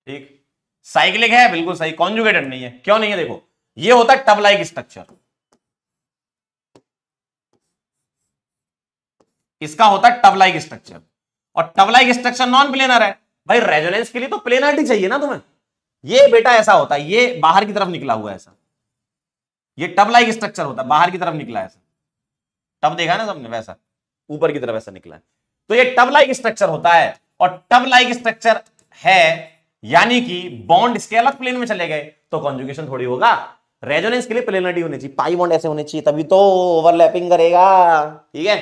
ठीक साइक्लिक है, बिल्कुल सही कॉन्जुगेटेड नहीं है। क्यों नहीं है, देखो, ये होता है टब लाइक स्ट्रक्चर इसका होता है टब लाइक स्ट्रक्चर और tub like structure non planar है। भाई रेजोनेंस के लिए तो प्लेनरिटी चाहिए ना तुम्हें। ये बेटा ऐसा होता है, ये बाहर की तरफ़ निकला हुआ है ऐसा। ये टब लाइक स्ट्रक्चर होता है, बाहर की तरफ़ निकला है ऐसा। टब देखा ना सबने, वैसा। ऊपर की तरफ़ ऐसा निकला है। तो ये टब लाइक स्ट्रक्चर होता है, और टब लाइक स्ट्रक्चर है यानी कि बॉन्ड इसके अलग प्लेन में चले गए। तो कॉन्जुगेशन थोड़ी होगा। रेजोनेंस के लिए प्लेनरिटी होनी चाहिए। पाई बॉन्ड ऐसे होने चाहिए, तभी तो ओवरलैपिंग करेगा। ठीक है?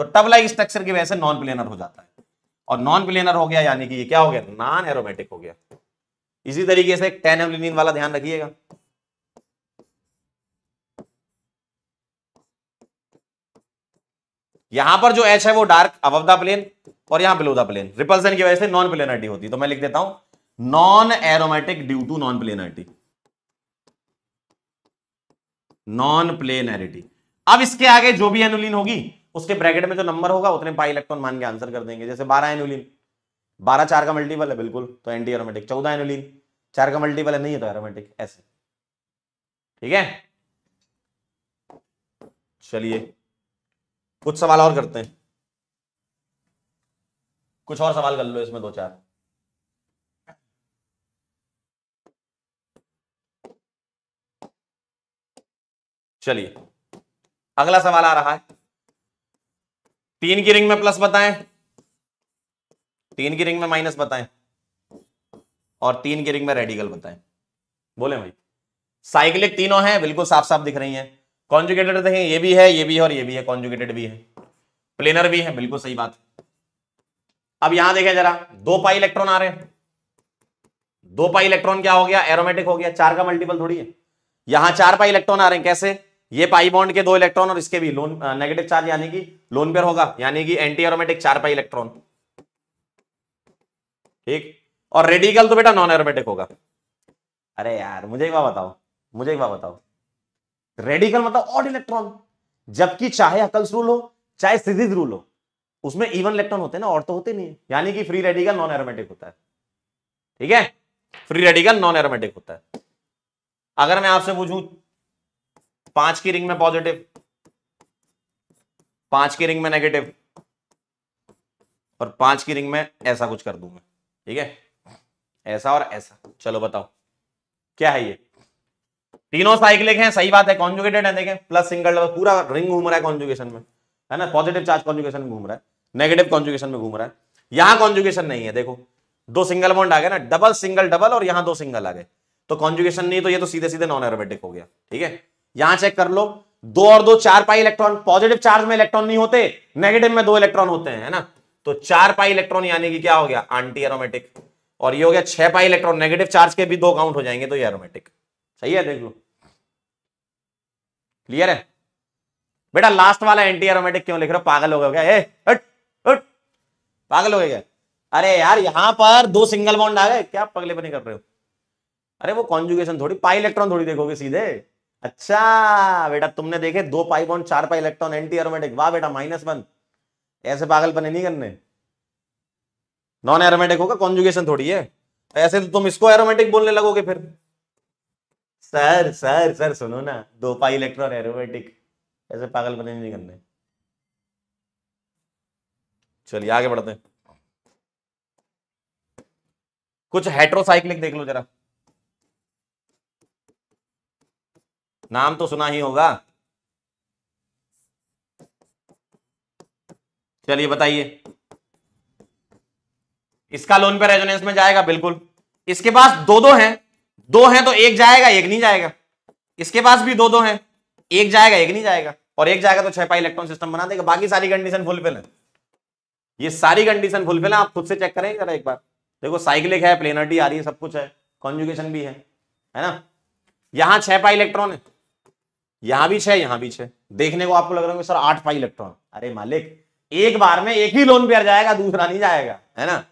तो टब लाइक स्ट्रक्चर की वजह से नॉन प्लेनर हो जाता है। और नॉन प्लेनर हो गया, यानी कि ये क्या हो गया? नॉन एरोमेटिक हो गया। इसी तरीके से टेन एमलिन वाला ध्यान रखिएगा। यहाँ पर जो एच है वो डार्क अबव द प्लेन और यहाँ बिलो द प्लेन रिपल्सन की वजह से नॉन प्लेनरिटी होती है। तो मैं लिख देता हूँ। Non aromatic due to non planarity non planarity अब इसके आगे जो भी एनुलिन होगी, उसके ब्रैकेट में जो नंबर होगा, उतने पाई इलेक्ट्रॉन मान के आंसर कर देंगे। जैसे बारह एनुलिन बारह, चार का मल्टीपल है, बिल्कुल। तो एंटी एरोमेटिक चौदह एनुलिन चार का मल्टीपल है, नहीं है तो एरोमेटिक ऐसे। ठीक है? चलिए, कुछ सवाल और करते हैं। कुछ और सवाल कर लो इसमें दो, चार। चलिए। अगला सवाल आ रहा है। तीन की रिंग में प्लस बताएँ। तीन की रिंग में माइनस बताएँ। और तीन की रिंग में रेडिकल बताएँ। बोले भाई। साइक्लिक तीनों हैं, बिल्कुल साफ़ साफ़ दिख रही हैं। कॉन्जुगेटेड देखें, ये भी है, ये भी है और ये भी है, कॉन्जुगेटेड भी है। प्लेनर भी है, बिल्कुल सही बात। अब यहाँ देखें जरा, दो पाई इलेक्ट्रॉन आ रहे हैं। दो पाई इलेक्ट्रॉन क्या हो गया? एरोमेटिक हो गया। चार का मल्टीपल थोड़ी है। यहाँ चार पाई इलेक्ट्रॉन आ रहे हैं, कैसे? ये पाई बॉन्ड के दो इलेक्ट्रॉन और इसके भी लोन नेगेटिव चार्ज यानी कि लोन पेयर होगा, यानी कि एंटी एरोमेटिक चार पाई इलेक्ट्रॉन। ठीक? और रेडिकल तो बेटा नॉन एरोमेटिक होगा। अरे यार, मुझे एक बात बताओ, मुझे एक बात बताओ। रेडिकल मतलब ऑड इलेक्ट्रॉन जबकि चाहे अकल्स रूल हो, चाहे सिजिज रूल हो, उसमें इवन इलेक्ट्रॉन होते हैं ना और तो होते नहीं यानी कि फ्री रेडिकल नॉन एरोमेटिक होता है। ठीक है? फ्री रेडिकल नॉन एरोमेटिक होता है। अगर मैं आपसे पूछूँ पाँच की रिंग में पॉजिटिव, पाँच की रिंग में नेगेटिव, और पाँच की रिंग में ऐसा कुछ कर दूँगा। ठीक है? ऐसा और ऐसा। चलो बताओ, क्या है ये? तीनों साइक्लिक हैं, सही बात है कॉन्जुगेटेड है, देखें प्लस सिंगल पूरा रिंग घूम रहा है कॉन्जुगेशन में। है ना? पॉजिटिव चार्ज कॉन्जुगेशन में घूम रहा है नेगेटिव कॉन्जुगेशन में घूम रहा है। यहाँ कॉन्जुगेशन नहीं है, देखो, दो सिंगल बॉन्ड आ गए ना डबल सिंगल डबल और यहाँ दो सिंगल आ गए। तो कॉन्जुगेशन नहीं तो ये तो सीधे सीधे नॉन एरोमेटिक हो गया। ठीक है? यहाँ चेक कर लो। दो और दो, चार पाई इलेक्ट्रॉन पॉजिटिव चार्ज में इलेक्ट्रॉन नहीं होते नेगेटिव में दो इलेक्ट्रॉन होते हैं, है ना? तो चार पाई इलेक्ट्रॉन यानी कि क्या हो गया? एंटी एरोमेटिक और ये हो गया छह पाई इलेक्ट्रॉन नेगेटिव चार्ज के भी दो काउंट हो जाएँगे तो ये एरोमेटिक सही है, देख लो। क्लियर है? बेटा लास्ट वाला एंटी एरोमेटिक क्यों लिख रहे हो? पागल हो गया ए हट हट पागल हो गया अरे यार, यहाँ पर दो सिंगल बॉन्ड आ गए। क्या पगले बने कर रहे हो? अरे वो कॉन्जुगेशन थोड़ी, पाई इलेक्ट्रॉन थोड़ी देखोगे सीधे। अच्छा बेटा, तुमने देखे दो पाई बॉन्ड चार पाई इलेक्ट्रॉन एंटी एरोमेटिक वाह बेटा माइनस वन ऐसे पागल बने नहीं करने। नॉन एरोमेटिक होगा कॉन्जुगेशन थोड़ी है। ऐसे तो तुम इसको एरोमेटिक बोलने लगोगे फिर। सर सर सर, सुनो ना, दो पाई इलेक्ट्रॉन एरोमेटिक ऐसे पागल बने नहीं करने। चलिए, आगे बढ़ते हैं। कुछ हेट्रोसाइक्लिक देख लो जरा। नाम तो सुना ही होगा। चलिए बताइए। इसका लोन पे रेजोनेंस में जाएगा, बिल्कुल। इसके पास दो दो हैं। दो हैं तो एक जाएगा, एक नहीं जाएगा। इसके पास भी दो दो हैं। एक जाएगा, एक नहीं जाएगा। और एक जाएगा तो छह पाई इलेक्ट्रॉन सिस्टम बना देगा। बाकी सारी कंडीशन फुलफिल है। ये सारी कंडीशन फुलफिल है। आप खुद से चेक करें जरा एक बार। देखो साइक्लिक है प्लेनरिटी आ रही है, सब कुछ है। कॉन्जुगेशन भी है। है ना? यहाँ छह पाई इलेक्ट्रॉन है। यहाँ भी छह, यहाँ भी छह। देखने को आपको लग रहा है सर, आठ पाई इलेक्ट्रॉन। अरे मालिक, एक बार में एक ही लोन पेयर जाएगा, दूसरा नहीं जाएगा, है ना?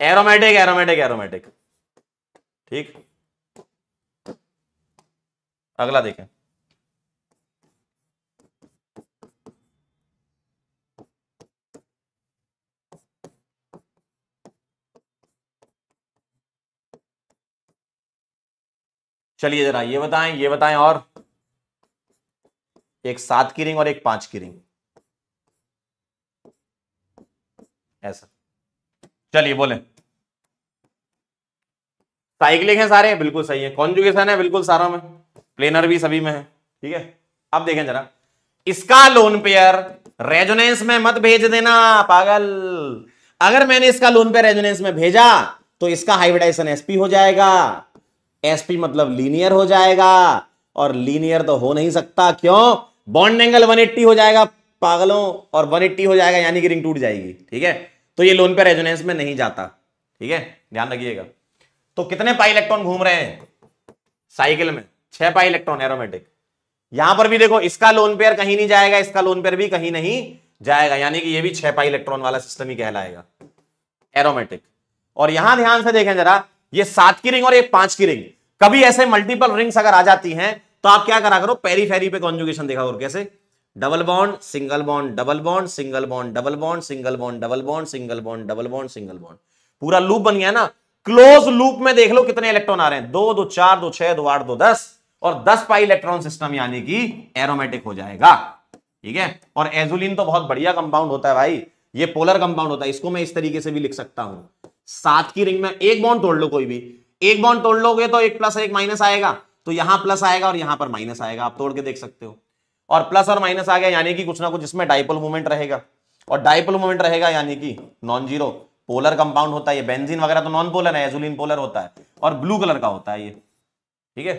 एरोमेटिक एरोमेटिक एरोमेटिक ठीक? अगला देखें। चलिए जरा, ये बताएँ ये बताएँ और। एक सात की रिंग और एक पाँच की रिंग। ऐसा। चलिए, बोले। साइक्लिक है सारे, बिल्कुल सही है। कॉन्जुगेशन है, बिल्कुल सारा में। प्लेनर भी सभी में है, ठीक है? अब देखें जरा। इसका लोन पेयर रेजोनेंस में मत भेज देना, पागल। अगर मैंने इसका लोन पेयर रेजोनेंस में भेजा तो इसका हाइब्रिडाइजेशन एसपी हो जाएगा। एसपी मतलब लीनियर हो जाएगा, और लीनियर तो हो नहीं सकता। क्यों? बॉन्ड एंगल 180 हो जाएगा, पागलों, और 180 हो जाएगा, यानी कि रिंग टूट जाएगी, ठीक है? तो ये लोन पे रेजोनेंस में नहीं जाता, ठीक है? ध्यान रखिएगा। तो कितने पाई इलेक्ट्रॉन घूम रहे हैं? साइकिल में, छह पाई इलेक्ट्रॉन एरोमेटिक यहाँ पर भी देखो, इसका लोन पेयर कहीं नहीं जाएगा, इसका लोन पेयर भी कहीं नहीं जाएगा, यानी कि ये भी छह पाई इलेक्ट्रॉन वाला सिस्टम ही कहलाएगा। एरोमेटिक और यहाँ ध्यान से देखें जरा, ये सात की रिंग और एक पाँच की रिंग कभी ऐसे मल्टीपल रिंग्स अगर आ जाती हैं तो आप क्या करा करो पेरी फेरी पे कॉन्जुगेशन देखा और कैसे? Double bond single bond double bond single bond double bond single bond double bond single bond double bond single bond पूरा लूप बन गया ना? क्लोज लूप में देख लो कितने इलेक्ट्रॉन आ रहे हैं। दो दो, चार, दो, छह, दो, आठ, दो, दस और दस पाई इलेक्ट्रॉन सिस्टम यानी कि एरोमेटिक हो जाएगा। ठीक है? और एजुलिन तो बहुत बढ़िया कंपाउंड होता है भाई। ये पोलर कंपाउंड होता है। इसको मैं इस तरीके से भी लिख सकता हूँ। सात की रिंग में एक बॉन्ड तोड़ लो कोई भी। एक बॉन्ड तोड़ लोगे तो एक प्लस एक माइनस आएगा। तो यहाँ प्लस आएगा और यहाँ पर माइनस आएगा। आप तोड़ के देख सकते हो। और प्लस और माइनस आ गया, यानी कि कुछ ना कुछ इसमें डाइपोल मूवमेंट रहेगा। और डाइपोल मूवमेंट रहेगा, यानी कि नॉन ज़ीरो पोलर कंपाउंड होता है, ये बेंजीन वगैरह तो नॉन पोलर है एजुलिन पोलर होता है। और ब्लू कलर का होता है ये। ठीक है?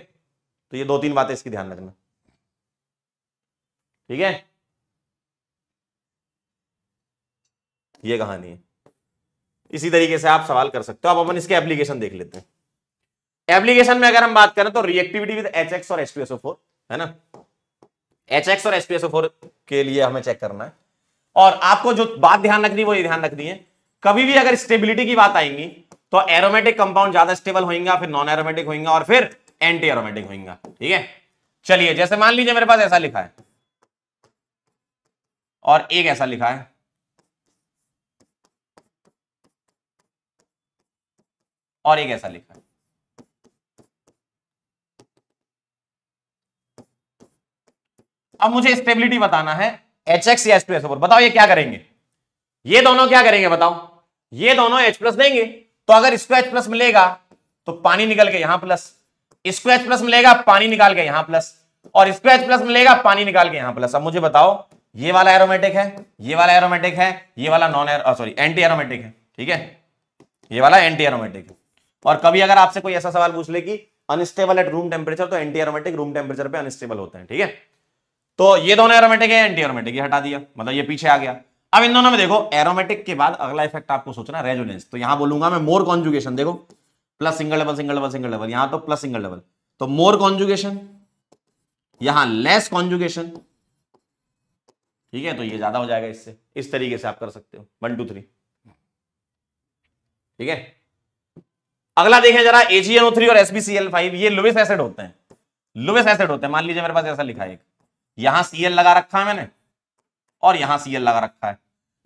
तो ये दो तीन बातें इसकी ध्यान रखना। ठीक है? ये कहानी है। इसी तरीके से आप सवाल कर सकते हो। आप अपन इसके एप्लीकेशन देख लेते हैं। एप्लीकेशन में अगर हम बात करें तो रिएक्टिविटी विद एचएक्स और फोर है ना? एच एक्स और फोर के लिए हमें चेक करना है। और आपको जो बात ध्यान रखनी वो ये ध्यान रखनी है, कभी भी अगर स्टेबिलिटी की बात आएँगी तो एरोमेटिक कंपाउंड ज़्यादा स्टेबल होगा फिर नॉन एरोमेटिक होगा और फिर एंटी एरोमेटिक होगा ठीक है? चलिए, जैसे मान लीजिए मेरे पास ऐसा लिखा है, और एक ऐसा लिखा है। और एक ऐसा लिखा है। अब मुझे स्टेबिलिटी बताना है एच एक्स या एच टू एस बताओ ये क्या करेंगे? ये दोनों क्या करेंगे बताओ? ये दोनों एच प्लस देंगे। तो अगर इसको एच प्लस मिलेगा तो पानी निकल के यहाँ प्लस इसको एच प्लस मिलेगा, पानी निकाल के यहाँ प्लस और इसको एच प्लस मिलेगा, पानी निकाल के यहाँ प्लस अब मुझे बताओ, ये वाला एरोमेटिक है, ये वाला एरोमेटिक है, ये वाला नॉन सॉरी एंटी एरोमेटिक है, ठीक है? ये वाला एंटी एरोमेटिक है। और कभी अगर आपसे कोई ऐसा सवाल पूछ ले कि अनस्टेबल एट रूम टेम्परेचर तो एंटी एरोमेटिक रूम टेम्परेचर पे अनस्टेबल होते हैं, ठीक है? तो ये दोनों एरोमेटिक है एंटी एरोमेटिक हटा दिया मतलब ये पीछे आ गया। अब इन दोनों में देखो एरोमेटिक के बाद अगला इफ़ेक्ट आपको सोचना रेजोनेंस तो यहाँ बोलूँगा मैं मोर कॉन्जुगेशन देखो plus single double single double single double यहाँ तो प्लस सिंगल डबल तो मोर कॉन्जुगेशन यहाँ लेस कॉन्जुगेशन ठीक है तो ये ज़्यादा हो जाएगा इससे। इस तरीके से आप कर सकते हो। वन टू थ्री ठीक है? अगला देखें जरा एजीएनओ थ्री और एसबीसीएल फाइव ये लुविस एसिड होते हैं। लुविस एसिड होते हैं। मान लीजिए मेरे पास ऐसा लिखा है यहाँ सीएल लगा रखा है मैंने, और यहाँ सीएल लगा रखा है।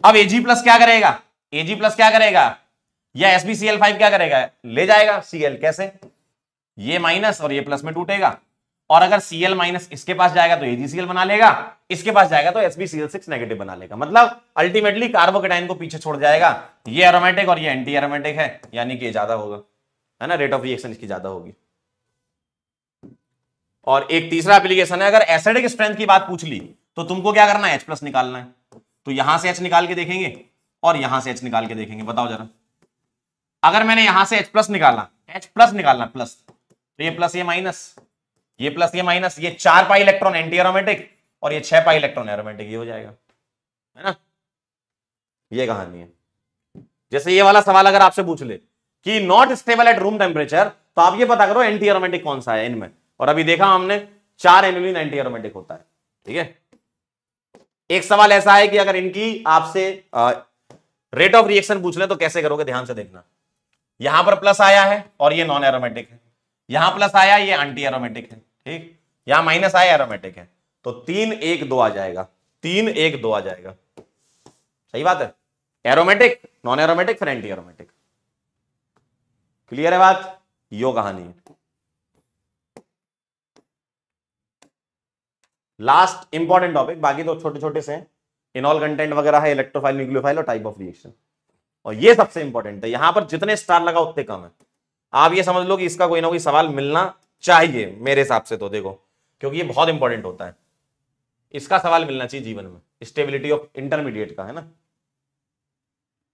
अब एजी प्लस क्या करेगा? एजी प्लस क्या करेगा? या एसबीसीएल फाइव क्या करेगा? ले जाएगा सीएल कैसे? ये माइनस और ये प्लस में टूटेगा। और अगर सीएल माइनस इसके पास जाएगा तो एजीसीएल बना लेगा, इसके पास जाएगा तो एसबीसीएल सिक्स नेगेटिव बना लेगा। मतलब अल्टीमेटली कार्बोकेटाइन को पीछे छोड़ जाएगा। ये एरोमेटिक और ये एंटी एरोमेटिक है, यानी कि ज़्यादा होगा। है ना? रेट ऑफ़ रिएक्शन इसकी ज़्यादा होगी। और एक तीसरा एप्लीकेशन है, अगर एसिडिक स्ट्रेंथ की बात पूछ ली तो तुमको क्या करना है? एच प्लस निकालना है। तो यहाँ से एच निकाल के देखेंगे और यहाँ से एच निकाल के देखेंगे। बताओ जरा। अगर मैंने यहाँ से एच प्लस निकाला एच प्लस निकालना प्लस तो ये प्लस ये माइनस ये प्लस ये माइनस ये चार पाई इलेक्ट्रॉन एंटी एरोमेटिक और ये छह पाई इलेक्ट्रॉन एरोमेटिक ये हो जाएगा। है ना? ये कहानी है। जैसे ये वाला सवाल अगर आपसे पूछ ले कि not stable at room temperature तो आप ये पता करो एंटी एरोमेटिक कौन सा है इनमें। और अभी देखा हमने, चार एनुलिन एंटी एरोमेटिक होता है, ठीक है? एक सवाल ऐसा है कि अगर इनकी आपसे रेट ऑफ़ रिएक्शन पूछ ले तो कैसे करोगे? ध्यान से देखना। यहाँ पर प्लस आया है और ये नॉन एरोमेटिक है। यहाँ प्लस आया, ये एंटी एरोमेटिक है, ठीक? यहाँ माइनस आया एरोमेटिक है। तो तीन एक दो आ जाएगा। तीन एक दो आ जाएगा। सही बात है? एरोमेटिक नॉन एरोमेटिक फिर एंटी एरोमेटिक क्लियर है बात? यो कहानी है। लास्ट इंपॉर्टेंट टॉपिक बाकी तो छोटे छोटे से इनऑल कंटेंट वगैरह है इलेक्ट्रोफाइल न्यूक्लियोफाइल और टाइप ऑफ़ रिएक्शन और ये सबसे इंपॉर्टेंट है। यहाँ पर जितने स्टार लगा उतने कम है। आप ये समझ लो कि इसका कोई ना कोई सवाल मिलना चाहिए मेरे हिसाब से तो देखो, क्योंकि ये बहुत इंपॉर्टेंट होता है। इसका सवाल मिलना चाहिए जीवन में। स्टेबिलिटी ऑफ़ इंटरमीडिएट का, है ना?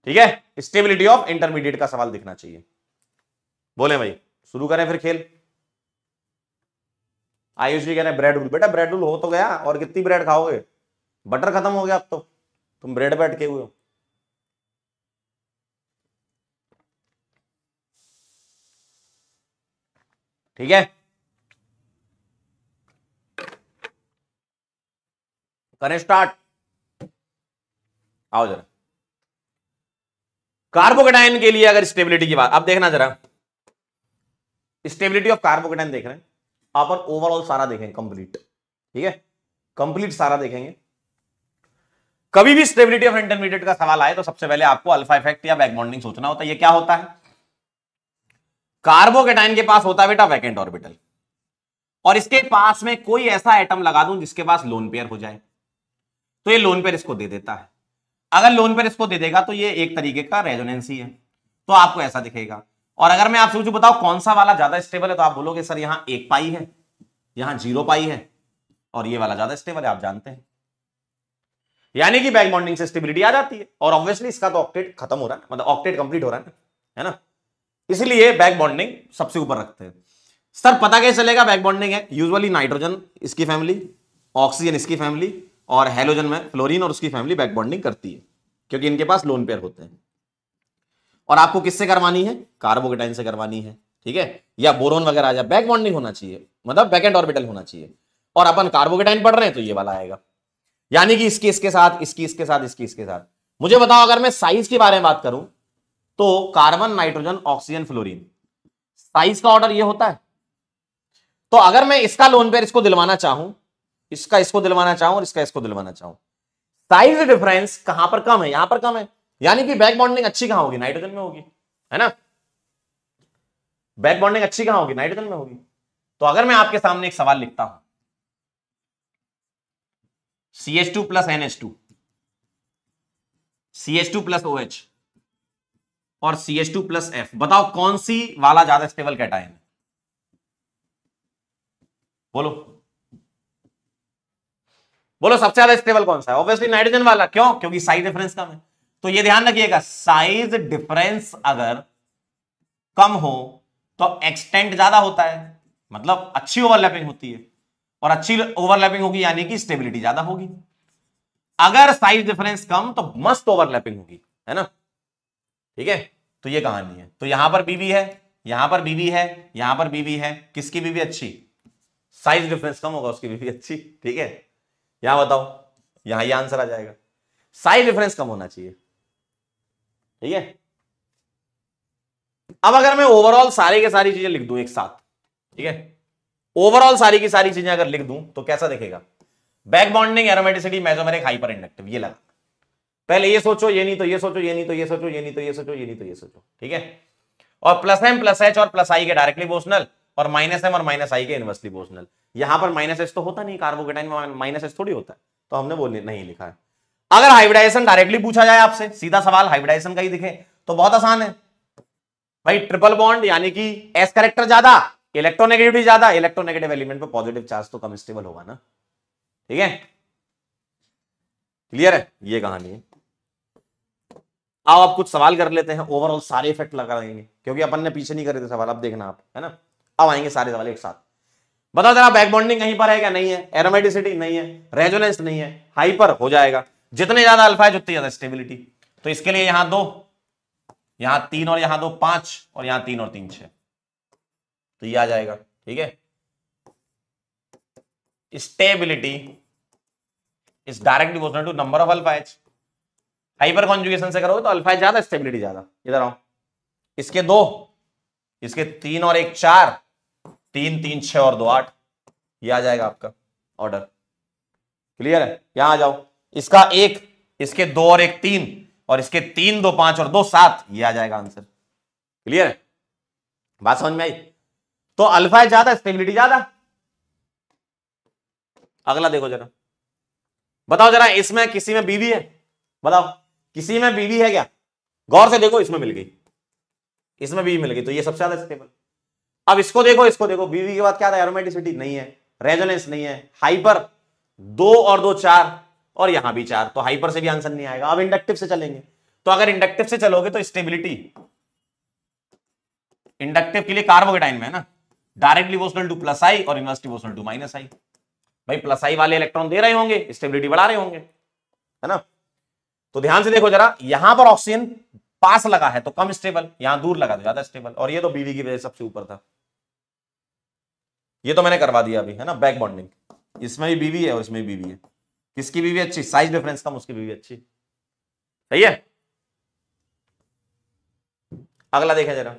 ठीक है? स्टेबिलिटी ऑफ़ इंटरमीडिएट का सवाल दिखना चाहिए। बोले भाई, शुरू करें फिर खेल। आयुष जी कह रहे हैं ब्रेड रूल बेटा ब्रेड रूल हो तो गया, और कितनी ब्रेड खाओगे? बटर खत्म हो गया अब तो। तुम ब्रेड पे अटके हुए हो। ठीक है? करें स्टार्ट आओ जरा। कार्बोकेटाइन के लिए अगर स्टेबिलिटी की बात अब देखना जरा। स्टेबिलिटी ऑफ़ कार्बोकेटाइन देख रहे हैं। अपन ओवरऑल सारा देखेंगे कंप्लीट ठीक है? कंप्लीट सारा देखेंगे। कभी भी स्टेबिलिटी ऑफ़ इंटरमीडिएट का सवाल आए तो सबसे पहले आपको अल्फ़ा इफ़ेक्ट या बैकबॉन्डिंग सोचना होता है। ये क्या होता है? कार्बोकेटाइन के पास होता है बेटा वैकेंट ऑर्बिटल और इसके पास में कोई ऐसा एटम लगा दूँ जिसके पास लोन पेयर हो जाए। तो ये लोन पेयर इसको दे देता है। अगर लोन पेयर इसको दे देगा तो ये एक तरीके का रेजोनेंसी है। तो आपको ऐसा दिखेगा। और अगर मैं आपसे पूछूँ बताओ कौन सा वाला ज़्यादा स्टेबल है तो आप बोलोगे, सर, यहाँ एक पाई है, यहाँ ज़ीरो पाई है, और ये वाला ज़्यादा स्टेबल है, आप जानते हैं। यानी कि बैक बॉन्डिंग से स्टेबिलिटी आ जाती है, और ऑब्वियसली इसका तो ऑक्टेट खत्म हो रहा है मतलब ऑक्टेट कंप्लीट हो रहा है है ना? इसलिए बैक बॉन्डिंग सबसे ऊपर रखते हैं। सर, पता कैसे चलेगा बैक बॉन्डिंग है? यूजुअली नाइट्रोजन इसकी फैमिली ऑक्सीजन इसकी फैमिली और हेलोजन में फ्लोरीन और उसकी फैमिली बैक बॉन्डिंग करती है, क्योंकि इनके पास लोन पेयर होते हैं। और आपको किससे करवानी है? कार्बोकेटाइन से करवानी है, ठीक है? या बोरोन वगैरह आ जाए बैक बॉन्डिंग होना चाहिए मतलब बैक एंड ऑर्बिटल होना चाहिए। और अपन कार्बोकेटाइन पढ़ रहे हैं तो ये वाला आएगा। यानी कि इसकी, इसके साथ, इसकी, इसके साथ, इसकी, इसके साथ। मुझे बताओ, अगर मैं साइज़ के बारे में बात करूँ तो carbon nitrogen oxygen fluorine size का ऑर्डर ये होता है। तो अगर मैं इसका लोन पेयर इसको दिलवाना चाहूँ, इसका इसको दिलवाना चाहूँ और इसका इसको दिलवाना चाहूँ साइज़ डिफरेंस कहाँ पर कम है? यहाँ पर कम है। यानी कि बैक बॉन्डिंग अच्छी कहाँ होगी? नाइट्रोजन में होगी, है ना? बैक बॉन्डिंग अच्छी कहाँ होगी? नाइट्रोजन में होगी। तो अगर मैं आपके सामने एक सवाल लिखता हूँ C H two plus N H two C H two plus O H और C H two plus F बताओ कौन सी वाला ज़्यादा स्टेबल कैटायन है? बोलो। बोलो, सबसे ज़्यादा स्टेबल कौन सा है? ऑब्वियसली नाइट्रोजन वाला, क्यों? क्योंकि साइज़ डिफरेंस कम है। तो ये ध्यान रखिएगा साइज़ डिफरेंस अगर कम हो तो एक्सटेंट ज़्यादा होता है। मतलब अच्छी ओवरलैपिंग होती है और अच्छी ओवरलैपिंग होगी, यानी कि स्टेबिलिटी ज़्यादा होगी। अगर साइज़ डिफरेंस कम तो मस्त ओवरलैपिंग होगी, है ना? ठीक है? तो ये कहानी है। तो यहाँ पर बीबी है, यहाँ पर बीबी है, यहाँ पर बीबी है। किसकी बीबी अच्छी? साइज़ डिफरेंस कम होगा, उसकी बीबी अच्छी। ठीक है? यहाँ बताओ, यहाँ ये आंसर आ जाएगा। साइज़ डिफरेंस कम होना चाहिए। ठीक है? अब अगर मैं ओवरऑल सारी के सारी चीज़ें लिख दूँ एक साथ, ठीक है? ओवरऑल सारी की सारी चीज़ें अगर लिख दूँ तो कैसा दिखेगा? Back bonding aromaticity mesomeric hyper inductive ये लगा। पहले ये सोचो, ये नहीं तो ये सोचो, ये नहीं तो ये सोचो, ये नहीं तो ये सोचो, ये नहीं तो ये सोचो, ठीक है? और प्लस एम प्लस एच और प्लस आई के डायरेक्टली पोर्शनल और माइनस एम और माइनस आई के इनवर्सली पोर्शनल यहाँ पर माइनस एच तो होता नहीं कार्बोकेटाइन माइनस एच थोड़ी होता है तो हमने वो नहीं लिखा है। अगर हाइब्रिडाइजेशन डायरेक्टली पूछा जाए आपसे, सीधा सवाल हाइब्रिडाइजेशन का ही दिखे तो बहुत आसान है। भाई ट्रिपल बॉन्ड यानी कि एस करेक्टर ज़्यादा इलेक्ट्रोनेगेटिविटी ज़्यादा इलेक्ट्रोनेगेटिव एलिमेंट पे पॉजिटिव चार्ज तो कम स्टेबल होगा ना। ठीक है? क्लियर है? ये कहानी है। आओ आप कुछ सवाल कर लेते हैं। ओवरऑल सारे इफ़ेक्ट लगा देंगे, क्योंकि अपन ने पीछे नहीं करे थे सवाल, अब देखना आप, है ना? अब आएँगे सारे सवाल एक साथ। बताओ जरा बैक बॉन्डिंग कहीं पर है क्या? नहीं है। एरोमेटिसिटी नहीं है। रेजोनेंस नहीं है। हाइपर हो जाएगा। जितने ज़्यादा अल्फ़ा है उतनी ज़्यादा स्टेबिलिटी तो इसके लिए यहाँ दो, यहाँ तीन और यहाँ दो, पाँच, और यहाँ तीन और तीन, छह। तो ये आ जाएगा, ठीक है? Stability is directly proportional to number of alpha H hyper conjugation से करोगे तो अल्फ़ा एच ज़्यादा स्टेबिलिटी ज़्यादा। इधर आओ। इसके दो, इसके तीन और एक, चार। तीन तीन, छह और दो, आठ। ये आ जाएगा आपका ऑर्डर क्लियर है? यहाँ आ जाओ। इसका एक, इसके दो और एक तीन, और इसके तीन दो पाँच और दो सात, ये आ जाएगा आंसर। क्लियर? है बात समझ में आई? तो अल्फ़ा है ज़्यादा, स्टेबिलिटी ज़्यादा। अगला देखो जरा। बताओ जरा, इसमें किसी में बीवी है? बताओ, किसी में बीवी है क्या? गौर से देखो, इसमें मिल गई। इसमें बीवी मिल गई तो ये सबसे ज़्यादा स्टेबल अब इसको देखो इसको देखो, बीवी के बाद क्या था? एरोमेटिसिटी नहीं है रेजोनेंस नहीं है हाइपर दो और दो चार और यहाँ भी चार तो हाइपर से भी आंसर नहीं आएगा। अब इंडक्टिव से चलेंगे। तो अगर इंडक्टिव से चलोगे तो स्टेबिलिटी इंडक्टिव के लिए कार्बोकेटाइन में है ना? डायरेक्टली वोशनल टू प्लस आई और इनवर्सली वोशनल टू माइनस आई भाई प्लस आई वाले इलेक्ट्रॉन दे रहे होंगे स्टेबिलिटी बढ़ा रहे होंगे। है ना? तो ध्यान से देखो जरा, यहाँ पर ऑक्सीजन पास लगा है तो कम स्टेबल यहाँ दूर लगा तो ज़्यादा स्टेबल और ये तो बीवी की वजह सबसे ऊपर था। ये तो मैंने करवा दिया अभी, है ना? बैक बॉन्डिंग इसमें भी बीवी है और इसमें भी बीवी है। किसकी बीवी अच्छी? साइज़ डिफरेंस कम, उसकी बीवी अच्छी। सही है? अगला देखें जरा।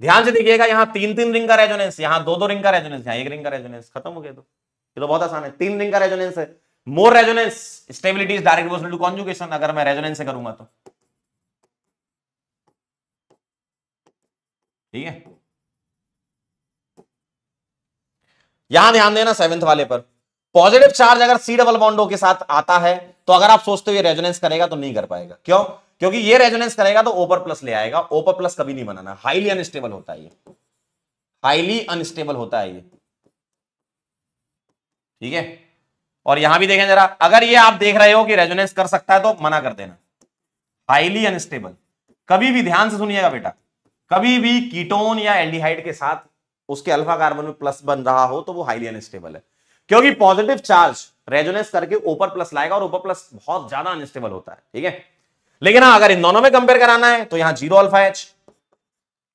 ध्यान से देखिएगा, यहाँ तीन तीन रिंग का रेजोनेंस यहाँ दो दो रिंग का रेजोनेंस यहाँ एक रिंग का रेजोनेंस खत्म हो गया तो। ये तो बहुत आसान है। तीन रिंग का रेजोनेंस है। More resonance stability direct proportional to conjugation अगर मैं रेजोनेंस से करूँगा तो। ठीक है? यहाँ ध्यान देना सेवेंथ वाले पर। पॉजिटिव चार्ज अगर सी डबल बॉन्डो के साथ आता है तो अगर आप सोचते हो ये रेजोनेंस करेगा तो नहीं कर पाएगा। क्यों? क्योंकि ये रेजोनेंस करेगा तो ओपर प्लस ले आएगा, ओपर प्लस कभी नहीं बनाना। हाईली अनस्टेबल होता है ये। हाईली अनस्टेबल होता है ये। ठीक है? और यहाँ भी देखें जरा, अगर ये आप देख रहे हो कि रेजोनेंस कर सकता है तो मना कर देना। Highly unstable. कभी भी ध्यान से सुनिएगा बेटा। कभी भी कीटोन या एल्डिहाइड के साथ उसके अल्फ़ा कार्बन में प्लस बन रहा हो तो वो हाईली अनस्टेबल है। क्योंकि पॉजिटिव चार्ज रेजोनेंस करके ऊपर प्लस लाएगा और ऊपर प्लस बहुत ज़्यादा अनस्टेबल होता है, ठीक है? लेकिन हाँ अगर इन दोनों में कंपेयर कराना है तो यहाँ ज़ीरो अल्फ़ा एच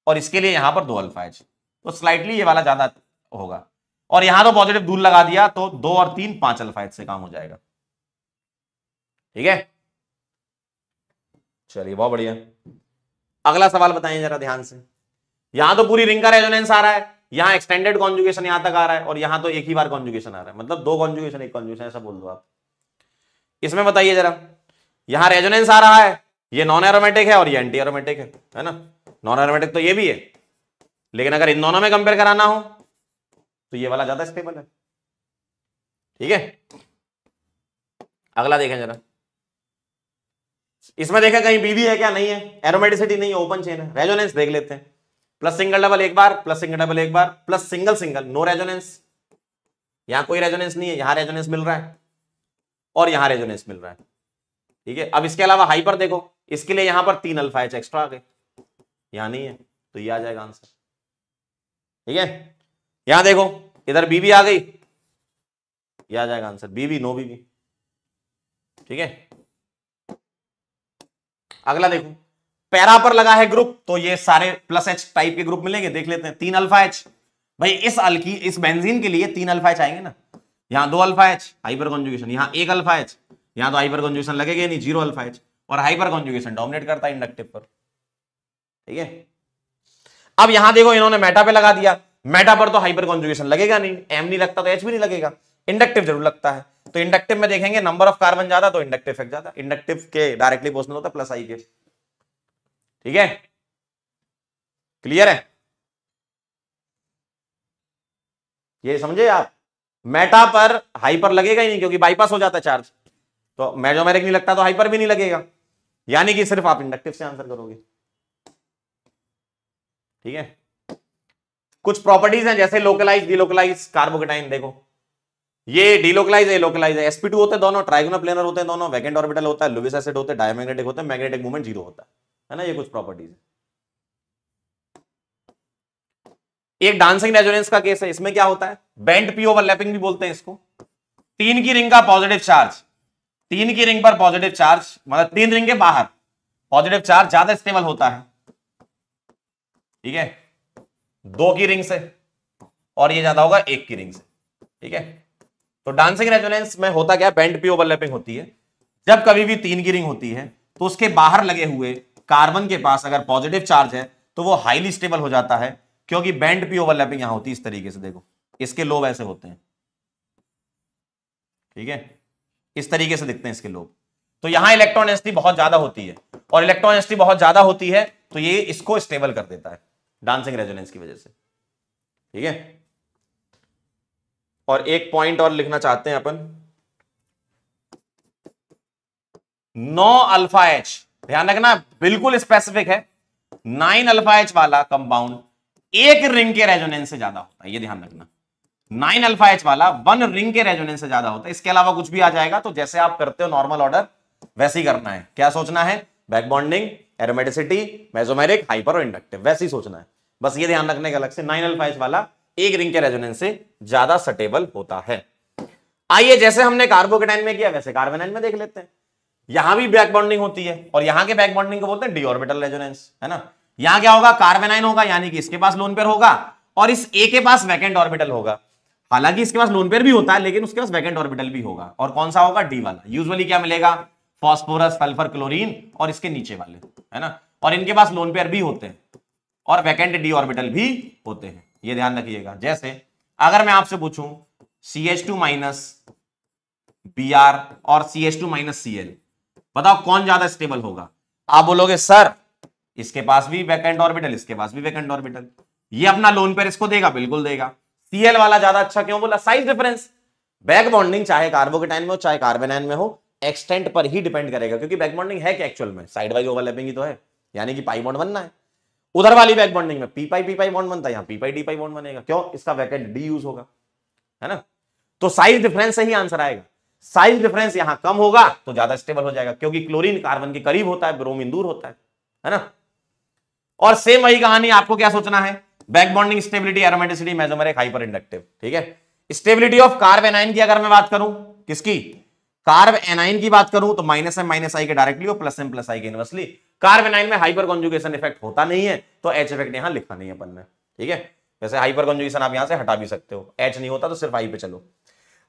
और इसके लिए यहाँ पर दो अल्फ़ा एच तो स्लाइटली ये वाला ज़्यादा होगा। और यहाँ तो पॉजिटिव दूर लगा दिया तो दो और तीन पाँच अल्फ़ा एच से काम हो जाएगा। ठीक है? चलिए, बहुत बढ़िया। अगला सवाल बताइए जरा ध्यान से। यहाँ तो पूरी रिंग का रेजोनेंस आ रहा है। यहाँ एक्सटेंडेड कॉन्जुगेशन यहाँ तक आ रहा है और यहाँ तो एक ही बार कॉन्जुगेशन आ रहा है। मतलब दो कॉन्जुगेशन एक कॉन्जुगेशन ऐसा बोल दो आप। इसमें बताइए जरा, यहाँ रेजोनेंस आ रहा है, ये नॉन एरोमेटिक है और ये एंटी एरोमेटिक है है ना? नॉन एरोमेटिक तो ये भी है, लेकिन अगर इन दोनों में कंपेयर कराना हो तो ये वाला ज़्यादा स्टेबल है। ठीक है? अगला देखें जरा। इसमें देखें कहीं बीबी है क्या? नहीं है। एरोमेटिसिटी नहीं है ओपन चेन है। रेजोनेंस देख लेते हैं। प्लस सिंगल डबल एक बार प्लस सिंगल डबल एक बार plus single single no resonance यहाँ कोई रेजोनेंस नहीं है, यहाँ रेजोनेंस मिल रहा है, और यहाँ रेजोनेंस मिल रहा है। ठीक है? अब इसके अलावा हाइपर देखो, इसके लिए यहाँ पर तीन अल्फ़ा एच एक्स्ट्रा आ गए। यहाँ नहीं है तो ये आ जाएगा आंसर ठीक है? यहाँ देखो, इधर बीबी आ गई। ये आ जाएगा आंसर बीबी नो बीबी ठीक है? अगला देखो। पैरा पर लगा है ग्रुप तो ये सारे प्लस एच टाइप के ग्रुप मिलेंगे, देख लेते हैं। तीन अल्फ़ा एच भाई, इस अल्की इस बेंजीन के लिए तीन अल्फ़ा एच आएँगे ना। यहाँ दो अल्फ़ा एच हाइपर कॉन्जुगेशन यहाँ एक अल्फ़ा एच यहाँ तो हाइपर कॉन्जुगेशन लगेगा नहीं ज़ीरो अल्फ़ा एच और हाइपर कॉन्जुगेशन डोमिनेट करता है इंडक्टिव पर। ठीक है? अब यहाँ देखो, इन्होंने मेटा पे लगा दिया। मेटा पर तो हाइपर कॉन्जुगेशन लगेगा नहीं एम नहीं लगता तो एच भी नहीं लगेगा। इंडक्टिव ज़रूर लगता है। तो इंडक्टिव में देखेंगे नंबर ऑफ़ कार्बन ज़्यादा तो इंडक्टिव इफ़ेक्ट ज़्यादा। इंडक्टिव के डायरेक्टली पोस्टल होता है प्लस आई के। ठीक है? क्लियर है? ये समझे आप? मेटा पर हाइपर लगेगा ही नहीं क्योंकि बाईपास हो जाता है चार्ज तो मेजोमेरिक नहीं लगता तो हाइपर भी नहीं लगेगा। यानी कि सिर्फ़ आप इंडक्टिव से आंसर करोगे। ठीक है? कुछ प्रॉपर्टीज़ हैं जैसे लोकलाइज डीलोकलाइज कार्बोकेटाइन देखो। ये डिलोकलाइज है लोकलाइज है। एसपी टू होते हैं दोनों ट्राइगोनल प्लेनर होते हैं दोनों वैकेंट ऑर्बिटल होता है लुविस एसिड होते हैं डायमैग्नेटिक होते हैं मैग्नेटिक मूवमेंट ज़ीरो होता है। है ना, ये कुछ प्रॉपर्टीज़ एक डांसिंग रेजोनेंस का केस है, इसमें क्या होता है? बेंड पी ओवरलैपिंग भी बोलते हैं इसको। तीन की रिंग का पॉजिटिव चार्ज तीन की रिंग पर पॉजिटिव चार्ज मतलब तीन रिंग के बाहर पॉजिटिव चार्ज ज़्यादा स्टेबल होता है। ठीक है? दो की रिंग से, और ये ज़्यादा होगा एक की रिंग से। ठीक है? तो डांसिंग रेजोनेंस में होता क्या? बैंड पी ओवरलैपिंग होती है। जब कभी भी तीन की रिंग होती है तो उसके बाहर लगे हुए कार्बन के पास अगर पॉजिटिव चार्ज है तो वो हाईली स्टेबल हो जाता है, क्योंकि बैंड पी ओवरलैपिंग यहाँ होती है इस तरीके से देखो। इसके लोब ऐसे होते हैं। ठीक है? इस तरीके से दिखते हैं इसके लोब तो यहाँ इलेक्ट्रॉन डेंसिटी बहुत ज़्यादा होती है, और इलेक्ट्रॉन डेंसिटी बहुत ज़्यादा होती है तो ये इसको स्टेबल कर देता है डांसिंग रेजोनेंस की वजह से। ठीक है? और एक पॉइंट और लिखना चाहते हैं अपन। नो अल्फ़ा एच ध्यान रखना, बिल्कुल स्पेसिफिक है। नाइन अल्फ़ा एच वाला कंपाउंड एक रिंग के रेजोनेंस से ज़्यादा होता है, ये ध्यान रखना। नाइन अल्फ़ा एच वाला वन रिंग के रेजोनेंस से ज़्यादा होता है। इसके अलावा कुछ भी आ जाएगा तो जैसे आप करते हो नॉर्मल ऑर्डर वैसे ही करना है। क्या सोचना है? Back bonding aromaticity mesomeric hyper और इंडक्टिव वैसे ही सोचना है। बस ये ध्यान रखने का अलग से नाइन अल्फ़ा एच वाला, एक रिंग के रेजोनेंस से ज़्यादा सटेबल होता है। आइए, जैसे हमने कार्बोकेटाइन में किया, वैसे कार्बोनाइन में देख लेते हैं। यहाँ भी बैक बॉन्डिंग होती है, और यहाँ के बैक बॉन्डिंग को बोलते हैं डी ऑर्बिटल रेजोनेंस है ना? यहाँ क्या होगा? कार्बोनाइन होगा, यानी कि इसके पास लोन पेयर होगा, और इस ए के पास वैकेंट ऑर्बिटल होगा। हालाँकि इसके पास लोन पेयर भी होता है, लेकिन उसके पास वैकेंट ऑर्बिटल भी होगा, और कौन सा होगा? डी वाला। यूजुअली क्या मिलेगा? फॉस्फोरस सल्फ़र क्लोरीन और इसके नीचे वाले, है ना? और इनके पास लोन पेयर भी होते हैं, और वैकेंट डी ऑर्बिटल भी होते हैं। ये ध्यान रखिएगा। जैसे, अगर मैं आपसे पूछूँ C H two minus B R और C H two minus C L बताओ कौन ज़्यादा स्टेबल होगा? आप बोलोगे, सर, इसके पास भी वैकेंट ऑर्बिटल इसके पास भी वैकेंट ऑर्बिटल ये अपना लोन पेयर इसको देगा, बिल्कुल देगा। सीएल वाला ज़्यादा अच्छा क्यों बोला? साइज़ डिफरेंस बैक बॉन्डिंग चाहे कार्बोकेटाइन में हो, चाहे कार्बोनाइन में हो एक्सटेंट पर ही डिपेंड करेगा, क्योंकि बैक बॉन्डिंग है क्या एक्चुअल में? साइड वाइज ओवरलैपिंग ही तो है। यानी कि पाई बॉन्ड बनना है। उधर वाली बैक बॉन्डिंग में P pi P pi bond बनता है, यहाँ P pi D pi bond बनेगा। क्यों? इसका वैकेंट डी यूज़ होगा। है ना? तो साइज़ डिफरेंस से ही आंसर आएगा। साइज़ डिफरेंस यहाँ कम होगा तो ज़्यादा स्टेबल हो जाएगा, क्योंकि क्लोरीन कार्बन के करीब होता है ब्रोमीन दूर होता है है ना? और सेम वही कहानी, आपको क्या सोचना है? Back bonding stability aromaticity mesomeric hyper inductive ठीक है? स्टेबिलिटी ऑफ़ कार्ब एनाइन की अगर मैं बात करूँ, किसकी? कार्ब एनाइन की बात करूँ तो माइनस एम माइनस आई के डायरेक्टली और प्लस एम प्लस आई के इनवर्सली कार्ब एनाइन में हाइपर कॉन्जुगेशन इफ़ेक्ट होता नहीं है तो एच इफ़ेक्ट यहाँ लिखा नहीं है अपन ने, ठीक है? वैसे हाइपर कॉन्जुगेशन आप यहाँ से हटा भी सकते हो एच नहीं होता तो सिर्फ़ आई पे चलो।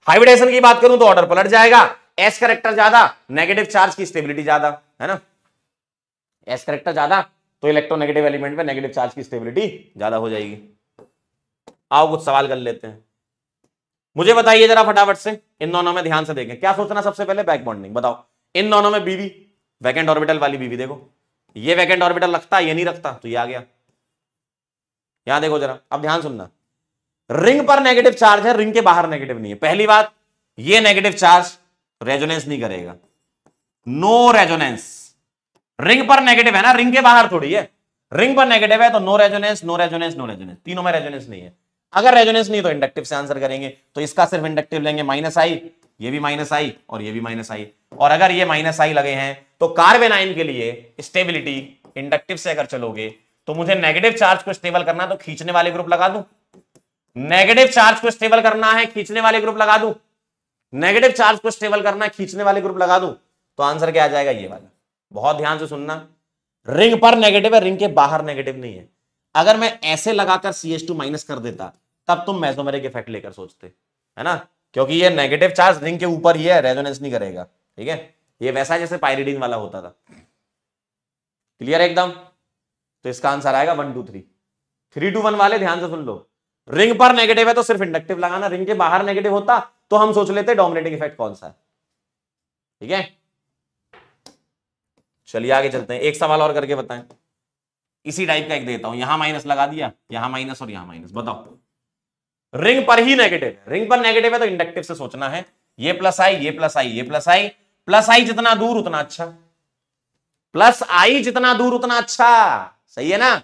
हाइब्रिडेशन की बात करूँ तो ऑर्डर पलट जाएगा। एस करेक्टर ज़्यादा नेगेटिव चार्ज की स्टेबिलिटी ज़्यादा, है ना? एस करेक्टर ज़्यादा तो इलेक्ट्रोनेगेटिव एलिमेंट में नेगेटिव चार्ज की स्टेबिलिटी ज़्यादा हो जाएगी। आओ कुछ सवाल कर लेते हैं। मुझे बताइए जरा फटाफट से, इन दोनों में ध्यान से देखें। क्या सोचना सबसे पहले? बैक बॉन्डिंग बताओ। इन दोनों में बीवी वैकेंट ऑर्बिटल वाली बीवी देखो। ये वैकेंट ऑर्बिटल रखता है, ये नहीं रखता तो ये आ गया। यहाँ देखो जरा, अब ध्यान सुनना। रिंग पर नेगेटिव चार्ज है रिंग के बाहर नेगेटिव नहीं है। पहली बात, ये नेगेटिव चार्ज रेजोनेंस नहीं करेगा। नो रेजोनेंस रिंग पर नेगेटिव है ना रिंग के बाहर थोड़ी है। रिंग पर नेगेटिव है तो no resonance no resonance no resonance तीनों में रेजोनेंस नहीं है। अगर रेजोनेंस नहीं तो इंडक्टिव से आंसर करेंगे। तो इसका सिर्फ़ इंडक्टिव लेंगे। माइनस आई ये भी माइनस आई और ये भी माइनस आई और अगर ये माइनस आई लगे हैं तो कार्बेनाइन के लिए स्टेबिलिटी इंडक्टिव से अगर चलोगे तो मुझे नेगेटिव चार्ज को स्टेबल करना तो खींचने वाले ग्रुप लगा दूँ। नेगेटिव चार्ज को स्टेबल करना है, खींचने वाले ग्रुप लगा दूँ। नेगेटिव चार्ज को स्टेबल करना है, खींचने वाले ग्रुप लगा दूँ। तो आंसर क्या आ जाएगा? ये वाला। बहुत ध्यान से सुनना। रिंग पर नेगेटिव है रिंग के बाहर नेगेटिव नहीं है। अगर मैं ऐसे लगाकर सी एच टू माइनस कर देता, तब तुम मेजोमेरिक इफ़ेक्ट लेकर सोचते, है ना? क्योंकि ये नेगेटिव चार्ज रिंग के ऊपर ही है रेजोनेंस नहीं करेगा, ठीक है? ये वैसा जैसे पायरिडीन वाला होता था। क्लियर एकदम? तो इसका आंसर आएगा one two three three two one वाले ध्यान से सुन लो। रिंग पर नेगेटिव है तो सिर्फ़ इंडक्टिव लगाना रिंग के बाहर नेगेटिव होता तो हम सोच लेते डोमिनेटिंग इफ़ेक्ट कौन सा है। ठीक है? चलिए आगे चलते हैं। एक सवाल और करके बताएँ। इसी टाइप का एक देता हूँ। यहाँ माइनस लगा दिया, यहाँ माइनस और यहाँ माइनस बताओ। रिंग पर ही नेगेटिव रिंग पर नेगेटिव है तो इंडक्टिव से सोचना है। ये प्लस आई ये प्लस आई ये प्लस आई प्लस आई जितना दूर, उतना अच्छा। प्लस आई जितना दूर, उतना अच्छा। सही है ना?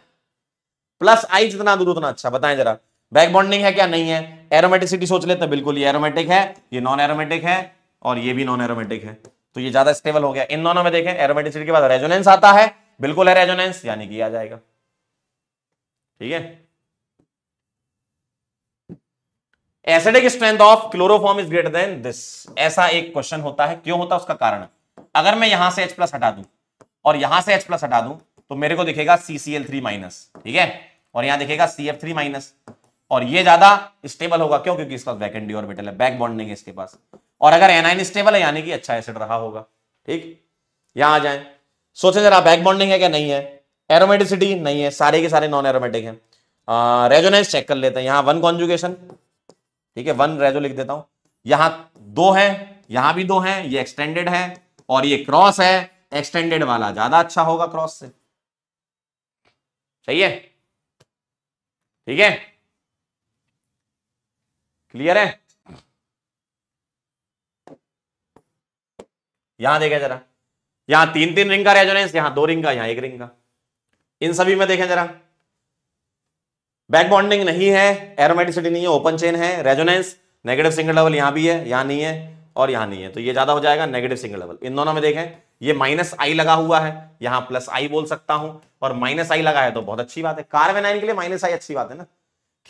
प्लस आई जितना दूर, उतना अच्छा। बताएँ जरा। बैक बॉन्डिंग है क्या? नहीं है। एरोमेटिसिटी सोच लेते हैं। बिल्कुल, ये एरोमेटिक है, ये नॉन एरोमेटिक है, और ये भी नॉन एरोमेटिक है। तो ये ज़्यादा स्टेबल हो गया। इन दोनों में देखें एरोमेटिसिटी के बाद रेजोनेंस आता है। बिल्कुल है रेजोनेंस यानी कि आ जाएगा। ठीक है? Acidic strength of chloroform is greater than this ऐसा एक क्वेश्चन होता है। क्यों होता है? उसका कारण। अगर मैं यहाँ से H प्लस हटा दूँ, और यहाँ से H प्लस हटा दूँ तो मेरे को दिखेगा CCl3 माइनस ठीक है? और यहाँ दिखेगा CF3 माइनस और ये ज़्यादा स्टेबल होगा। क्यों? क्योंकि इसका वैकेंट डी ऑर्बिटल है बैक बॉन्डिंग है इसके पास। और अगर एनाइन स्टेबल है, यानी कि अच्छा एसिड रहा होगा। ठीक? यहाँ आ जाए। सोचे जरा बैक बॉन्डिंग है क्या? नहीं है। एरोमेटिसिटी नहीं है। सारे के सारे नॉन एरोमेटिक हैं रेजोनेंस चेक कर लेते हैं। यहाँ वन कॉन्जुगेशन ठीक है? वन रेजो लिख देता हूँ। यहाँ दो है, यहाँ भी दो हैं, ये एक्सटेंडेड है, और ये क्रॉस है। एक्सटेंडेड वाला ज़्यादा अच्छा होगा क्रॉस से। सही है? ठीक है? क्लियर है? यहाँ देखें जरा। यहाँ तीन तीन रिंग का रेजोनेंस यहाँ दो रिंग का यहाँ एक रिंग। का इन सभी में देखें जरा। बैक बॉन्डिंग नहीं है एरोमेटिसिटी नहीं है ओपन चेन है रेजोनेंस नेगेटिव सिंगल डबल यहाँ भी है, यहाँ नहीं है, और यहाँ नहीं है। तो ये ज़्यादा हो जाएगा नेगेटिव सिंगल डबल इन दोनों में देखें, ये माइनस आई लगा हुआ है, यहाँ प्लस आई बोल सकता हूँ, और माइनस आई लगा है तो बहुत अच्छी बात है। कार्बेनाइन के लिए माइनस आई अच्छी बात है ना।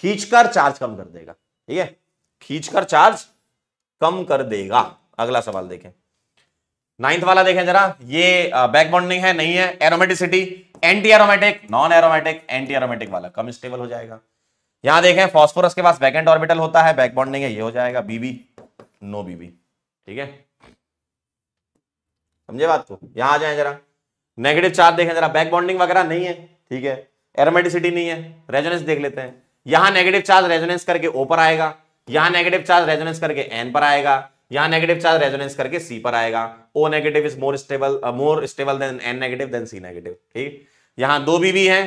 खींचकर चार्ज कम कर देगा, ठीक है? खींचकर चार्ज कम कर देगा। अगला सवाल देखें। नाइन्थ वाला देखें जरा। ये बैक बॉन्डिंग है, नहीं है। Aromaticity anti aromatic non aromatic anti aromatic वाला। कम स्टेबल हो जाएगा। यहाँ देखें फॉस्फोरस के पास वैकेंट ऑर्बिटल होता है। बैक बॉन्डिंग है, ये हो जाएगा। बीबी नो बीबी ठीक है? समझे बात को? यहाँ आ जाए जरा। नेगेटिव चार्ज देखें जरा। बैक बॉन्डिंग वगैरह नहीं है। ठीक है? एरोमेटिसिटी नहीं है। रेजोनेंस देख लेते हैं। यहाँ नेगेटिव चार्ज रेजोनेंस करके ऊपर आएगा। यहाँ नेगेटिव चार्ज रेजोनेंस करके एन पर आएगा यहाँ नेगेटिव चार्ज रेजोनेंस करके सी पर आएगा। O negative is more stable more stable than N negative than C negative ठीक यहाँ दो बीबी है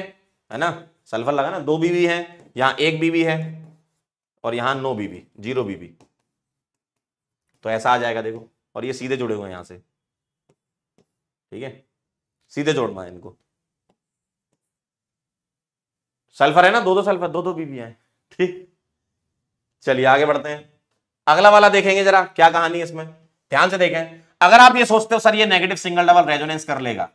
है ना? सल्फ़र लगा ना, दो बीबी है, यहाँ एक बीबी है, और यहाँ नो बीबी ज़ीरो बीबी तो ऐसा आ जाएगा देखो, और ये सीधे जुड़े हुए हैं यहाँ से, ठीक है? सीधे जोड़ना है इनको। सल्फ़र है ना? दो दो सल्फ़र दो दो बीबी है, ठीक? चलिए आगे बढ़ते हैं। अगला वाला देखेंगे जरा, क्या कहानी है इसमें? ध्यान से देखें। अगर आप ये सोचते हो, सर, ये नेगेटिव सिंगल डबल रेजोनेंस कर लेगा।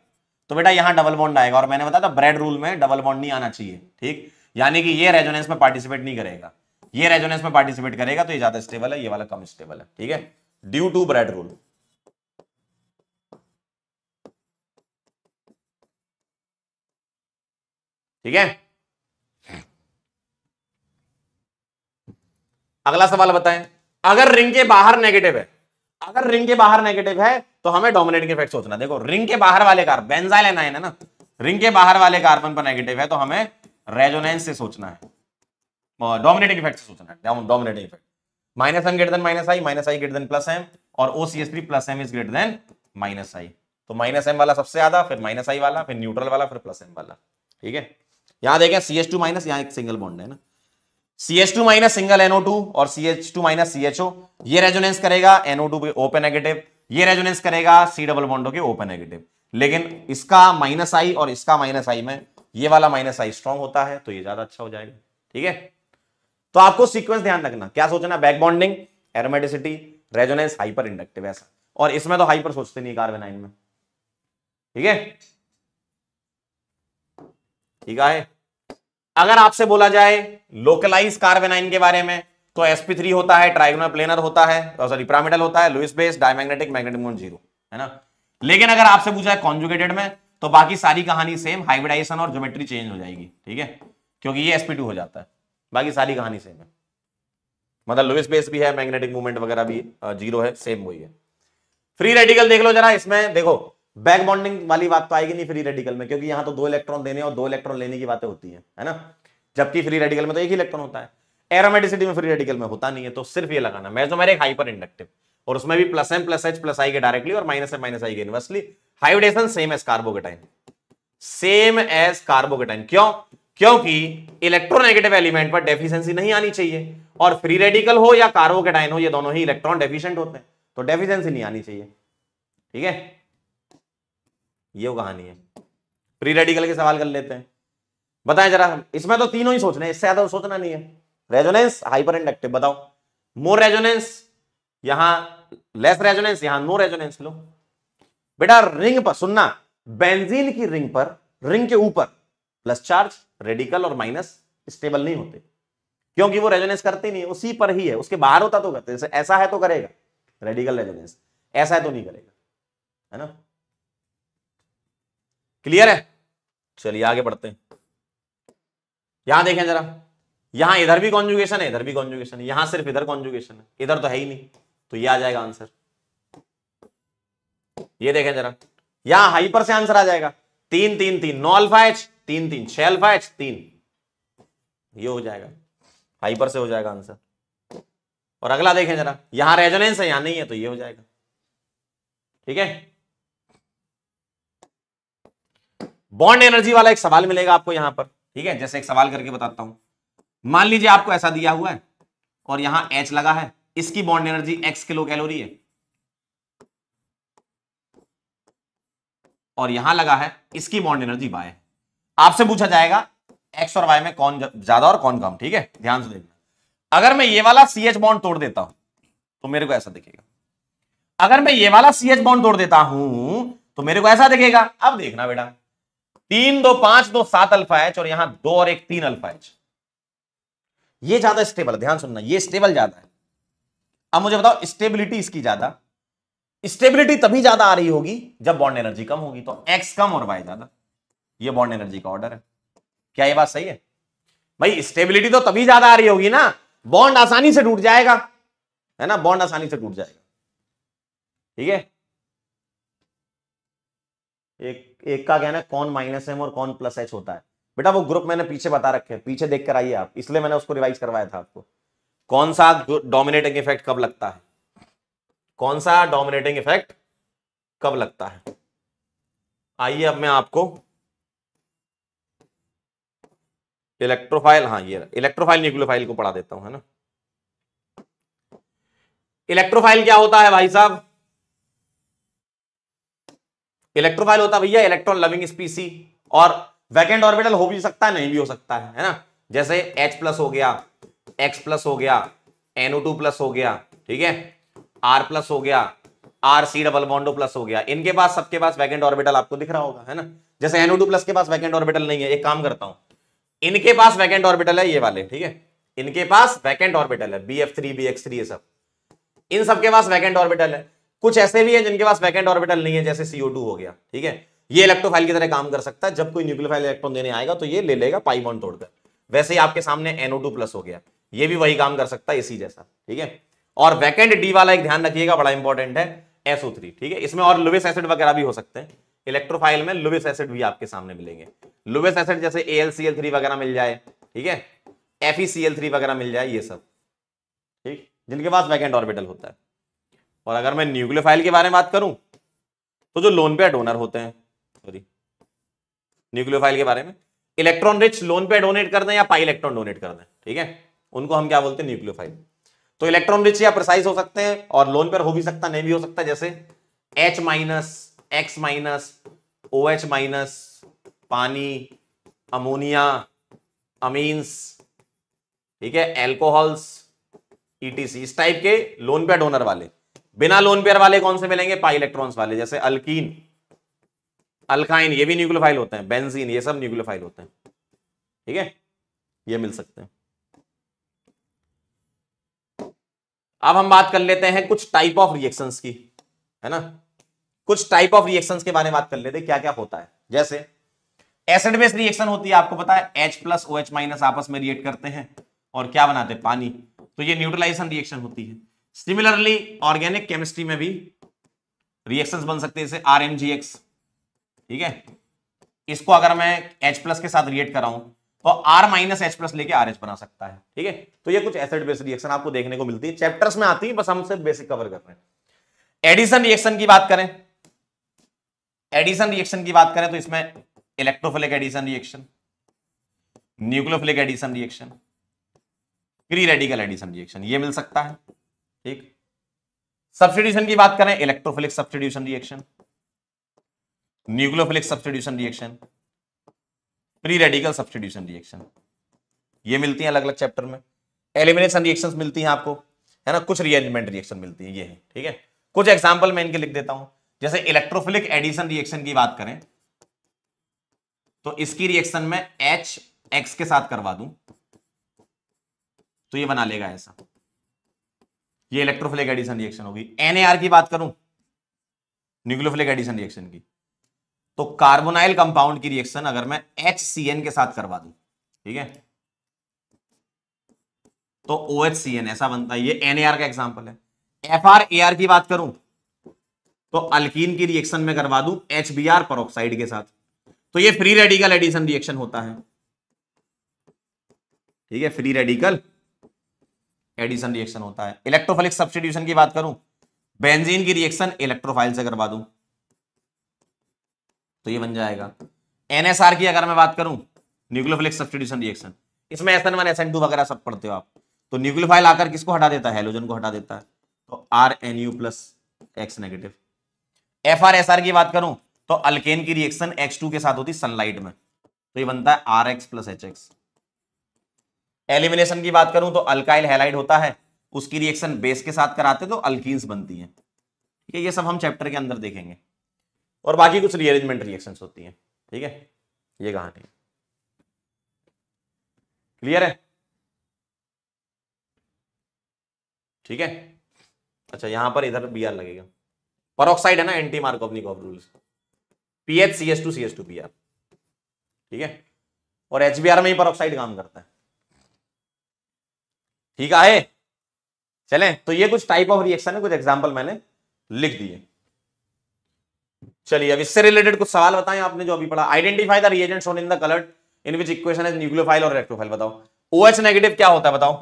तो बेटा, यहाँ डबल बॉन्ड आएगा और मैंने बताया था ब्रेड रूल में डबल बॉन्ड नहीं आना चाहिए, ठीक? यानी कि ये रेजोनेंस में पार्टिसिपेट नहीं करेगा। ये रेजोनेंस में पार्टिसिपेट करेगा तो ये ज़्यादा स्टेबल है, ये वाला कम स्टेबल है, ठीक है? ड्यू टू ब्रेड रूल ठीक है? अगला सवाल बताएँ। अगर रिंग के बाहर नेगेटिव है, अगर रिंग के बाहर नेगेटिव है तो हमें डोमिनेटिंग इफ़ेक्ट सोचना देखो, रिंग के बाहर वाले कार्बन है ना, रिंग के बाहर वाले कार्बन पर नेगेटिव है तो हमें रेजोनेंस से सोचना है। डोमिनेटिंग इफ़ेक्ट से सोचना है। Dominating effect minus M greater minus I minus I greater plus M और O C S three plus M is greater than minus I तो माइनस एम वाला सबसे ज़्यादा, फिर माइनस आई वाला, फिर न्यूट्रल वाला, फिर प्लस एम वाला। ठीक है? यहाँ देखें सी एस टू माइनस यहाँ एक सिंगल बॉन्ड है ना। C H two minus single N O two और C H two minus C H O ये रेजोनेंस करेगा एनओ टू पे ओपन नेगेटिव ये रेजोनेंस करेगा सी डबल बॉन्डो के ओपन नेगेटिव लेकिन इसका माइनस आई और इसका माइनस आई में ये वाला माइनस आई स्ट्रॉन्ग होता है तो ये ज़्यादा अच्छा हो जाएगा। ठीक है? तो आपको सीक्वेंस ध्यान रखना। क्या सोचना? Back bonding aromaticity resonance hyper inductive ऐसा। और इसमें तो हाइपर सोचते नहीं कार्बेनाइन में। ठीक है? ठीक है? अगर आपसे बोला जाए लोकलाइज कार्बेनाइन के बारे में तो sp3 होता है ट्राइगोनल प्लेनर होता है सॉरी पिरामिडल होता है Lewis base diamagnetic magnetic mode zero है ना? लेकिन अगर आपसे पूछा है कॉन्जुगेटेड में तो बाकी सारी कहानी सेम हाइब्रिडाइजेशन और ज्योमेट्री चेंज हो जाएगी, ठीक है? क्योंकि ये sp2 हो जाता है, बाकी सारी कहानी सेम है। मतलब लुइस बेस भी है मैग्नेटिक मूवमेंट वगैरह भी ज़ीरो है सेम वही है। फ्री रेडिकल देख लो जरा, इसमें देखो बैक बॉन्डिंग वाली बात तो आएगी नहीं फ्री रेडिकल में, क्योंकि यहाँ तो दो इलेक्ट्रॉन देने और दो इलेक्ट्रॉन लेने की बातें होती है है ना? जबकि फ्री रेडिकल में तो एक ही इलेक्ट्रॉन होता है। एरोमेटिसिटी में फ्री रेडिकल में होता नहीं है तो सिर्फ़ ये लगाना। मेजोमेरिक हाइपर इंडक्टिव और उसमें भी plus M plus H plus I के डायरेक्टली और माइनस एम माइनस आई के inversely hybridisation same as carbocation same as carbocation क्यों? क्योंकि इलेक्ट्रोनेगेटिव एलिमेंट पर डेफिशिएंसी नहीं आनी चाहिए। और फ्री रेडिकल हो या कार्बोकेटाइन हो, ये दोनों ही इलेक्ट्रॉन डेफिशिएंट होते हैं तो डेफिशिएंसी नहीं आनी चाहिए। ठीक है? ये वो कहानी है। फ्री रेडिकल के सवाल कर लेते हैं। बताएँ जरा, इसमें तो तीनों ही सोचने इससे ज़्यादा सोचना नहीं है। रेजोनेंस हाइपर इंडक्टिव बताओ। मोर रेजोनेंस यहाँ लेस रेजोनेंस यहाँ नो रेजोनेंस लो। बेटा रिंग पर, सुनना बेंजीन की रिंग पर रिंग के ऊपर प्लस चार्ज रेडिकल और माइनस स्टेबल नहीं होते। क्योंकि वो रेजोनेंस करते नहीं है, उसी पर ही है, उसके बाहर होता तो करते, जैसे ऐसा है तो करेगा। रेडिकल रेजोनेंस ऐसा है तो नहीं करेगा। है ना? क्लियर है? चलिए आगे बढ़ते हैं। यहाँ देखें जरा। यहाँ इधर भी कॉन्जुगेशन है, इधर भी कॉन्जुगेशन है। यहाँ सिर्फ़ इधर कॉन्जुगेशन है। इधर तो है ही नहीं तो ये आ जाएगा आंसर ये देखें जरा। यहाँ हाइपर से आंसर आ जाएगा। तीन तीन तीन। नौ अल्फ़ा एच तीन तीन। छह अल्फ़ा एच तीन। ये हो जाएगा। हाइपर से हो जाएगा आंसर और अगला देखें जरा। यहाँ रेजोनेंस है, यहाँ नहीं है तो ये हो जाएगा। ठीक है? बॉन्ड एनर्जी वाला एक सवाल मिलेगा आपको यहाँ पर। ठीक है? जैसे एक सवाल करके बताता हूँ। मान लीजिए आपको ऐसा दिया हुआ है और यहाँ एच लगा है। इसकी bond energy X kilocalorie है। और यहाँ लगा है, इसकी बॉन्ड एनर्जी वाई आपसे पूछा जाएगा एक्स और वाई में कौन ज़्यादा और कौन कम? ठीक है? ध्यान से देखना। अगर मैं ये वाला सी एच बॉन्ड तोड़ देता हूँ तो मेरे को ऐसा दिखेगा। अगर मैं ये वाला सी एच बॉन्ड तोड़ देता हूँ तो मेरे को ऐसा दिखेगा। अब देखना बेटा। तीन दो पाँच दो सात अल्फ़ा एच और यहाँ दो और एक तीन अल्फ़ा एच। ये ज़्यादा स्टेबल ध्यान सुनना, ये स्टेबल ज़्यादा है। अब मुझे बताओ स्टेबिलिटी इसकी ज़्यादा? स्टेबिलिटी तभी ज़्यादा आ रही होगी जब बॉन्ड एनर्जी कम होगी तो एक्स कम और वाई ज़्यादा। ये बॉन्ड एनर्जी का ऑर्डर है। क्या ये बात सही है? भाई स्टेबिलिटी तो तभी ज़्यादा आ रही होगी ना बॉन्ड आसानी से टूट जाएगा। है ना? बॉन्ड आसानी से टूट जाएगा। ठीक है? एक एक का कहना है कौन माइनस एम और कौन प्लस एच होता है। बेटा वो ग्रुप मैंने पीछे बता रखे हैं, पीछे देख कर आइए आप, इसलिए मैंने उसको रिवाइज करवाया था आपको। कौन सा डोमिनेटिंग इफ़ेक्ट कब लगता है? कौन सा डोमिनेटिंग इफ़ेक्ट कब लगता है? आइए अब मैं आपको इलेक्ट्रोफाइल हाँ ये इलेक्ट्रोफाइल न्यूक्लियोफाइल को पढ़ा देता हूँ, है ना। इलेक्ट्रोफाइल क्या होता है भाई साहब? इलेक्ट्रोफाइल होता भैया, इलेक्ट्रॉन लविंग स्पीसी। और वैकेंट ऑर्बिटल हो भी सकता है, नहीं भी हो सकता है है ना? जैसे H प्लस हो गया, X प्लस हो गया NO2 प्लस हो गया, ठीक है? R प्लस हो गया आर सी डबल बॉन्डो प्लस हो गया। इनके पास, सबके पास वैकेंट ऑर्बिटल आपको दिख रहा होगा, है ना? जैसे NO2 प्लस के पास वैकेंट ऑर्बिटल नहीं है, एक काम करता हूँ। इनके पास वैकेंट ऑर्बिटल है ये वाले, ठीक है? इनके पास वैकेंट ऑर्बिटल है B F three B X three ये सब। इन सबके पास वैकेंट ऑर्बिटल है। कुछ ऐसे भी है जिनके पास वैकेंट ऑर्बिटल नहीं है, जैसे सीओ हो गया, ठीक है? ये इलेक्ट्रोफाइल की तरह काम कर सकता है, जब कोई न्यूक्लियोफाइल इलेक्ट्रॉन देने आएगा तो ये ले लेगा पाई बॉन्ड तोड़कर। वैसे ही आपके सामने NO2 प्लस हो गया, ये भी वही काम कर सकता है इसी जैसा, ठीक है? और वैकेंट डी वाला एक ध्यान रखिएगा, बड़ा इंपॉर्टेंट है SO3 ठीक है? इसमें और लुविस एसिड वगैरह भी हो सकते हैं। इलेक्ट्रोफाइल में लुविस एसिड भी आपके सामने मिलेंगे। लुविस एसिड जैसे AlCl3 वगैरह मिल जाए, ठीक है? FeCl3 वगैरह मिल जाए, ये सब, ठीक? जिनके पास वैकेंट ऑर्बिटल होता है। और अगर मैं न्यूक्लियोफाइल के बारे में बात करूँ तो जो लोन पे डोनर होते हैं सॉरी न्यूक्लियोफाइल के बारे में electron rich lone pair donate कर दें या पाई इलेक्ट्रॉन डोनेट कर दें, ठीक है? उनको हम क्या बोलते हैं? न्यूक्लियोफाइल। तो इलेक्ट्रॉन रिच या प्रिसाइज हो सकते हैं और लोन पर हो भी सकता, नहीं भी हो सकता, जैसे H minus X minus O H minus पानी अमोनिया अमीन्स ठीक है? एल्कोहल्स ईटीसी इस टाइप के लोन पेयर डोनर वाले। बिना लोन पेयर वाले कौन से मिलेंगे? पाई इलेक्ट्रॉन्स वाले, जैसे अल्कीन अल्काइन ये भी न्यूक्लियोफाइल होते हैं बेंजीन ये सब न्यूक्लियोफाइल होते हैं। ठीक है? ये मिल सकते हैं। अब हम बात कर लेते हैं कुछ टाइप ऑफ़ रिएक्शंस की, है ना? कुछ टाइप ऑफ़ रिएक्शंस के बारे में बात कर लेते हैं क्या क्या होता है। जैसे एसिड बेस रिएक्शन होती है, आपको पता है, H plus O H minus आपस में रिएक्ट करते हैं, और क्या बनाते हैं? पानी। तो ये न्यूट्रलाइजेशन रिएक्शन होती है। सिमिलरली ऑर्गेनिक केमिस्ट्री में भी रिएक्शंस बन सकते हैं जैसे आर ठीक है? इसको अगर मैं H प्लस के साथ रिएक्ट कराऊं तो R माइनस एच प्लस लेके आर एच बना सकता है। ठीक है? तो ये कुछ एसिड बेस रिएक्शन आपको देखने को मिलती है। चैप्टर्स में आती है, बस हम सिर्फ़ बेसिक कवर कर रहे हैं। एडिशन रिएक्शन की बात करें। एडिशन रिएक्शन की बात करें तो इसमें electrophilic addition reaction nucleophilic addition reaction free radical addition reaction ये मिल सकता है। ठीक? सब्सटीट्यूशन की बात करें electrophilic substitution reaction nucleophilic substitution reaction free radical substitution reaction ये मिलती हैं अलग अलग चैप्टर में। एलिमिनेशन रिएक्शंस मिलती हैं आपको, है ना? कुछ रीअरेंजमेंट रिएक्शन मिलती है, ये है, ठीक है? कुछ एग्ज़ाम्पल मैं इनके लिख देता हूँ। जैसे इलेक्ट्रोफिलिक एडिशन रिएक्शन की बात करें तो इसकी रिएक्शन में एच एक्स के साथ करवा दूँ। तो ये बना लेगा ऐसा। ये इलेक्ट्रोफिलिक एडिशन रिएक्शन होगी। एनएआर की बात करूँ न्यूक्लियोफिलिक एडिशन रिएक्शन की। तो कार्बोनाइल कंपाउंड की रिएक्शन अगर मैं HCN के साथ करवा दूँ, ठीक है? तो एन ऐसा बनता है। ये एनएआर का एग्जांपल है। एफ़ आर ए आर की बात करूँ तो अल्कीन की रिएक्शन में करवा दूँ एच बी आर परोक्साइड के साथ। तो ये फ्री रेडिकल एडिशन रिएक्शन होता है। ठीक है? फ्री रेडिकल एडिशन रिएक्शन होता है। इलेक्ट्रोफिलिक सब्सटीट्यूशन की बात करूँ बेंजीन की रिएक्शन इलेक्ट्रोफाइल से करवा दूँ तो ये बन जाएगा। एनएसआर की अगर मैं बात करूँ न्यूक्लियोफिलिक सब्सटीट्यूशन रिएक्शन इसमें एस वन एस टू वगैरह सब पढ़ते हो आप। तो न्यूक्लियोफाइल आकर किसको हटा देता है? हेलोजन को हटा देता है। तो R N U plus X negative F R S R की बात करूँ तो अल्केन की रिएक्शन एक्स टू के साथ होती सनलाइट में। तो ये बनता है R X plus H X elimination की बात करूँ तो अल्काइल हैलाइड होता है, उसकी रिएक्शन बेस के साथ कराते तो अल्कीन्स बनती हैं। ठीक है ये सब हम चैप्टर के अंदर देखेंगे। और बाकी कुछ रीअरेंजमेंट रिएक्शन होती हैं, ठीक है? ये कहानी क्लियर है? ठीक है? अच्छा यहाँ पर इधर बी आर लगेगा। परोक्साइड है ना anti Markovnikov of rules P H C S two C S two P R ठीक है? और एचबीआर में ही परोक्साइड काम करता है। ठीक है चलें तो ये कुछ टाइप ऑफ़ रिएक्शन है, कुछ एग्जांपल मैंने लिख दिए। चलिए, अब इससे रिलेटेड कुछ सवाल बताएँ आपने जो अभी पढ़ा। Identify the reagents shown in the colour in which equation है न्यूक्लियोफाइल और इलेक्ट्रोफाइल बताओ। OH नेगेटिव क्या होता है, बताओ।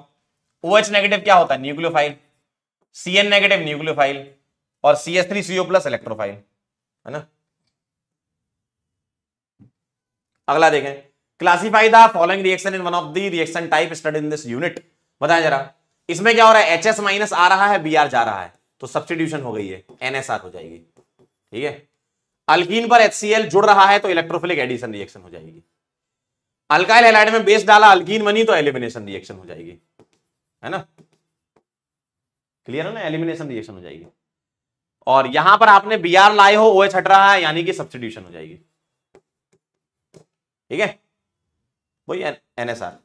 OH नेगेटिव क्या होता है? न्यूक्लियोफाइल CN नेगेटिव न्यूक्लियोफाइल और CH3CO प्लस इलेक्ट्रोफाइल है ना? अगला देखें। Classify the following reaction in one of the reaction type study in this unit बताएँ जरा। इसमें क्या हो रहा है? एच एस माइनस आ रहा है बी आर जा रहा है। तो सब्सटीट्यूशन हो गई है। एनएसआर हो जाएगी। ठीक है? अल्कीन पर एच जुड़ रहा है तो इलेक्ट्रोफिलिक एडिशन रिएक्शन हो जाएगी। अल्काइल हेलाइड में बेस डाला अल्कीन बनी तो एलिमिनेशन रिएक्शन हो जाएगी। है ना? क्लियर है ना? एलिमिनेशन रिएक्शन हो जाएगी। और यहाँ पर आपने बी आर लाए हो ओ एच हट रहा है, यानी कि सब्सटीट्यूशन हो जाएगी। ठीक है? वही एनएसआर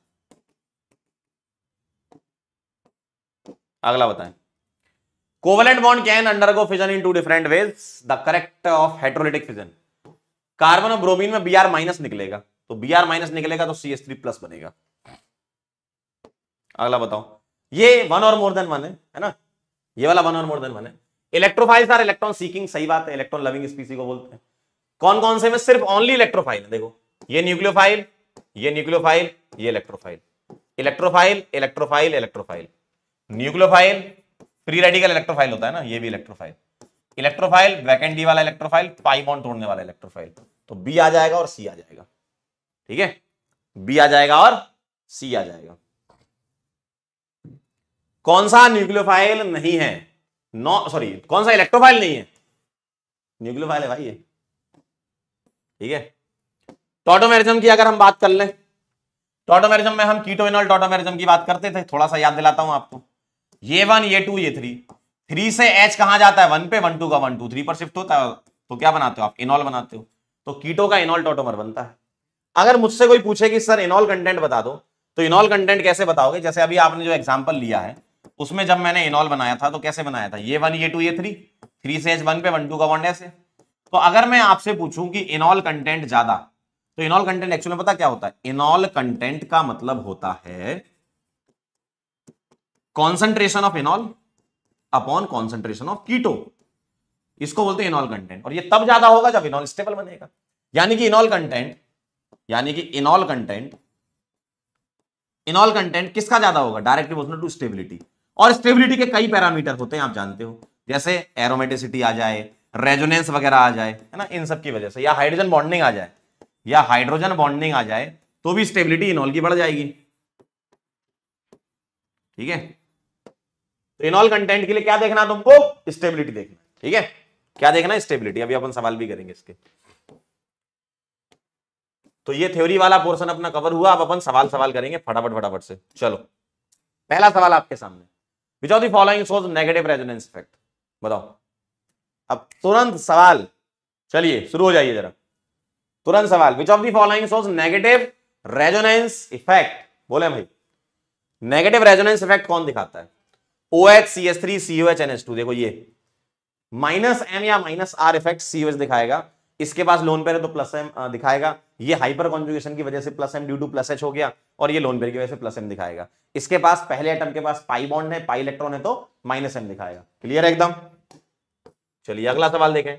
अगला बताएँ। Covalent bond can undergo fission in two different ways the correct of heterolytic fission carbon और ब्रोमीन में बी आर माइनस निकलेगा। तो बी आर माइनस निकलेगा तो सी एस थ्री प्लस बनेगा। अगला बताओ। ये वन और मोर देन वन है है ना? ये वाला वन और मोर देन वन है। इलेक्ट्रोफाइल्स आर इलेक्ट्रॉन सीकिंग सही बात है इलेक्ट्रॉन लविंग स्पीसी को बोलते हैं। कौन कौन से में सिर्फ़ ओनली इलेक्ट्रोफाइल देखो, ये न्यूक्लियोफाइल ये न्यूक्लियोफाइल ये electrophile electrophile electrophile electrophile nucleophile free radical electrophile होता है ना, ये भी इलेक्ट्रोफाइल इलेक्ट्रोफाइल वैकेंट डी वाला इलेक्ट्रोफाइल पाई बॉन्ड तोड़ने वाला इलेक्ट्रोफाइल तो बी आ जाएगा और सी आ जाएगा। ठीक है? बी आ जाएगा और सी आ जाएगा। कौन सा न्यूक्लियोफाइल नहीं है? नौ सॉरी कौन सा इलेक्ट्रोफाइल नहीं है? न्यूक्लियोफाइल है भाई ये। ठीक है? टोटोमेरिज्म की अगर हम बात कर लें टोटोमेरिज्म में हम कीटोइनॉल टोटोमेरिज्म की बात करते थे, थोड़ा सा याद दिलाता हूँ आपको। ये वन, ये टू ये थ्री थ्री से एच कहा जाता है? वन पे वन टू का वन टू थ्री पर शिफ्ट होता है। तो क्या बनाते हो आप? इनॉल बनाते हो। तो कीटो का इनॉल टोटोमर बनता है। अगर मुझसे कोई पूछे कि, सर इनॉल कंटेंट बता दो। तो इनॉल कंटेंट कैसे बताओगे? जैसे अभी आपने जो एग्ज़ाम्पल लिया है, उसमें जब मैंने इनॉल बनाया था तो कैसे बनाया था? ये वन ये टू ये थ्री थ्री से एच वन पे वन टू का वन ऐसे। तो अगर मैं आपसे पूछूँ कि इनॉल कंटेंट ज़्यादा तो इनॉल कंटेंट एक्चुअली पता क्या होता है? इनॉल कंटेंट का मतलब होता है concentration of enol upon concentration of keto इसको बोलते हैं इनॉल कंटेंट और ये तब ज़्यादा होगा जब इनॉल स्टेबल बनेगा. यानी कि इनॉल कंटेंट यानी कि इनॉल कंटेंट इनॉल कंटेंट किसका ज़्यादा होगा? डायरेक्ट प्रोपोर्शनल टू स्टेबिलिटी और स्टेबिलिटी के कई पैरामीटर होते हैं, आप जानते हो. जैसे एरोमेटिसिटी आ जाए रेजोनेंस वगैरह आ जाए, है ना, इन सब की वजह से. या हाइड्रोजन बॉन्डिंग आ जाए. या हाइड्रोजन बॉन्डिंग आ जाए तो भी स्टेबिलिटी इनॉल की बढ़ जाएगी. ठीक है? तो इनॉल कंटेंट के लिए क्या देखना तुमको? स्टेबिलिटी देखना, ठीक है? क्या देखना? स्टेबिलिटी अभी अपन सवाल भी करेंगे इसके। तो ये थ्योरी वाला पोर्शन अपना कवर हुआ, अब अपन सवाल सवाल करेंगे फटाफट फटाफट से। चलो, पहला सवाल आपके सामने। Which of following shows negative resonance effect बताओ। अब तुरंत सवाल, चलिए, शुरू हो जाइए जरा। तुरंत सवाल which of the negative resonance effect बोले भाई। नेगेटिव रेजोनेंस इफ़ेक्ट कौन दिखाता है? O H C S three C H N S two देखो ये। माइनस एम या माइनस आर इफ़ेक्ट सी दिखाएगा। इसके पास लोन पेयर है तो प्लस एम दिखाएगा। ये हाइपर कॉन्जुगेशन की वजह से plus M due to plus H हो गया और ये लोन पेयर की वजह से प्लस एम दिखाएगा। इसके पास पहले एटम के पास पाई बॉन्ड है पाई इलेक्ट्रॉन है तो माइनस एम दिखाएगा। क्लियर है एकदम? चलिए अगला सवाल देखें।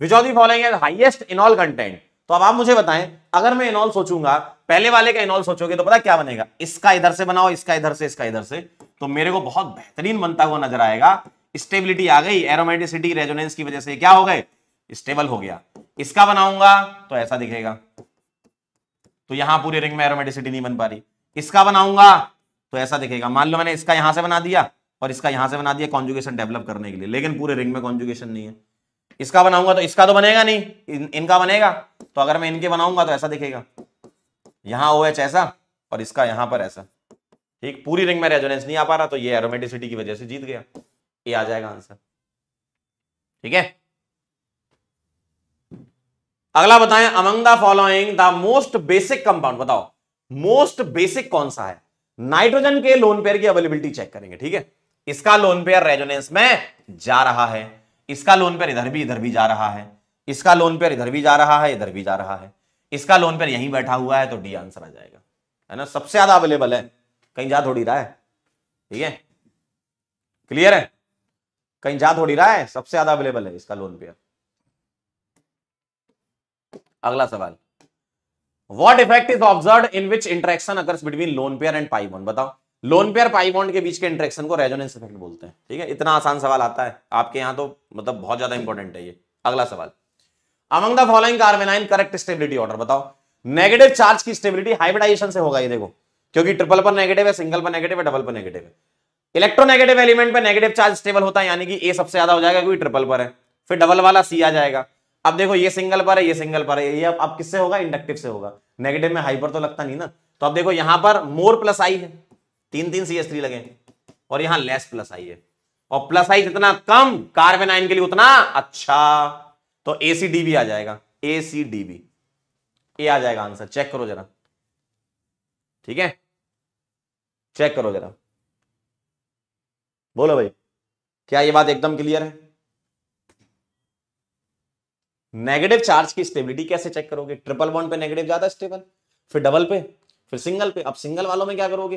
विच ऑफ़ दी फॉलोइंग है हाईएस्ट इनऑल कंटेंट तो अब आप मुझे बताएँ, अगर मैं इनॉल सोचूँगा, पहले वाले का इनॉल सोचोगे तो पता क्या बनेगा? इसका इधर से बनाओ, इसका इधर से, इसका इधर से। तो मेरे को बहुत बेहतरीन बनता हुआ नज़र आएगा। स्टेबिलिटी आ गई एरोमेटिसिटी रेजोनेंस की वजह से क्या हो गए? स्टेबल हो गया। इसका बनाऊँगा तो ऐसा दिखेगा। तो यहाँ पूरे रिंग में एरोमेटिसिटी नहीं बन पा रही। इसका बनाऊँगा तो ऐसा दिखेगा। मान लो मैंने इसका यहाँ से बना दिया और इसका यहाँ से बना दिया कॉन्जुगेशन डेवलप करने के लिए लेकिन पूरे रिंग में कॉन्जुगेशन नहीं है। इसका बनाऊँगा तो इसका तो बनेगा नहीं इन, इनका बनेगा। तो अगर मैं इनके बनाऊँगा तो ऐसा दिखेगा। यहाँ एच ऐसा और इसका यहाँ पर ऐसा। ठीक पूरी रिंग में रेजोनेंस नहीं आ पा रहा तो ये एरोमेटिसिटी की वजह से जीत गया। ये आ जाएगा आंसर ठीक है? अगला बताएँ among the following the most basic compound बताओ। मोस्ट बेसिक कौन सा है? नाइट्रोजन के लोन पेयर की अवेलेबिलिटी चेक करेंगे, ठीक है? इसका लोन पेयर रेजोनेंस में जा रहा है। इसका लोन पेयर इधर भी इधर भी जा रहा है। इसका लोन पेयर इधर भी जा रहा है, इधर भी जा रहा है। इसका लोन पेयर यहीं बैठा हुआ है तो डी आंसर आ जाएगा। है ना? सबसे ज़्यादा अवेलेबल है। कहीं जा थोड़ी रहा है। ठीक है? क्लियर है? कहीं जा थोड़ी रहा है? सबसे ज़्यादा अवेलेबल है इसका लोन पेयर अगला सवाल। What effect is observe in which interaction occurs between lone pair and pi bond बताओ। लोन पेयर पाई बॉन्ड के बीच के इंटरेक्शन को रेजोनेंस इफ़ेक्ट बोलते हैं। ठीक है? इतना आसान सवाल आता है। आपके यहाँ तो मतलब बहुत ज़्यादा इंपॉर्टेंट है ये। अगला सवाल। Among the following carbanion correct stability order बताओ। नेगेटिव चार्ज की स्टेबिलिटी हाइब्रिडाइजेशन से होगा ये देखो। क्योंकि ट्रिपल पर नेगेटिव है सिंगल पर नेगेटिव है डबल पर नेगेटिव है। इलेक्ट्रोनेगेटिव एलिमेंट पर नेगेटिव चार्ज स्टेबल होता है यानी कि ए सबसे ज़्यादा हो जाएगा क्योंकि ट्रिपल पर है। फिर डबल वाला सी आ जाएगा। अब देखो ये सिंगल पर है ये सिंगल पर है ये अब, अब किससे होगा? इंडक्टिव से होगा। नेगेटिव में हाइपर तो लगता नहीं ना। तो अब देखो यहाँ पर मोर प्लस आई है। तीन तीन सी एस थ्री लगे और यहाँ लेस प्लस आई है। और प्लस आई जितना कम कार्बन आइन के लिए उतना अच्छा। तो ए सी डी बी आ जाएगा। ए सी डी बी ए आ जाएगा आंसर चेक करो जरा। ठीक है? चेक करो जरा। बोलो भाई, क्या ये बात एकदम क्लियर है? नेगेटिव चार्ज की स्टेबिलिटी कैसे चेक करोगे? ट्रिपल बॉन्ड पे नेगेटिव ज़्यादा स्टेबल फिर डबल पे, फिर सिंगल पे। अब सिंगल वालों में क्या करोगे?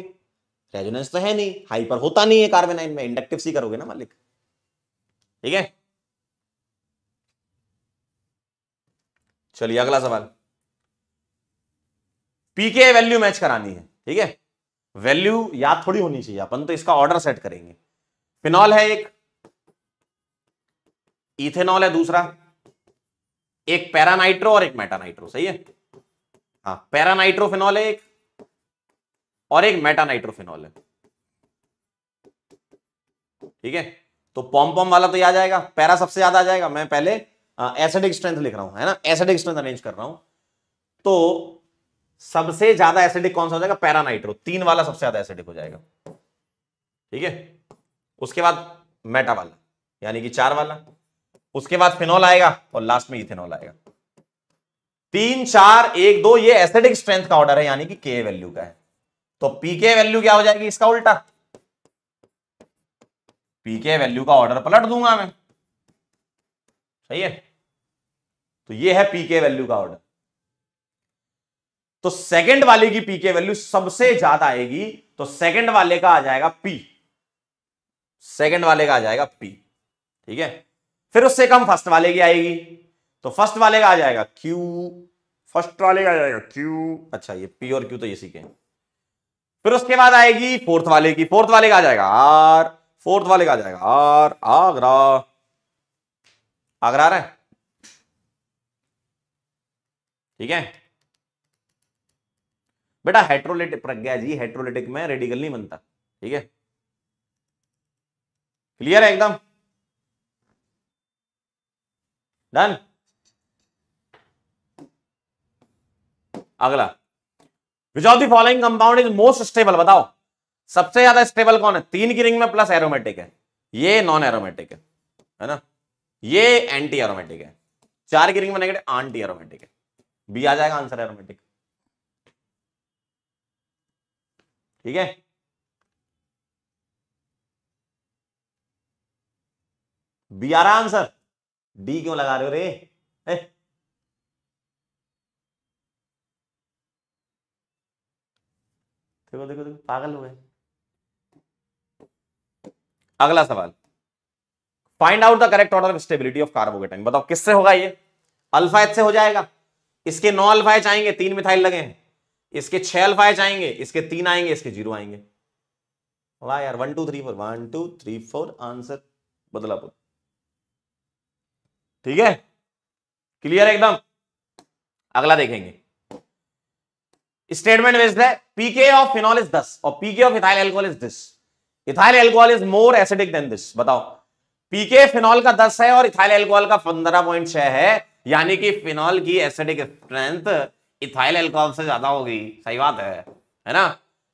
रेजोनेंस तो है नहीं हाइपर होता नहीं है कार्बेनाइन में इंडक्टिव सी करोगे ना मालिक। ठीक है? चलिए अगला सवाल। पीके वैल्यू मैच करानी है, ठीक है? वैल्यू याद थोड़ी होनी चाहिए अपन तो इसका ऑर्डर सेट करेंगे। फिनॉल है एक इथेनॉल है दूसरा, एक पैरानाइट्रो और एक मेटानाइट्रो सही है? हाँ पैरानाइट्रोफिनॉल है एक और एक मेटानाइट्रोफिनॉल है। ठीक है? तो पॉम पॉम वाला तो याद आएगा, पैरा सबसे ज़्यादा आ जाएगा। मैं पहले एसिडिक स्ट्रेंथ लिख रहा हूँ, है ना? एसिडिक स्ट्रेंथ अरेंज कर रहा हूँ। तो सबसे ज़्यादा एसिडिक कौन सा हो जाएगा? पैरानाइट्रो तीन वाला सबसे ज़्यादा एसिडिक हो जाएगा। ठीक है? उसके बाद मेटा वाला, यानी कि चार वाला। उसके बाद फिनॉल आएगा और लास्ट में इथेनॉल आएगा। तीन, चार, एक, दो, ये एसिडिक स्ट्रेंथ का ऑर्डर है, यानी कि के वैल्यू का है। तो पीके वैल्यू क्या हो जाएगी इसका उल्टा? पीके वैल्यू का ऑर्डर पलट दूँगा मैं। सही है? तो ये है पीके वैल्यू का ऑर्डर तो सेकंड वाले की पी के वैल्यू सबसे ज़्यादा आएगी तो सेकंड वाले का आ जाएगा पी सेकंड वाले का आ जाएगा पी ठीक है? फिर उससे कम फ़र्स्ट वाले की आएगी। तो फ़र्स्ट वाले का आ जाएगा क्यू फ़र्स्ट वाले का आ जाएगा क्यू अच्छा ये पी और क्यू तो ये सीखे फिर उसके बाद आएगी फोर्थ वाले की। फोर्थ वाले का आ जाएगा आर फोर्थ वाले का आ जाएगा आर आगरा। आगरा आ रहा है? ठीक है? बेटा हेट्रोलिटिक प्रज्ञा जी हेट्रोलिटिक में रेडिकल नहीं बनता, ठीक है? क्लियर है एकदम? डन अगला। Which of the following compound is most stable बताओ। सबसे ज़्यादा स्टेबल कौन है? तीन की रिंग में प्लस एरोमेटिक है। ये नॉन एरोमेटिक है है ना? ये एंटी एरोमेटिक है। चार की रिंग में नेगेटिव एंटी एरोमेटिक है। बी आ जाएगा आंसर एरोमेटिक ठीक है? बी आ रहा आंसर डी क्यों लगा रहे हो रे? देखो देखो देखो, पागल हो गए। अगला सवाल। Find out the correct order of stability of carbocation बताओ, किससे होगा ये? अल्फ़ा एच से हो जाएगा। इसके नौ अल्फ़ा एच आएँगे, तीन मिथाइल लगे हैं। इसके छह अल्फ़ा एच आएँगे इसके तीन आएँगे, इसके ज़ीरो आएँगे। वाह यार one two three four one two three four answer Badlapur ठीक है? क्लियर है एकदम? अगला देखेंगे। स्टेटमेंट बेस्ड है पीके ऑफ़ फिनॉल इज़ दस और P K of ethyl alcohol is this ethyl alcohol is more acidic than this बताओ। पीके फिनॉल का दस है और इथाइल एल्कोहल का पंद्रह पॉइंट छह है, यानी कि फिनॉल की एसिडिक स्ट्रेंथ इथाइल एल्कोहल से ज़्यादा होगी, सही बात है है ना?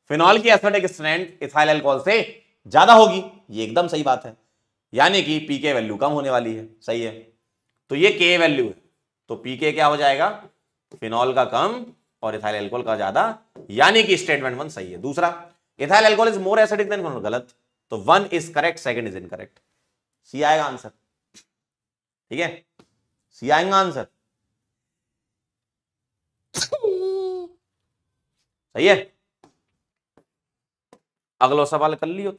फिनॉल की एसिडिक स्ट्रेंथ इथाइल एल्कोहल से ज़्यादा होगी, ये एकदम सही बात है। यानी कि पीके वैल्यू कम होने वाली है, सही है। तो ये के वैल्यू है तो पीके क्या हो जाएगा? फिनॉल का कम और इथाइल एल्कोहल का ज़्यादा, यानी कि स्टेटमेंट वन सही है। दूसरा, ethyl alcohol is more acidic than phenol गलत। तो one is correct second is incorrect C आएगा आंसर ठीक है? सी आएगा आंसर सही है? अगला सवाल कर लियो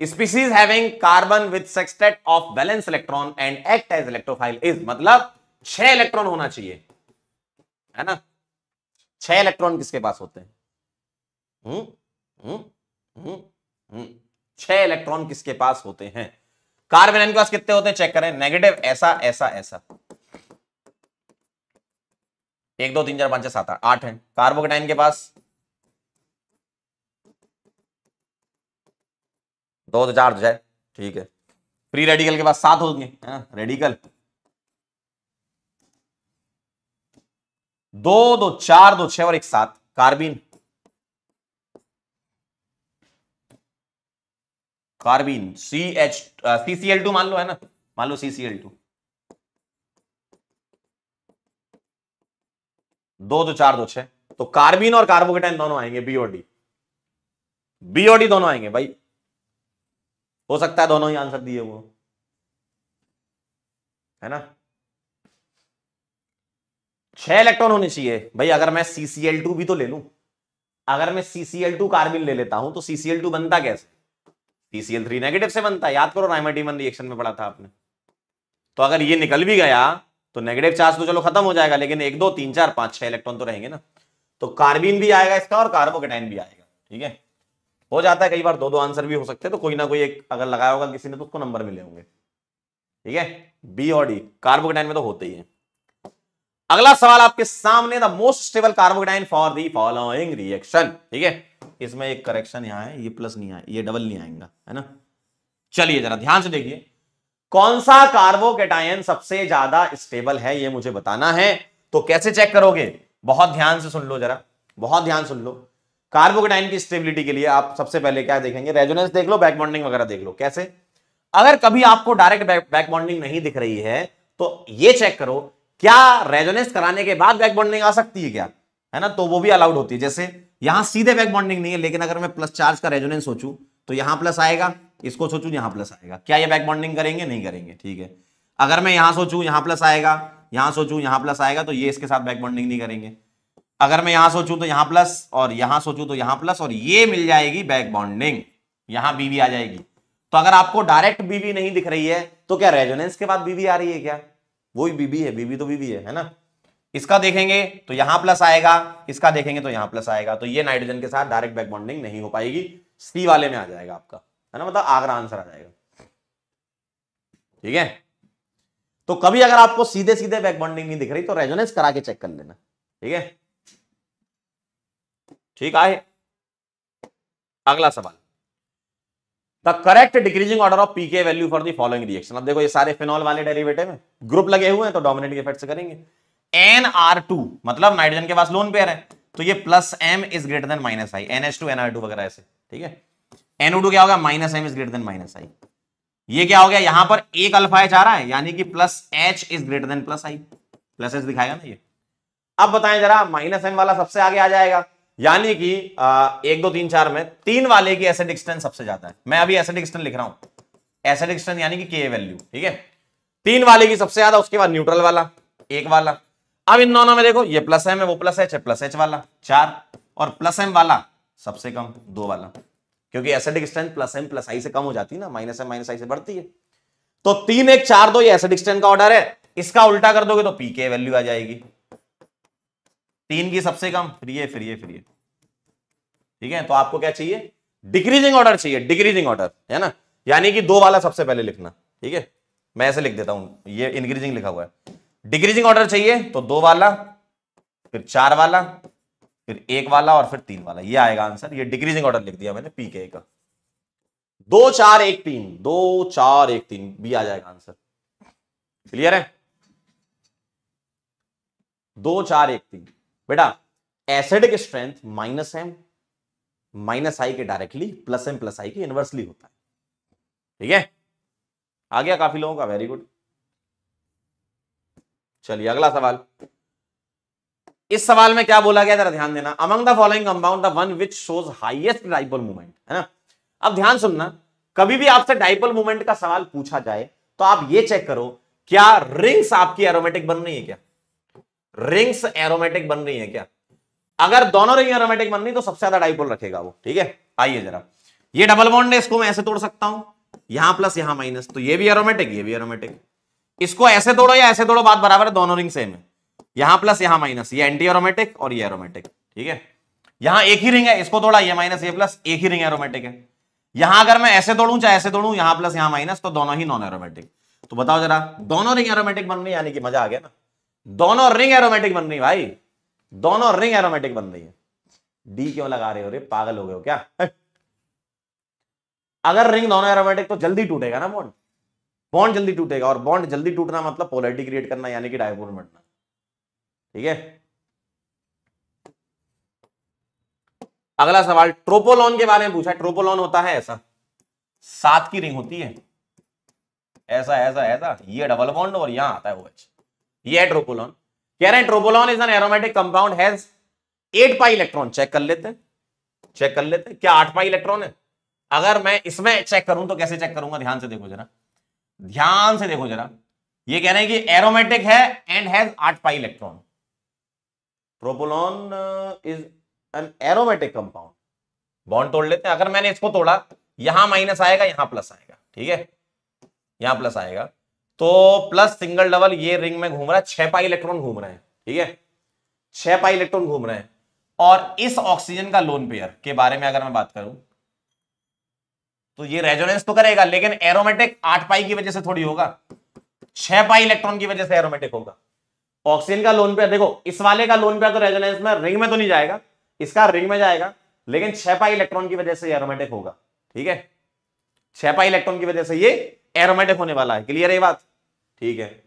species having carbon with sextet of balance electron and act as electrophile is मतलब छह इलेक्ट्रॉन होना चाहिए। है ना? छह इलेक्ट्रॉन किसके पास होते हैं? हम्म हम्म हम्म छह इलेक्ट्रॉन किसके पास होते हैं? कार्बन के पास कितने होते हैं? चेक करें। नेगेटिव ऐसा ऐसा ऐसा। एक, दो, तीन, चार, पाँच सात, आठ है। कार्बोकेटाइन के पास। दो तो चार तो जाए ठीक है। फ्री रेडिकल के पास सात होंगे रेडिकल दो दो, चार, दो, छह और एक सात carbene carbene C H C C L two मान लो, है ना? मान लो सी सी एल टू दो दो चार दो छह। तो कार्बिन और कार्बोकेटाइन दोनों आएँगे बी और डी बी और डी दोनों आएँगे, भाई। हो सकता है दोनों ही आंसर दिए वो है। ना? छह इलेक्ट्रॉन होने चाहिए। भाई, अगर मैं सीसीएल टू भी तो ले लू। अगर मैं सीसीएल टू कार्बिन ले लेता हूँ तो सीसीएल टू बनता कैसे? सीसीएल थ्री नेगेटिव से बनता है। याद करो राइमाटीमन रिएक्शन में पढ़ा था आपने। तो अगर ये निकल भी गया तो नेगेटिव चार्ज तो चलो खत्म हो जाएगा, लेकिन एक, दो, तीन, चार, पाँच, छह इलेक्ट्रॉन तो रहेंगे ना। तो कार्बिन भी आएगा इसका और कार्बोकेटाइन भी आएगा, ठीक है? हो जाता है, कई बार दो दो आंसर भी हो सकते हैं तो कोई ना कोई एक अगर लगाया होगा किसी ने तो उसको नंबर मिले होंगे, ठीक है? बी और डी कार्बोकेटाइन में तो होते ही है। अगला सवाल आपके सामने the most stable carbocation for the following reaction ठीक है? इसमें एक करेक्शन यहाँ है, ये प्लस नहीं आए ये डबल नहीं आएगा, है ना? चलिए जरा ध्यान से देखिए। कौन सा कार्बोकेटाइन सबसे ज़्यादा स्टेबल है, ये मुझे बताना है। तो कैसे चेक करोगे? बहुत ध्यान से सुन लो जरा। बहुत ध्यान सुन लो। कार्बोकेटाइन की स्टेबिलिटी के लिए आप सबसे पहले क्या देखेंगे? रेजोनेंस देख लो, बैक बॉन्डिंग वगैरह देख लो। कैसे? अगर कभी आपको डायरेक्ट बैक बॉन्डिंग नहीं दिख रही है तो ये चेक करो, क्या रेजोनेंस कराने के बाद बैक बॉन्डिंग आ सकती है क्या? है ना? तो वो भी अलाउड होती है। जैसे यहाँ सीधे बैक बॉन्डिंग नहीं है, लेकिन अगर मैं प्लस चार्ज का रेजोनेंस सोचू तो यहाँ प्लस आएगा। इसको सोचू यहाँ प्लस आएगा। क्या ये बैक बॉन्डिंग करेंगे? नहीं करेंगे, ठीक है। अगर मैं यहाँ सोचू, यहाँ प्लस आएगा, यहाँ सोचू, यहाँ प्लस आएगा तो ये इसके साथ बैक बॉन्डिंग नहीं करेंगे। अगर मैं यहाँ सोचू तो यहाँ प्लस और यहाँ सोचू तो यहाँ प्लस और ये मिल जाएगी बैक बॉन्डिंग यहाँ बीवी आ जाएगी। तो अगर आपको डायरेक्ट बीवी नहीं दिख रही है तो क्या रेजोनेंस के बाद बीवी आ रही है क्या? वही बीबी है बीबी तो बीबी है है ना? इसका देखेंगे तो यहाँ प्लस आएगा, इसका देखेंगे तो यहाँ प्लस आएगा। तो ये नाइट्रोजन के साथ डायरेक्ट बैक बॉन्डिंग नहीं हो पाएगी। सी वाले में आ जाएगा आपका। है ना? मतलब आगरा आंसर आ जाएगा। ठीक है? तो कभी अगर आपको सीधे सीधे बैक बॉन्डिंग नहीं दिख रही तो रेजोनेंस करा के चेक कर लेना। ठीक है? ठीक है अगला सवाल। The correct decreasing order of pK value for the following reaction अब देखो, ये सारे फिनॉल वाले डेरिवेटिव में ग्रुप लगे हुए हैं तो डोमिनेटिंग इफ़ेक्ट से करेंगे। एन आर टू मतलब नाइट्रोजन के पास लोन पेयर है। तो ये plus M is greater than minus I N H two N R two वगैरह ऐसे। ठीक है? एनओ टू क्या होगा? Minus M is greater than minus I ये क्या हो गया? यहाँ पर एक अल्फ़ा एच आ रहा है, यानी कि plus H is greater than plus I plus H दिखाएगा ना ये? अब बताएँ जरा माइनस एम वाला सबसे आगे आ जाएगा। यानी कि एक, दो, तीन, चार में तीन वाले की एसिड एक्सटेंस सबसे ज़्यादा है। मैं अभी एसिड एक्सटेंस लिख रहा हूँ। एसिडिक स्ट्रेंथ यानी कि के वैल्यू ठीक है? तीन वाले की सबसे ज़्यादा, उसके बाद न्यूट्रल वाला, एक वाला। अब इन दोनों में देखो, ये प्लस एम है, वो प्लस एच है प्लस एच वाला, चार। और प्लस एम वाला सबसे कम, दो वाला। क्योंकि acidic strength plus M plus I से कम हो जाती है ना माइनस एम माइनस आई से बढ़ती है। तो तीन एक चार दो, ये एसिडिक स्ट्रेंथ का ऑर्डर है। इसका उल्टा कर दोगे तो पी के वैल्यू आ जाएगी। तीन की सबसे कम फिर ये फिर ये फिर ये ठीक है? तो आपको क्या चाहिए? डिक्रीजिंग ऑर्डर चाहिए डिक्रीजिंग ऑर्डर है ना? यानी कि दो वाला सबसे पहले लिखना, ठीक है? मैं ऐसे लिख देता हूँ, ये इंक्रीजिंग लिखा हुआ है। डिक्रीजिंग ऑर्डर चाहिए तो दो वाला, फिर चार वाला फिर एक वाला और फिर तीन वाला, ये आएगा आंसर ये डिक्रीजिंग ऑर्डर लिख दिया मैंने पी के का। दो चार एक तीन, दो चार एक तीन बी आ जाएगा आंसर क्लियर है? दो चार एक तीन। बेटा acidic strength minus M minus I के directly plus M plus I के इनवर्सली होता है। ठीक है? आ गया काफ़ी लोगों का वेरी गुड चलिए, अगला सवाल। इस सवाल में क्या बोला गया, जरा ध्यान देना। Among the following compound one which shows highest dipole movement है ना? अब ध्यान सुनना, कभी भी आपसे डाइपोल मूवमेंट का सवाल पूछा जाए तो आप ये चेक करो, क्या रिंग्स आपकी एरोमेटिक बन रही है क्या? रिंग्स एरोमेटिक बन रही है क्या? अगर दोनों रिंग एरोमेटिक बन रही तो सबसे ज़्यादा डाइपोल रखेगा वो, ठीक है? आइए जरा। ये डबल बॉन्ड है, इसको मैं ऐसे तोड़ सकता हूँ। यहाँ प्लस यहाँ माइनस तो ये भी एरोमेटिक ये भी एरोमेटिक इसको ऐसे तोड़ो या ऐसे तोड़ो, बात बराबर है, दोनों रिंग सेम है। यहाँ प्लस यहाँ माइनस ये एंटी एरोमेटिक और ये एरोमेटिक ठीक है? यहाँ एक ही रिंग है, इसको तोड़ा, ये माइनस ये प्लस एक ही रिंग एरोमेटिक है। यहाँ अगर मैं ऐसे तोड़ू, चाहे ऐसे तोड़ू, यहाँ प्लस यहाँ माइनस तो दोनों ही नॉन एरोमेटिक तो बताओ जरा, दोनों रिंग एरोमेटिक बन रही यानी कि मज़ा आ गया ना? दोनों रिंग एरोमेटिक बन रही भाई। दोनों रिंग एरोमेटिक बन रही है डी क्यों लगा रहे हो रे? पागल हो गए हो क्या? अगर रिंग दोनों एरोमेटिक तो जल्दी टूटेगा ना बॉन्ड बॉन्ड जल्दी टूटेगा, और बॉन्ड जल्दी टूटना मतलब पोलरिटी क्रिएट करना, यानी कि डायपोल बनना ठीक है? अगला सवाल, ट्रोपोलॉन के बारे में पूछा ट्रोपोलॉन होता है ऐसा। सात की रिंग होती है। ऐसा ऐसा ऐसा। ये डबल बॉन्ड और यहाँ आता है वो एच ये है ट्रोपोलॉन। कह रहे हैं, tropolone is an aromatic compound has eight pi electron check कर लेते हैं। चेक कर लेते हैं। क्या आठ पाई इलेक्ट्रॉन है? अगर मैं इसमें चेक करूँ तो कैसे चेक करूँगा? ध्यान से देखो जरा। ध्यान से देखो जरा। ये कह रहे हैं कि एरोमेटिक है एंड हैज़ आठ pi electron tropolone is an aromatic compound bond तोड़ लेते हैं। अगर मैंने इसको तोड़ा, यहाँ माइनस आएगा, यहाँ प्लस आएगा। ठीक है? यहाँ प्लस आएगा। तो प्लस सिंगल डबल ये रिंग में घूम रहा है। छह पाई इलेक्ट्रॉन घूम रहे हैं। ठीक है? छह पाई इलेक्ट्रॉन घूम रहे हैं। और इस ऑक्सीजन का लोन पेयर के बारे में अगर मैं बात करूँ तो ये रेजोनेंस तो करेगा, लेकिन एरोमेटिक आठ पाई की वजह से थोड़ी होगा। छह पाई इलेक्ट्रॉन की वजह से एरोमेटिक होगा। ऑक्सीजन का लोन पेयर देखो, इस वाले का लोन पेयर तो रेजोनेंस में रिंग में तो नहीं जाएगा, इसका रिंग में जाएगा, लेकिन छह इलेक्ट्रॉन की वजह से एरोमेटिक होगा, ठीक है? छह इलेक्ट्रॉन की वजह से ये एरोमेटिक होने वाला है क्लियर है बात? ठीक है।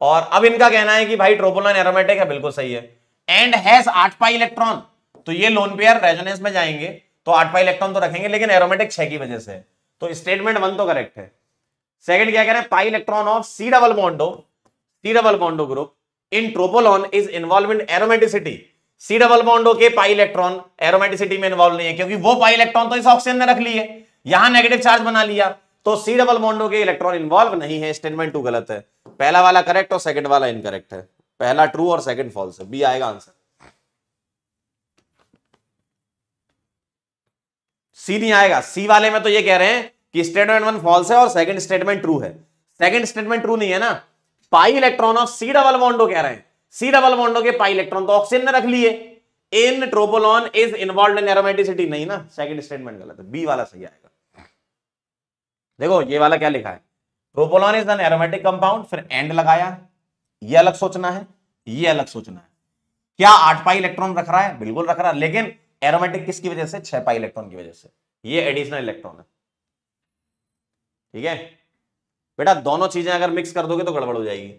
और अब इनका कहना है कि भाई ट्रोपोलन एरोमेटिक है, बिल्कुल सही है। एंड हैज़ आठ पाई इलेक्ट्रॉन तो ये लोन पेयर रेजोनेंस में जाएँगे तो आठ पाई इलेक्ट्रॉन तो रखेंगे, लेकिन एरोमेटिक छह की वजह से तो स्टेटमेंट वन तो करेक्ट है। सेकंड क्या कह रहे हैं? Pi electron of C double bond O C double bond O group in tropolone is involve in aromaticity C double bond O के पाई इलेक्ट्रॉन एरोमेटिसिटी में इन्वॉल्व नहीं है, क्योंकि वो पाई इलेक्ट्रॉन तो इस ऑक्सीजन ने रख ली है यहाँ नेगेटिव चार्ज बना लिया। तो सी डबल बॉन्डो के इलेक्ट्रॉन इन्वॉल्व नहीं है स्टेटमेंट टू गलत है। पहला वाला करेक्ट और सेकंड वाला इनकरेक्ट है। पहला ट्रू और सेकंड फॉल्स है। बी आएगा आंसर सी नहीं आएगा। सी वाले में तो ये कह रहे हैं कि स्टेटमेंट वन फॉल्स है और सेकंड स्टेटमेंट ट्रू है। सेकंड स्टेटमेंट ट्रू नहीं है ना? Pi electron of C double bond O कह रहे हैं? सी डबल बॉन्डो के पाई इलेक्ट्रॉन तो ऑक्सीजन ने रख लिए। In tropolone is involve in aromaticity नहीं ना सेकंड स्टेटमेंट गलत है। बी वाला सही आएगा। देखो, ये वाला क्या लिखा है? Tropolone is an aromatic compound फिर एंड लगाया। ये अलग सोचना है, ये अलग सोचना है। क्या आठ पाई इलेक्ट्रॉन रख रहा है? बिल्कुल रख रहा है, लेकिन एरोमेटिक किसकी वजह से? छह पाई इलेक्ट्रॉन की वजह से। ये एडिशनल इलेक्ट्रॉन है। ठीक है? बेटा, दोनों चीज़ें अगर मिक्स कर दोगे तो गड़बड़ हो जाएगी।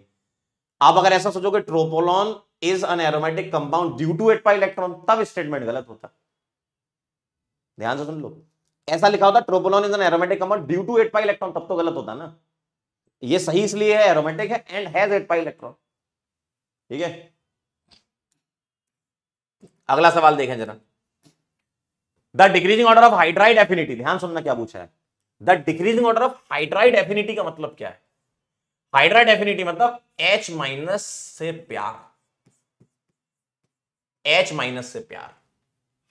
आप अगर ऐसा सोचोगे tropolone is an aromatic compound due to eight pi electron तब स्टेटमेंट गलत होता। ध्यान से सुन लो। ऐसा लिखा होता tropolone is an aromatic compound due to eight pi electron तब तो गलत होता ना। ये सही इसलिए है एरोमेटिक है and has eight pi electron ठीक है? अगला सवाल देखें जरा। The decreasing order of hydride affinity ध्यान सुनना क्या पूछा है। The decreasing order of hydride affinity का मतलब क्या है? हाइड्राइड एफिनिटी मतलब एच माइनस से प्यार। एच माइनस से प्यार।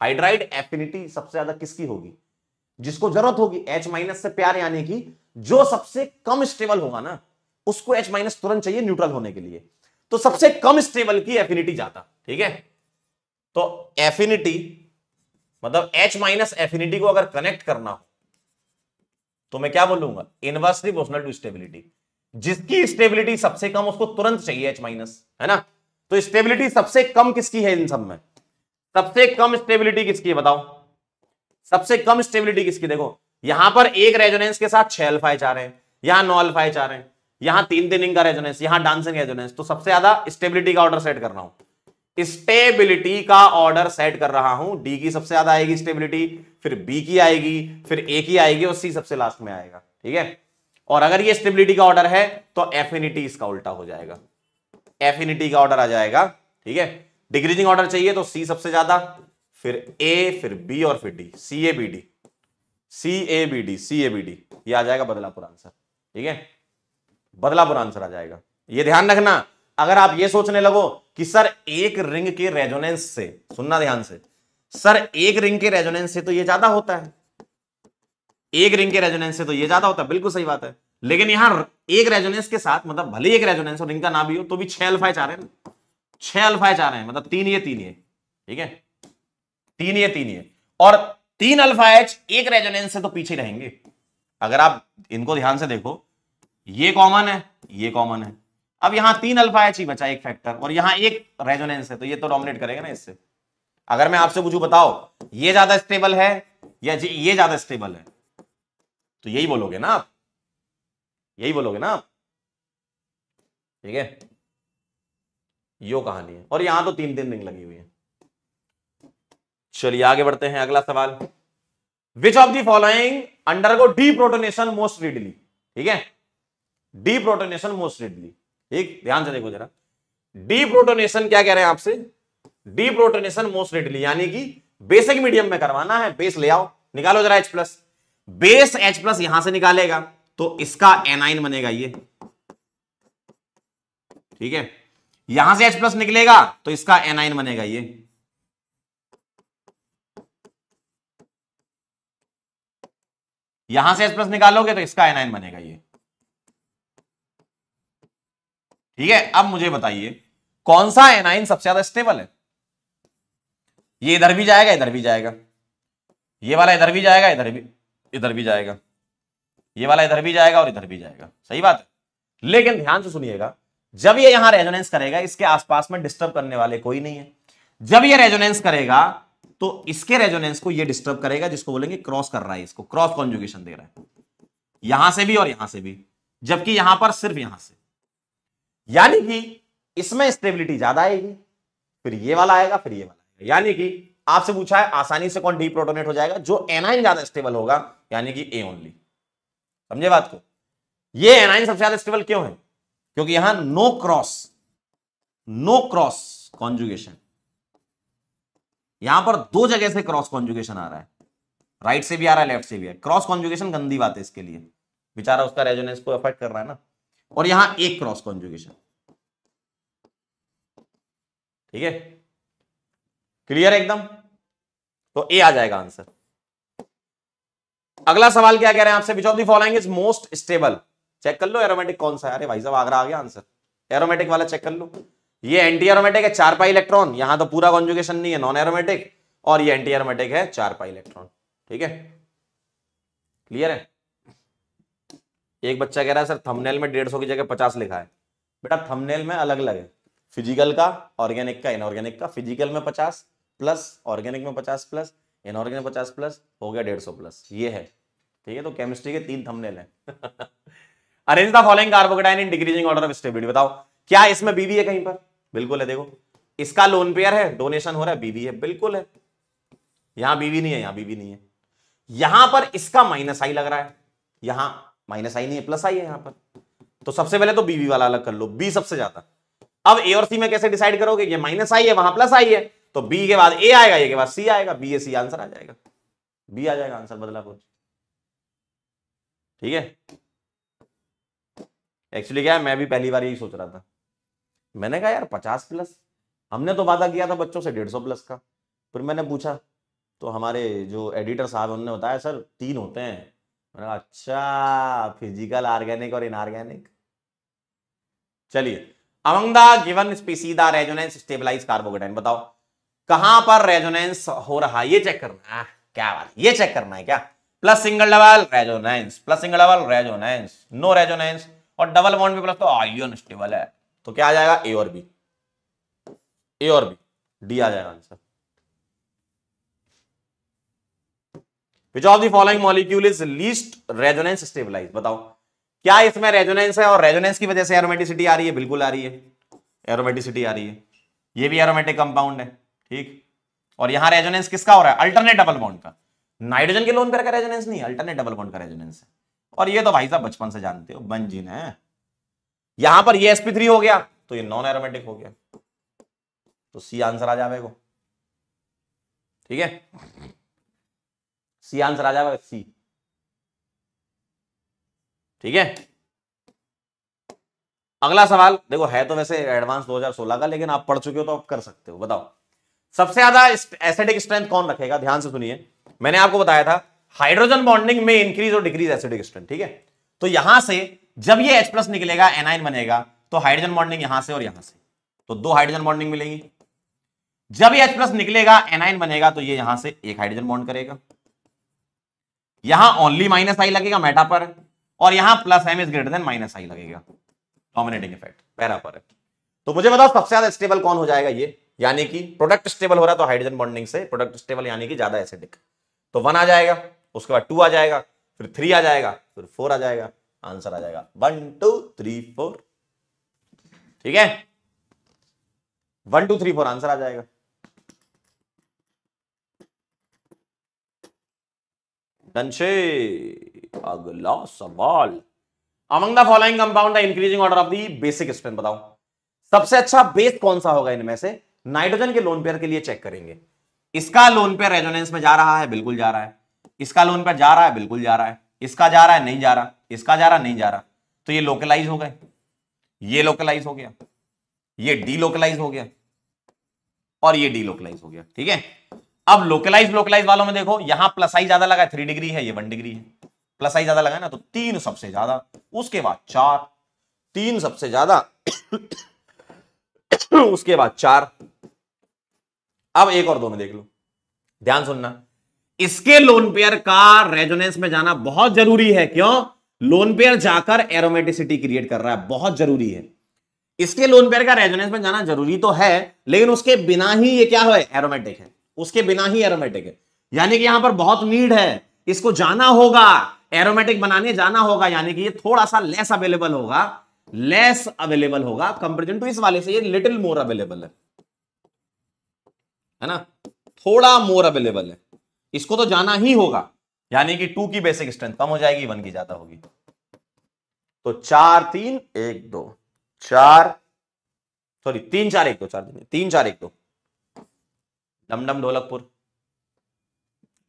हाइड्राइड एफिनिटी सबसे ज़्यादा किसकी होगी? जिसको ज़रूरत होगी। एच माइनस से प्यार यानी कि जो सबसे कम स्टेबल होगा ना, उसको एच माइनस तुरंत चाहिए न्यूट्रल होने के लिए। तो सबसे कम स्टेबल की एफिनिटी जाता, ठीक है? तो एफिनिटी मतलब एच माइनस एफिनिटी को अगर कनेक्ट करना हो तो मैं क्या बोलूँगा? इनवर्सली प्रोपोर्शनल टू स्टेबिलिटी जिसकी स्टेबिलिटी सबसे कम, उसको तुरंत चाहिए एच माइनस है ना? तो स्टेबिलिटी सबसे कम किसकी है इन सब में? सबसे कम स्टेबिलिटी किसकी है, बताओ? सबसे कम स्टेबिलिटी किसकी? देखो, यहाँ पर एक रेजोनेंस के साथ छह अल्फाइच आ रहे हैं, यहाँ नौ अल्फाइच आ रहे हैं, यहाँ तीन तीन का रेजोनेंस यहाँ डांसिंग रेजोनेंस तो सबसे ज़्यादा स्टेबिलिटी का ऑर्डर सेट कर रहा हूँ। स्टेबिलिटी का ऑर्डर सेट कर रहा हूँ। डी की सबसे ज़्यादा आएगी स्टेबिलिटी, फिर बी की आएगी, फिर ए की आएगी और सी सबसे लास्ट में आएगा, ठीक है? और अगर ये स्टेबिलिटी का ऑर्डर है तो एफिनिटी इसका उल्टा हो जाएगा। एफिनिटी का ऑर्डर आ जाएगा, ठीक है? डिक्रीजिंग ऑर्डर चाहिए तो सी सबसे ज़्यादा, फिर ए, फिर बी और फिर D. C, A, B, D. C, A, B, D, C, A, B, D. ये आ जाएगा बदलापुर आंसर, ठीक है? बदलापुर आंसर आ जाएगा। ये ध्यान रखना अगर आप ये सोचने लगो कि सर एक रिंग के रेजोनेंस से, सुनना ध्यान से, सर एक रिंग के रेजोनेंस से तो ये ज़्यादा होता है। एक रिंग के रेजोनेंस से तो ये ज़्यादा होता है, बिल्कुल सही बात है। लेकिन यहाँ एक रेजोनेंस के साथ मतलब भले एक रेजोनेंस और रिंग का ना भी हो तो भी छह अल्फाए चाह रहे हैं छह अल्फाए चाह रहे हैं मतलब तीन ये तीन ये, ठीक है? तीन ये तीन ये। और तीन अल्फ़ा एच एक रेजोनेंस से तो पीछे रहेंगे। अगर आप इनको ध्यान से देखो, ये कॉमन है, ये कॉमन है। अब यहाँ तीन अल्फ़ा एच ही बचा, एक फैक्टर, और यहाँ एक रेजोनेंस है तो ये तो डोमिनेट करेगा ना इससे। अगर मैं आपसे पूछूँ, बताओ, ये ज़्यादा स्टेबल है या ये ज़्यादा स्टेबल है? तो यही बोलोगे ना आप? यही बोलोगे ना आप? ठीक है? यो कहानी है। और यहाँ तो तीन तीन रिंग लगी हुई है। चलिए, आगे बढ़ते हैं, अगला सवाल। Which of the following undergo deprotonation most readily ठीक है? डी प्रोटोनेशन मोस्ट रीडली ठीक ध्यान से देखो जरा। डी प्रोटोनेशन क्या कह रहे हैं आपसे? डी प्रोटोनेशन मोस्ट रीडली यानी कि बेसिक मीडियम में करवाना है बेस ले आओ, निकालो जरा H plus base H plus यहाँ से निकालेगा तो इसका एनाइन बनेगा ये। ठीक है? यहाँ से एच प्लस निकलेगा तो इसका एनाइन बनेगा ये। यहाँ से एच प्लस निकालोगे तो इसका एनाइन बनेगा ये। ठीक है, अब मुझे बताइए, कौन सा एनाइन सबसे ज़्यादा स्टेबल है? ये इधर भी जाएगा, इधर भी जाएगा। ये वाला इधर भी जाएगा, इधर भी इधर भी जाएगा। ये वाला इधर भी जाएगा और इधर भी जाएगा। सही बात है? लेकिन ध्यान से सुनिएगा, जब ये यहाँ रेजोनेंस करेगा, इसके आसपास में डिस्टर्ब करने वाले कोई नहीं है। जब ये रेजोनेंस करेगा तो इसके रेजोनेंस को ये डिस्टर्ब करेगा, जिसको बोलेंगे क्रॉस कर रहा है इसको क्रॉस कॉन्जुगेशन दे रहा है। यहाँ से भी और यहाँ से भी, जबकि यहाँ पर सिर्फ़ यहाँ से। यानी कि इसमें स्टेबिलिटी ज़्यादा आएगी, फिर ये वाला आएगा, फिर ये वाला आएगा। यानी कि आपसे पूछा है, आसानी से कौन डी प्रोटोनेट हो जाएगा? जो एनाइन ज़्यादा स्टेबल होगा, यानी कि ए ओनली समझे बात को? ये एनाइन सबसे ज़्यादा स्टेबल क्यों है? क्योंकि यहाँ no cross no cross conjugation यहाँ पर दो जगह से क्रॉस कॉन्जुगेशन आ रहा है। राइट से भी आ रहा है लेफ़्ट से भी है। क्रॉस कॉन्जुगेशन गंदी बात है इसके लिए। बेचारा उसका रेजोनेंस को अफेक्ट कर रहा है ना। और यहाँ एक क्रॉस कॉन्जुगेशन ठीक है? क्लियर एकदम? तो ए आ जाएगा आंसर अगला सवाल क्या कह रहे हैं आपसे? Which of the following is most stable check कर लो एरोमेटिक कौन सा है? अरे भाई साहब, आगरा आ गया आंसर एरोमेटिक वाला चेक कर लो। ये एंटी एरोमेटिक है चार पाई इलेक्ट्रॉन यहाँ तो पूरा कॉन्जुगेशन नहीं है नॉन एरोमेटिक और ये एंटी एरोमेटिक है चार पाई इलेक्ट्रॉन ठीक है? क्लियर है? एक बच्चा कह रहा है, सर थंबनेल में डेढ़ सौ की जगह पचास लिखा है। बेटा थंबनेल में अलग अलग है। फ़िज़िकल का ऑर्गेनिक का इनऑर्गेनिक का। फ़िज़िकल में पचास प्लस ऑर्गेनिक में पचास प्लस इनऑर्गेनिक पचास प्लस हो गया डेढ़ सौ प्लस ये है। ठीक है? तो केमिस्ट्री के तीन थंबनेल है। Arrange the following carbocation in decreasing order of stability बताओ, क्या इसमें बीबी है कहीं पर? बिल्कुल है, देखो। इसका लोन पेयर है डोनेशन हो रहा है बीबी है, बिल्कुल है। यहाँ बीबी नहीं है, यहाँ बीबी नहीं है। यहाँ पर इसका माइनस आई लग रहा है। यहाँ माइनस आई नहीं है, प्लस आई है यहाँ पर। तो सबसे पहले तो बीबी वाला अलग कर लो बी सबसे ज़्यादा। अब ए और सी में कैसे डिसाइड करोगे? ये माइनस आई है, वहाँ प्लस आई है। तो बी के बाद ए आएगा ए के बाद सी आएगा बी ए सी आंसर आ जाएगा। बी आ जाएगा आंसर बदलापुर ठीक है? एक्चुअली क्या है, मैं भी पहली बार यही सोच रहा था। मैंने कहा, यार, पचास प्लस हमने तो वादा किया था बच्चों से, डेढ़ सौ प्लस का। फिर मैंने पूछा तो हमारे जो एडिटर साहब उन्होंने बताया, सर, तीन होते हैं। मैंने कहा अच्छा फ़िज़िकल ऑर्गेनिक और इनऑर्गेनिक चलिए among the given species the resonance stabilize carbocation बताओ, कहाँ पर रेजोनेंस हो रहा है? ये चेक करना है। क्या बात ये चेक करना है क्या? Plus single double resonance plus single double resonance no resonance और डबल बॉन्ड भी प्लस तो आइयोन स्टेबल है। तो क्या आ जाएगा? ए और बी ए और बी डी आ जाएगा answer which of the following molecule is least resonance stabilize बताओ। क्या इसमें रेजोनेंस है और रेजोनेंस की वजह से एरोमेटिसिटी आ रही है? बिल्कुल आ रही है। एरोमेटिसिटी आ रही है। ये भी एरोमेटिक कंपाउंड है, ठीक? और यहाँ रेजोनेंस किसका हो रहा है? अल्टरनेट डबल बॉन्ड का। नाइट्रोजन के लोन पर का रेजोनेंस नहीं अल्टरनेट डबल बॉन्ड का रेजोनेंस है। और ये तो भाई साहब बचपन से जानते हो बंजिन है। यहाँ पर ये sp3 हो गया तो ये नॉन एरोमेटिक हो गया। तो सी आंसर आ जाएगा ठीक है? सी आंसर आ जाएगा सी। ठीक है? अगला सवाल, देखो, है तो वैसे एडवांस 2016 का, लेकिन आप पढ़ चुके हो तो आप कर सकते हो, बताओ। सबसे ज़्यादा एसिडिक स्ट्रेंथ कौन रखेगा? ध्यान से सुनिए। मैंने आपको बताया था हाइड्रोजन बॉन्डिंग में इंक्रीज और डिक्रीज एसिडिक स्ट्रेंथ ठीक है? तो यहाँ से, जब ये H निकलेगा एनाइन बनेगा तो हाइड्रोजन बॉन्डिंग यहाँ से और यहाँ से। तो दो हाइड्रोजन बॉन्डिंग मिलेंगी। जब ये H निकलेगा एनाइन बनेगा तो ये यहाँ से एक हाइड्रोजन बॉन्ड करेगा। यहाँ ओनली माइनस आई लगेगा मेटा पर, और यहाँ plus M is greater than minus I लगेगा। डोमिनेटिंग इफ़ेक्ट पैरा पर तो मुझे बताओ, सबसे ज़्यादा स्टेबल कौन हो जाएगा ये? यानी कि प्रोडक्ट स्टेबल हो रहा है तो हाइड्रोजन बॉन्डिंग से प्रोडक्ट स्टेबल यानी कि ज़्यादा एसिडिक तो वन आ जाएगा, उसके बाद टू आ जाएगा, फिर थ्री आ जाएगा, फिर फोर आ जाएगा आंसर आ जाएगा। वन टू थ्री फोर ठीक है? One two three four answer आ जाएगा। डनशे अगला सवाल among the following compound the increasing order of the basic strength बताओ सबसे अच्छा बेस कौन सा होगा इनमें से? नाइट्रोजन के लोन पेयर के लिए चेक करेंगे। इसका लोन पेयर रेजोनेंस में जा रहा है, बिल्कुल जा रहा है। इसका लोन पेयर जा रहा है, बिल्कुल जा रहा है। इसका जा रहा है, नहीं जा रहा। इसका जा रहा, नहीं जा रहा। तो ये लोकलाइज हो गए। ये लोकलाइज हो गया। ये डीलोकलाइज हो गया। और ये डीलोकलाइज हो गया। ठीक है? अब लोकलाइज लोकलाइज वालों में देखो, यहाँ प्लस आई ज़्यादा लगा थ्री डिग्री है, ये वन डिग्री है। प्लस आई ज़्यादा लगा ना तो तीन सबसे ज़्यादा। उसके बाद चार, तीन सबसे ज़्यादा। उसके बाद चार। अब एक और दो में देख लो। ध्यान सुनना। इसके लोन पेयर का रेजोनेंस में जाना बहुत ज़रूरी है। क्यों? लोन पेयर जाकर एरोमेटिसिटी क्रिएट कर रहा है, बहुत ज़रूरी है। इसके लोन पेयर का रेजोनेंस में जाना ज़रूरी तो है, लेकिन उसके बिना ही ये क्या है? एरोमेटिक है। उसके बिना ही एरोमेटिक है। यानी कि यहाँ पर बहुत नीड है। इसको जाना होगा। एरोमेटिक बनाने जाना होगा। यानी कि ये थोड़ा सा लेस अवेलेबल होगा। लेस अवेलेबल होगा। कंपेरिजन टू इस वाले से ये लिटिल मोर अवेलेबल है। है ना? थोड़ा मोर अवेलेबल है। इसको तो जाना ही होगा। यानी कि टू की बेसिक स्ट्रेंथ कम हो जाएगी वन की ज़्यादा होगी। तो चार, तीन, एक, दो, चार सॉरी तीन, चार, एक, दो, चार तीन, चार, एक, दो। डमडम ढोलकपुर।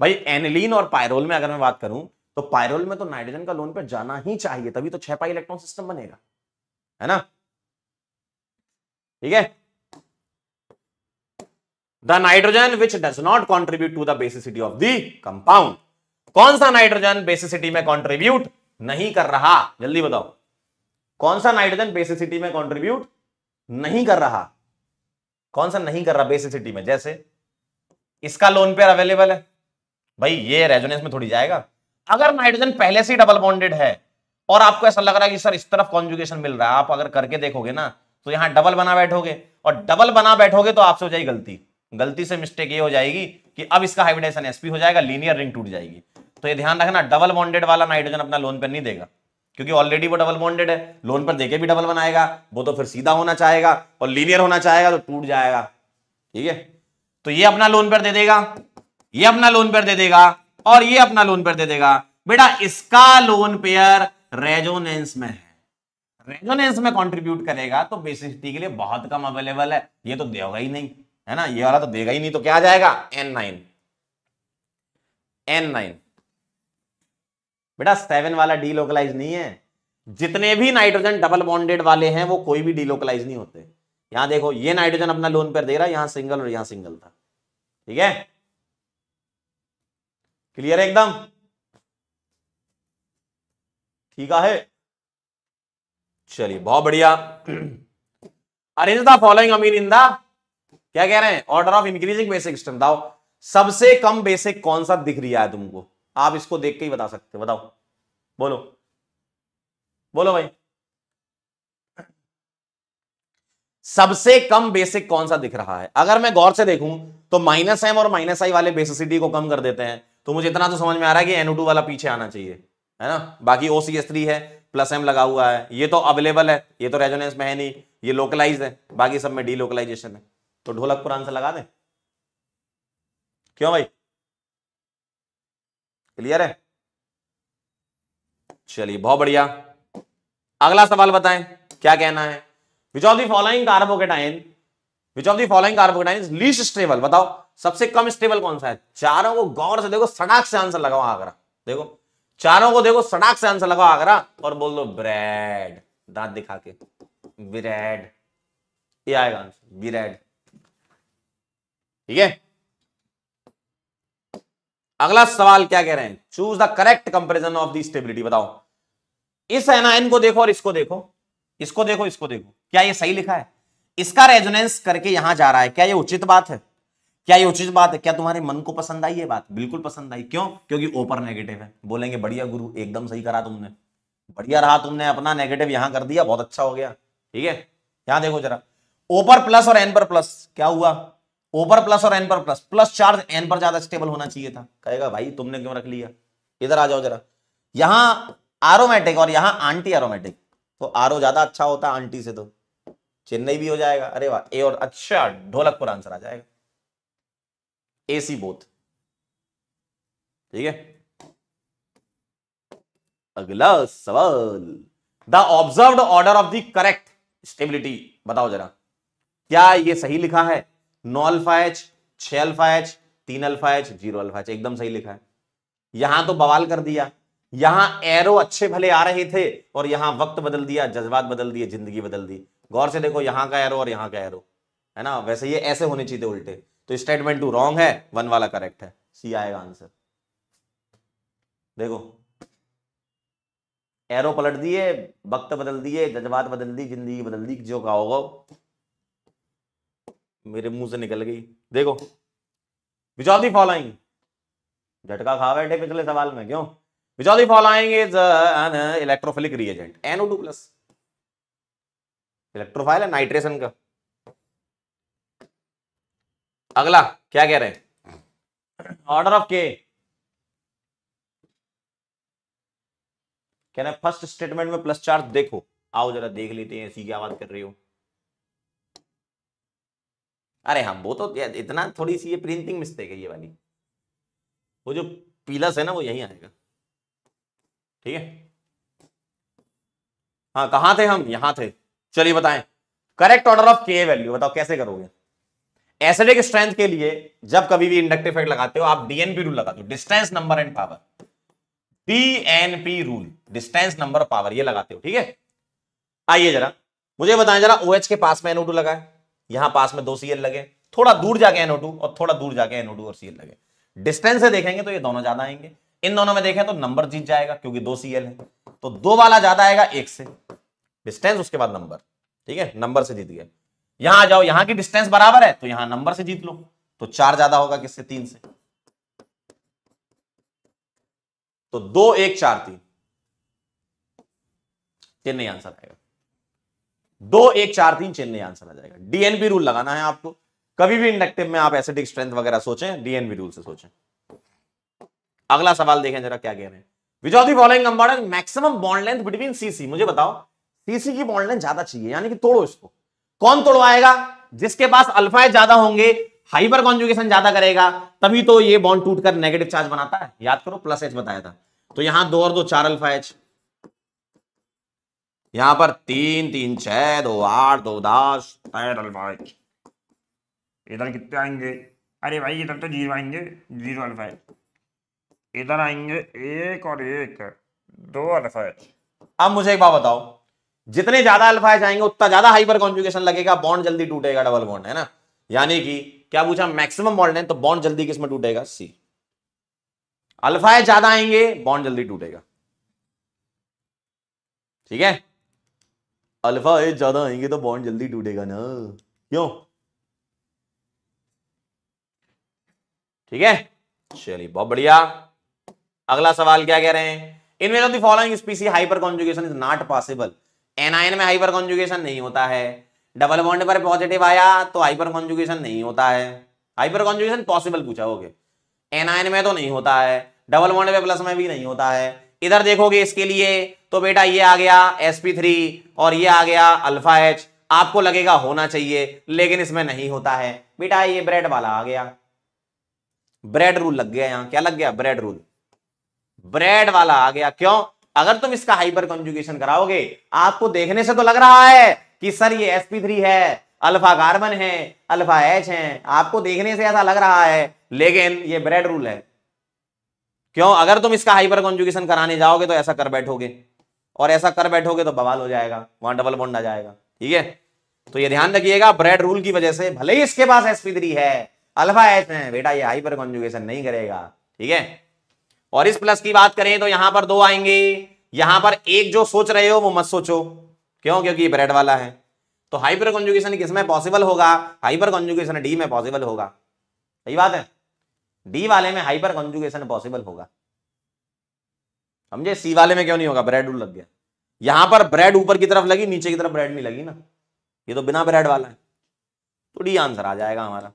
भाई, एनिलीन और पायरोल में अगर मैं बात करूँ तो पायरोल में तो नाइट्रोजन का लोन पे जाना ही चाहिए, तभी तो छह पाई इलेक्ट्रॉन सिस्टम बनेगा, है ना? ठीक है? The nitrogen which does not contribute to the basicity of the compound. कौन सा नाइट्रोजन बेसिसिटी में कॉन्ट्रीब्यूट नहीं कर रहा? जल्दी बताओ। कौन सा नाइट्रोजन बेसिसिटी में कॉन्ट्रीब्यूट नहीं कर रहा? कौन सा नहीं कर रहा बेसिसिटी में? जैसे इसका लोन पेयर अवेलेबल है? भाई, ये रेजोनेंस में थोड़ी जाएगा। अगर नाइट्रोजन पहले से डबल बॉन्डेड है, और आपको ऐसा लग रहा है कि, सर, इस तरफ़ कॉन्जुगेशन मिल रहा है। आप अगर करके देखोगे ना तो यहाँ डबल बना बैठोगे, और डबल बना बैठोगे तो आपसे हो जाएगी गलती। गलती से मिस्टेक ये हो जाएगी कि अब इसका हाइब्रिडेशन एसपी हो जाएगा लीनियर रिंग टूट जाएगी। तो ये ध्यान रखना डबल बॉन्डेड वाला नाइट्रोजन अपना लोन पर नहीं देगा। क्योंकि ऑलरेडी वो डबल बॉन्डेड है लोन पर देके भी डबल बनाएगा, वो तो फिर सीधा होना चाहेगा, और लीनियर होना चाहेगा तो टूट जाएगा। ठीक है? तो ये अपना लोन पर दे देगा, ये अपना लोन पर दे देगा, और ये अपना लोन पर दे देगा। बेटा, इसका लोन पेयर रेजोनेंस में है। रेजोनेंस में कंट्रीब्यूट करेगा तो बेसिसिटी के लिए बहुत कम अवेलेबल है। ये तो देगा ही नहीं, है ना? ये वाला तो देगा ही नहीं तो क्या आ जाएगा? एन नाइन एन नाइन बेटा सेवन वाला डीलोकलाइज नहीं है। जितने भी नाइट्रोजन डबल बॉन्डेड वाले हैं, वो कोई भी डीलोकलाइज नहीं होते। यहाँ देखो, ये नाइट्रोजन अपना लोन पर दे रहा है, यहाँ सिंगल और यहाँ सिंगल था। ठीक है? क्लियर है एकदम? ठीक है? चलिए, बहुत बढ़िया। Arrange the following amine in the क्या कह रहे हैं? Order of increasing basic system दाओ सबसे कम बेसिक कौन सा दिख रहा है तुमको? आप इसको देख के ही बता सकते हो, बताओ। बोलो। बोलो भाई। सबसे कम बेसिक कौन सा दिख रहा है? अगर मैं गौर से देखूँ तो माइनस एम और माइनस आई वाले बेसिसिटी को कम कर देते हैं तो मुझे इतना तो समझ में आ रहा है कि एनओ वाला पीछे आना चाहिए, है ना? बाकी थ्री है प्लस एम लगा हुआ है, ये तो अवेलेबल है, ये तो रेजोनेंस में है नहीं, ये लोकलाइज है, बाकी सब में डी लोकलाइजेशन है। तो ढोलकपुर आंसर लगा दें? क्यों भाई? क्लियर है? चलिए, बहुत बढ़िया। अगला सवाल बताएँ, क्या कहना है? Which of the following carbocation which of the following carbocation least stable बताओ, सबसे कम स्टेबल कौन सा है? चारों को गौर से देखो, सड़क से आंसर लगाओ आगरा। देखो, चारों को देखो, सड़क से आंसर लगाओ आगरा और बोल दो, ब्रेड। दांत दिखा के। ब्रेड। ये आएगा आंसर ब्रेड। ठीक है? अगला सवाल क्या कह रहे हैं? Choose the correct comparison of the stability बताओ। इस एनाइन को देखो और इसको देखो। इसको देखो इसको देखो। क्या ये सही लिखा है? इसका रेजोनेंस करके यहाँ जा रहा है। क्या ये उचित बात है? क्या ये उचित बात है? क्या तुम्हारे मन को पसंद आई ये बात? बिल्कुल पसंद आई। क्यों? क्योंकि ओपर नेगेटिव है। बोलेंगे, बढ़िया गुरु, एकदम सही करा तुमने। बढ़िया रहा तुमने, अपना नेगेटिव यहाँ कर दिया, बहुत अच्छा हो गया। ठीक है? यहाँ देखो जरा। ओपर प्लस और एन पर प्लस क्या हुआ? ओपर प्लस और एन पर प्लस प्लस चार्ज एन पर ज़्यादा स्टेबल होना चाहिए था। कहेगा, भाई, तुमने क्यों रख लिया? इधर आ जाओ जरा। यहाँ आरोमेटिक और यहाँ आंटी आरोमेटिक तो आरो ज़्यादा अच्छा होता आंटी से तो। चेन्नई भी हो जाएगा। अरे वाह, ए और अच्छा ढोलकपुर आंसर आ जाएगा। A C both. ठीक है? अगला सवाल। The observe order of the correct stability. बताओ जरा। क्या ये सही लिखा है? नौ अल्फ़ा एच छ अल्फ़ा एच, तीन alpha H, zero alpha H, एकदम सही लिखा है। यहाँ तो बवाल कर दिया। यहाँ एरो अच्छे भले आ रहे थे और यहाँ वक्त बदल दिया, जज्बात बदल दिए, ज़िंदगी बदल दी। गौर से देखो, यहाँ का एरो और यहाँ का एरो है ना? वैसे ये ऐसे होने चाहिए उल्टे। तो स्टेटमेंट टू रॉन्ग है वन वाला करेक्ट है। सी आएगा आंसर देखो एरो पलट दिए, वक्त बदल दिए, जज्बात बदल दी, ज़िंदगी बदल दी जो कहा होगा मेरे मुँह से निकल गई। देखो विच दी फॉलोइंग झटका खा बैठे पिछले सवाल में, क्यों? Which of the following is an electrophilic reagent NO2 plus electrophile है नाइट्रेशन का। अगला, क्या कह रहे हैं? ऑर्डर ऑफ़ के कह रहे फ़र्स्ट स्टेटमेंट में प्लस चार्ज देखो। आओ जरा देख लेते हैं, ऐसी क्या बात कर रही हो। अरे हम, वो तो इतना थोड़ी सी ये प्रिंटिंग मिस्टेक है ये वाली। वो जो पीलस है ना, वो यही आएगा। ठीक है? हाँ कहाँ थे हम? यहाँ थे। चलिए बताएँ। Correct order of K value बताओ कैसे करोगे? एसिडिक स्ट्रेंथ के लिए जब कभी भी इंडक्टिव इफ़ेक्ट लगाते हो, आप डीएनपी रूल लगाते हो। Distance number and power DNP rule distance number power ये लगाते हो, ठीक है? आइए जरा, मुझे बताएँ जरा ओ OH के पास में एनओ लगा है यहाँ पास में दो सीएल लगे। थोड़ा दूर जाके एनओ और थोड़ा दूर जाके एनओ और सीएल लगे। डिस्टेंस से देखेंगे तो ये दोनों ज़्यादा आएँगे। इन दोनों में देखें तो नंबर जीत जाएगा, क्योंकि दो सीएल है। तो दो वाला ज़्यादा आएगा एक से। डिस्टेंस उसके बाद नंबर ठीक है? नंबर से जीत गया यहाँ आ जाओ, यहाँ की डिस्टेंस बराबर है तो यहाँ नंबर से जीत लो। तो चार ज़्यादा होगा किससे? तीन से। तो दो, एक, चार, तीन। चेन्नई आंसर आएगा। दो, एक, चार, तीन, चेन्नई आंसर आ जाएगा। डीएनपी रूल लगाना है आपको। कभी भी इंडक्टिव में आप एसिडिक स्ट्रेंथ वगैरह सोचें डीएनपी रूल से सोचें। अगला सवाल देखें जरा क्या कह रहे हैं। Which of the following compound maximum bond length between CC मुझे बताओ। सीसी की बॉन्ड लेंथ ज़्यादा चाहिए, यानी कि तोड़ो इसको। कौन तोड़वाएगा? जिसके पास अल्फ़ा ज़्यादा होंगे हाइपर कॉन्जुगेशन ज़्यादा करेगा, तभी तो ये बॉन्ड टूटकर नेगेटिव चार्ज बनाता है। याद करो प्लस एच बताया था। तो यहाँ दो और दो, चार अल्फ़ा एच यहाँ पर तीन तीन, छह, दो, आठ, दो, दस तेरह अल्फ़ा एच इधर कितने आएँगे? अरे भाई, इधर तो ज़ीरो आएँगे, ज़ीरो अल्फ़ा एच इधर आएँगे एक और एक, दो अल्फ़ा एच अब मुझे एक बात बताओ जितने ज़्यादा अल्फ़ा एच आएँगे, उतना ज़्यादा हाइपर कॉन्जुगेशन लगेगा बॉन्ड जल्दी टूटेगा डबल बॉन्ड है ना? यानी कि, क्या पूछा? मैक्सिमम बॉन्ड है तो बॉन्ड जल्दी किसमें टूटेगा? सी अल्फ़ा एच ज़्यादा आएँगे बॉन्ड जल्दी टूटेगा। ठीक है? अल्फ़ा एच ज़्यादा आएँगे तो बॉन्ड जल्दी टूटेगा ना। क्यों? ठीक है? चलिए, बहुत बढ़िया। अगला सवाल क्या कह रहे हैं? इनमें following species hyper conjugation is not possible NIN में हाइपर कॉन्जुगेशन नहीं होता है। डबल बॉन्ड पर पॉजिटिव आया तो हाइपर कॉन्जुगेशन नहीं होता है। हाइपर कॉन्जुगेशन पॉसिबल पूछा होगे एनआईएन में तो नहीं होता है। डबल बॉन्ड पे प्लस में भी नहीं होता है। इधर देखोगे इसके लिए तो बेटा ये आ गया sp3 और ये आ गया अल्फ़ा एच आपको लगेगा होना चाहिए, लेकिन इसमें नहीं होता है। बेटा ये ब्रेड वाला आ गया। ब्रेड रूल लग गया यहाँ। क्या लग गया? ब्रेड रूल ब्रेड वाला आ गया। क्यों? अगर तुम इसका हाइपर कंजुगेशन कराओगे, आपको देखने से तो लग रहा है कि सर ये sp3 है अल्फ़ा कार्बन है अल्फ़ा एच है। आपको देखने से ऐसा लग रहा है, लेकिन ये ब्रेड रूल है। क्यों? अगर तुम इसका हाइपर कॉन्जुगेशन कराने जाओगे तो ऐसा कर बैठोगे। और ऐसा कर बैठोगे तो बवाल हो जाएगा, वहाँ डबल बॉन्ड आ जाएगा। ठीक है? तो ये ध्यान रखिएगा ब्रेड रूल की वजह से भले ही इसके पास sp3 है अल्फ़ा एच है, बेटा ये हाइपर कॉन्जुगेशन नहीं करेगा। ठीक है? और इस प्लस की बात करें तो यहाँ पर दो आएँगे। यहाँ पर एक जो सोच रहे हो वो मत सोचो। क्यों? क्योंकि ये ब्रेड वाला है। तो हाइपर कॉन्जुगेशन किसमें पॉसिबल होगा? हाइपर कॉन्जुगेशन डी में पॉसिबल होगा। सही बात है? डी वाले में हाइपर कॉन्जुगेशन पॉसिबल होगा। समझे? सी वाले में क्यों नहीं होगा? ब्रेड लग गया। यहाँ पर ब्रेड ऊपर की तरफ़ लगी, नीचे की तरफ़ ब्रेड नहीं लगी ना। ये तो बिना ब्रेड वाला है। तो डी आंसर आ जाएगा हमारा।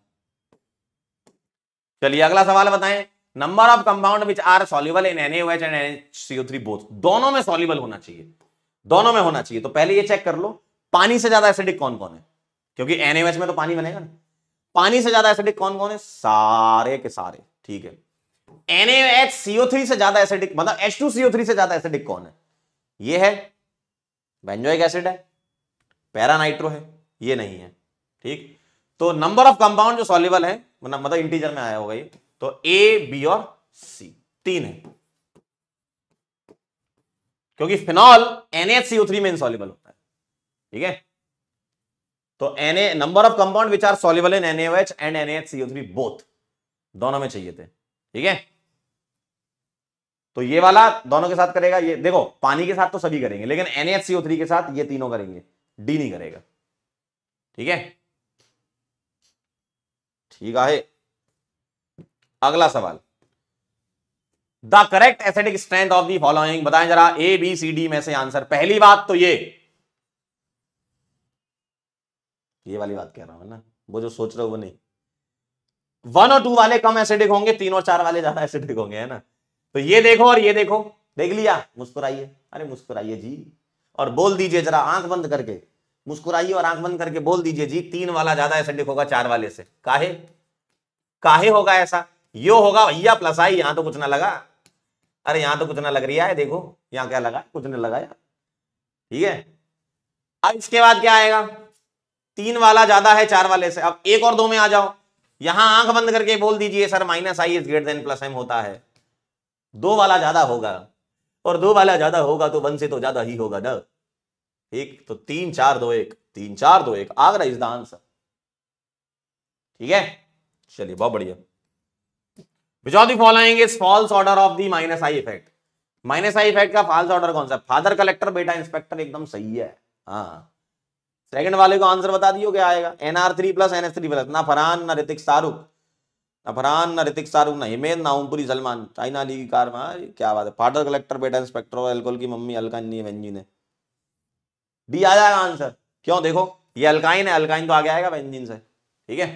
चलिए, अगला सवाल बताएँ। Number of compound which are soluble in NaOH and NaCO3 both दोनों में सॉल्युबल होना चाहिए। दोनों में होना चाहिए। तो पहले ये चेक कर लो, पानी से ज़्यादा एसिडिक कौन कौन है? क्योंकि NaOH में तो पानी बनेगा ना। पानी से ज़्यादा एसिडिक कौन कौन है? सारे के सारे। ठीक है। NaOH से ज़्यादा एसिडिक मतलब H2CO3 से ज़्यादा एसिडिक कौन है? ये है। बेंजोइक एसिड है। पैरानाइट्रो है। ये नहीं है। ठीक? तो नंबर ऑफ़ कंपाउंड जो सॉल्युबल है मतलब इंटीजर में आया होगा ये। तो ए बी और सी तीन है। क्योंकि फिनॉल NaCO3 में इनसॉल्युबल होता है। ठीक है? तो Na number of compound which are soluble in NaOH and NaCO3 both दोनों में चाहिए थे। ठीक है? तो ये वाला दोनों के साथ करेगा, ये देखो, पानी के साथ तो सभी करेंगे, लेकिन NaCO3 के साथ ये तीनों करेंगे। डी नहीं करेगा। ठीक है? ठीक है अगला सवाल। The correct acidic strength of the following बताएँ जरा ए बी सी डी में से आंसर पहली बात तो ये। ये वाली बात कह रहा हूँ ना, वो जो सोच रहे हो वो नहीं। वन और टू वाले कम एसिडिक होंगे, तीन और चार वाले ज़्यादा एसिडिक होंगे, है ना? तो ये देखो और ये देखो। देख लिया, मुस्कुराइए। अरे मुस्कुराइए जी। और बोल दीजिए जरा आँख बंद करके। मुस्कुराइए और आँख बंद करके बोल दीजिए जी, तीन वाला ज़्यादा एसिडिक होगा चार वाले से। काहे? काहे होगा ऐसा? यो होगा भैया प्लस आई यहाँ तो कुछ ना लगा। अरे यहाँ तो कुछ ना लग रही है देखो, यहाँ क्या लगा, कुछ नहीं लगाया ठीक है? अब इसके बाद क्या आएगा? तीन वाला ज़्यादा है चार वाले से। अब एक और दो में आ जाओ। यहाँ आँख बंद करके बोल दीजिए, sir minus I is greater than plus M होता है। दो वाला ज़्यादा होगा। और दो वाला ज़्यादा होगा तो वन से तो ज़्यादा ही होगा ना एक तो तीन, चार, दो, एक। तीन, चार, दो, एक। आगरा इज़ द आंसर ठीक है? चलिए, बहुत बढ़िया। Which of the following is false order of the minus I effect minus I effect का फॉल्स ऑर्डर कौन सा फादर कलेक्टर बेटा इंस्पेक्टर एकदम सही है। हाँ। सेकंड वाले को आंसर बता दियो क्या आएगा? N R three plus N S three plus ना फरहान, ना ऋतिक शाहरुख। ना फरहान, ना ऋतिक शाहरुख, ना हिमेद ना ओमपुरी सलमान। चाइना की कार में क्या बात है। फादर कलेक्टर बेटा इंस्पेक्टर एल्कोहल की मम्मी अलकाइन वेंजिन है डी आ जाएगा आंसर क्यों? देखो, ये अल्काइन है अल्काइन तो आगे आएगा वेंजिन से। ठीक है?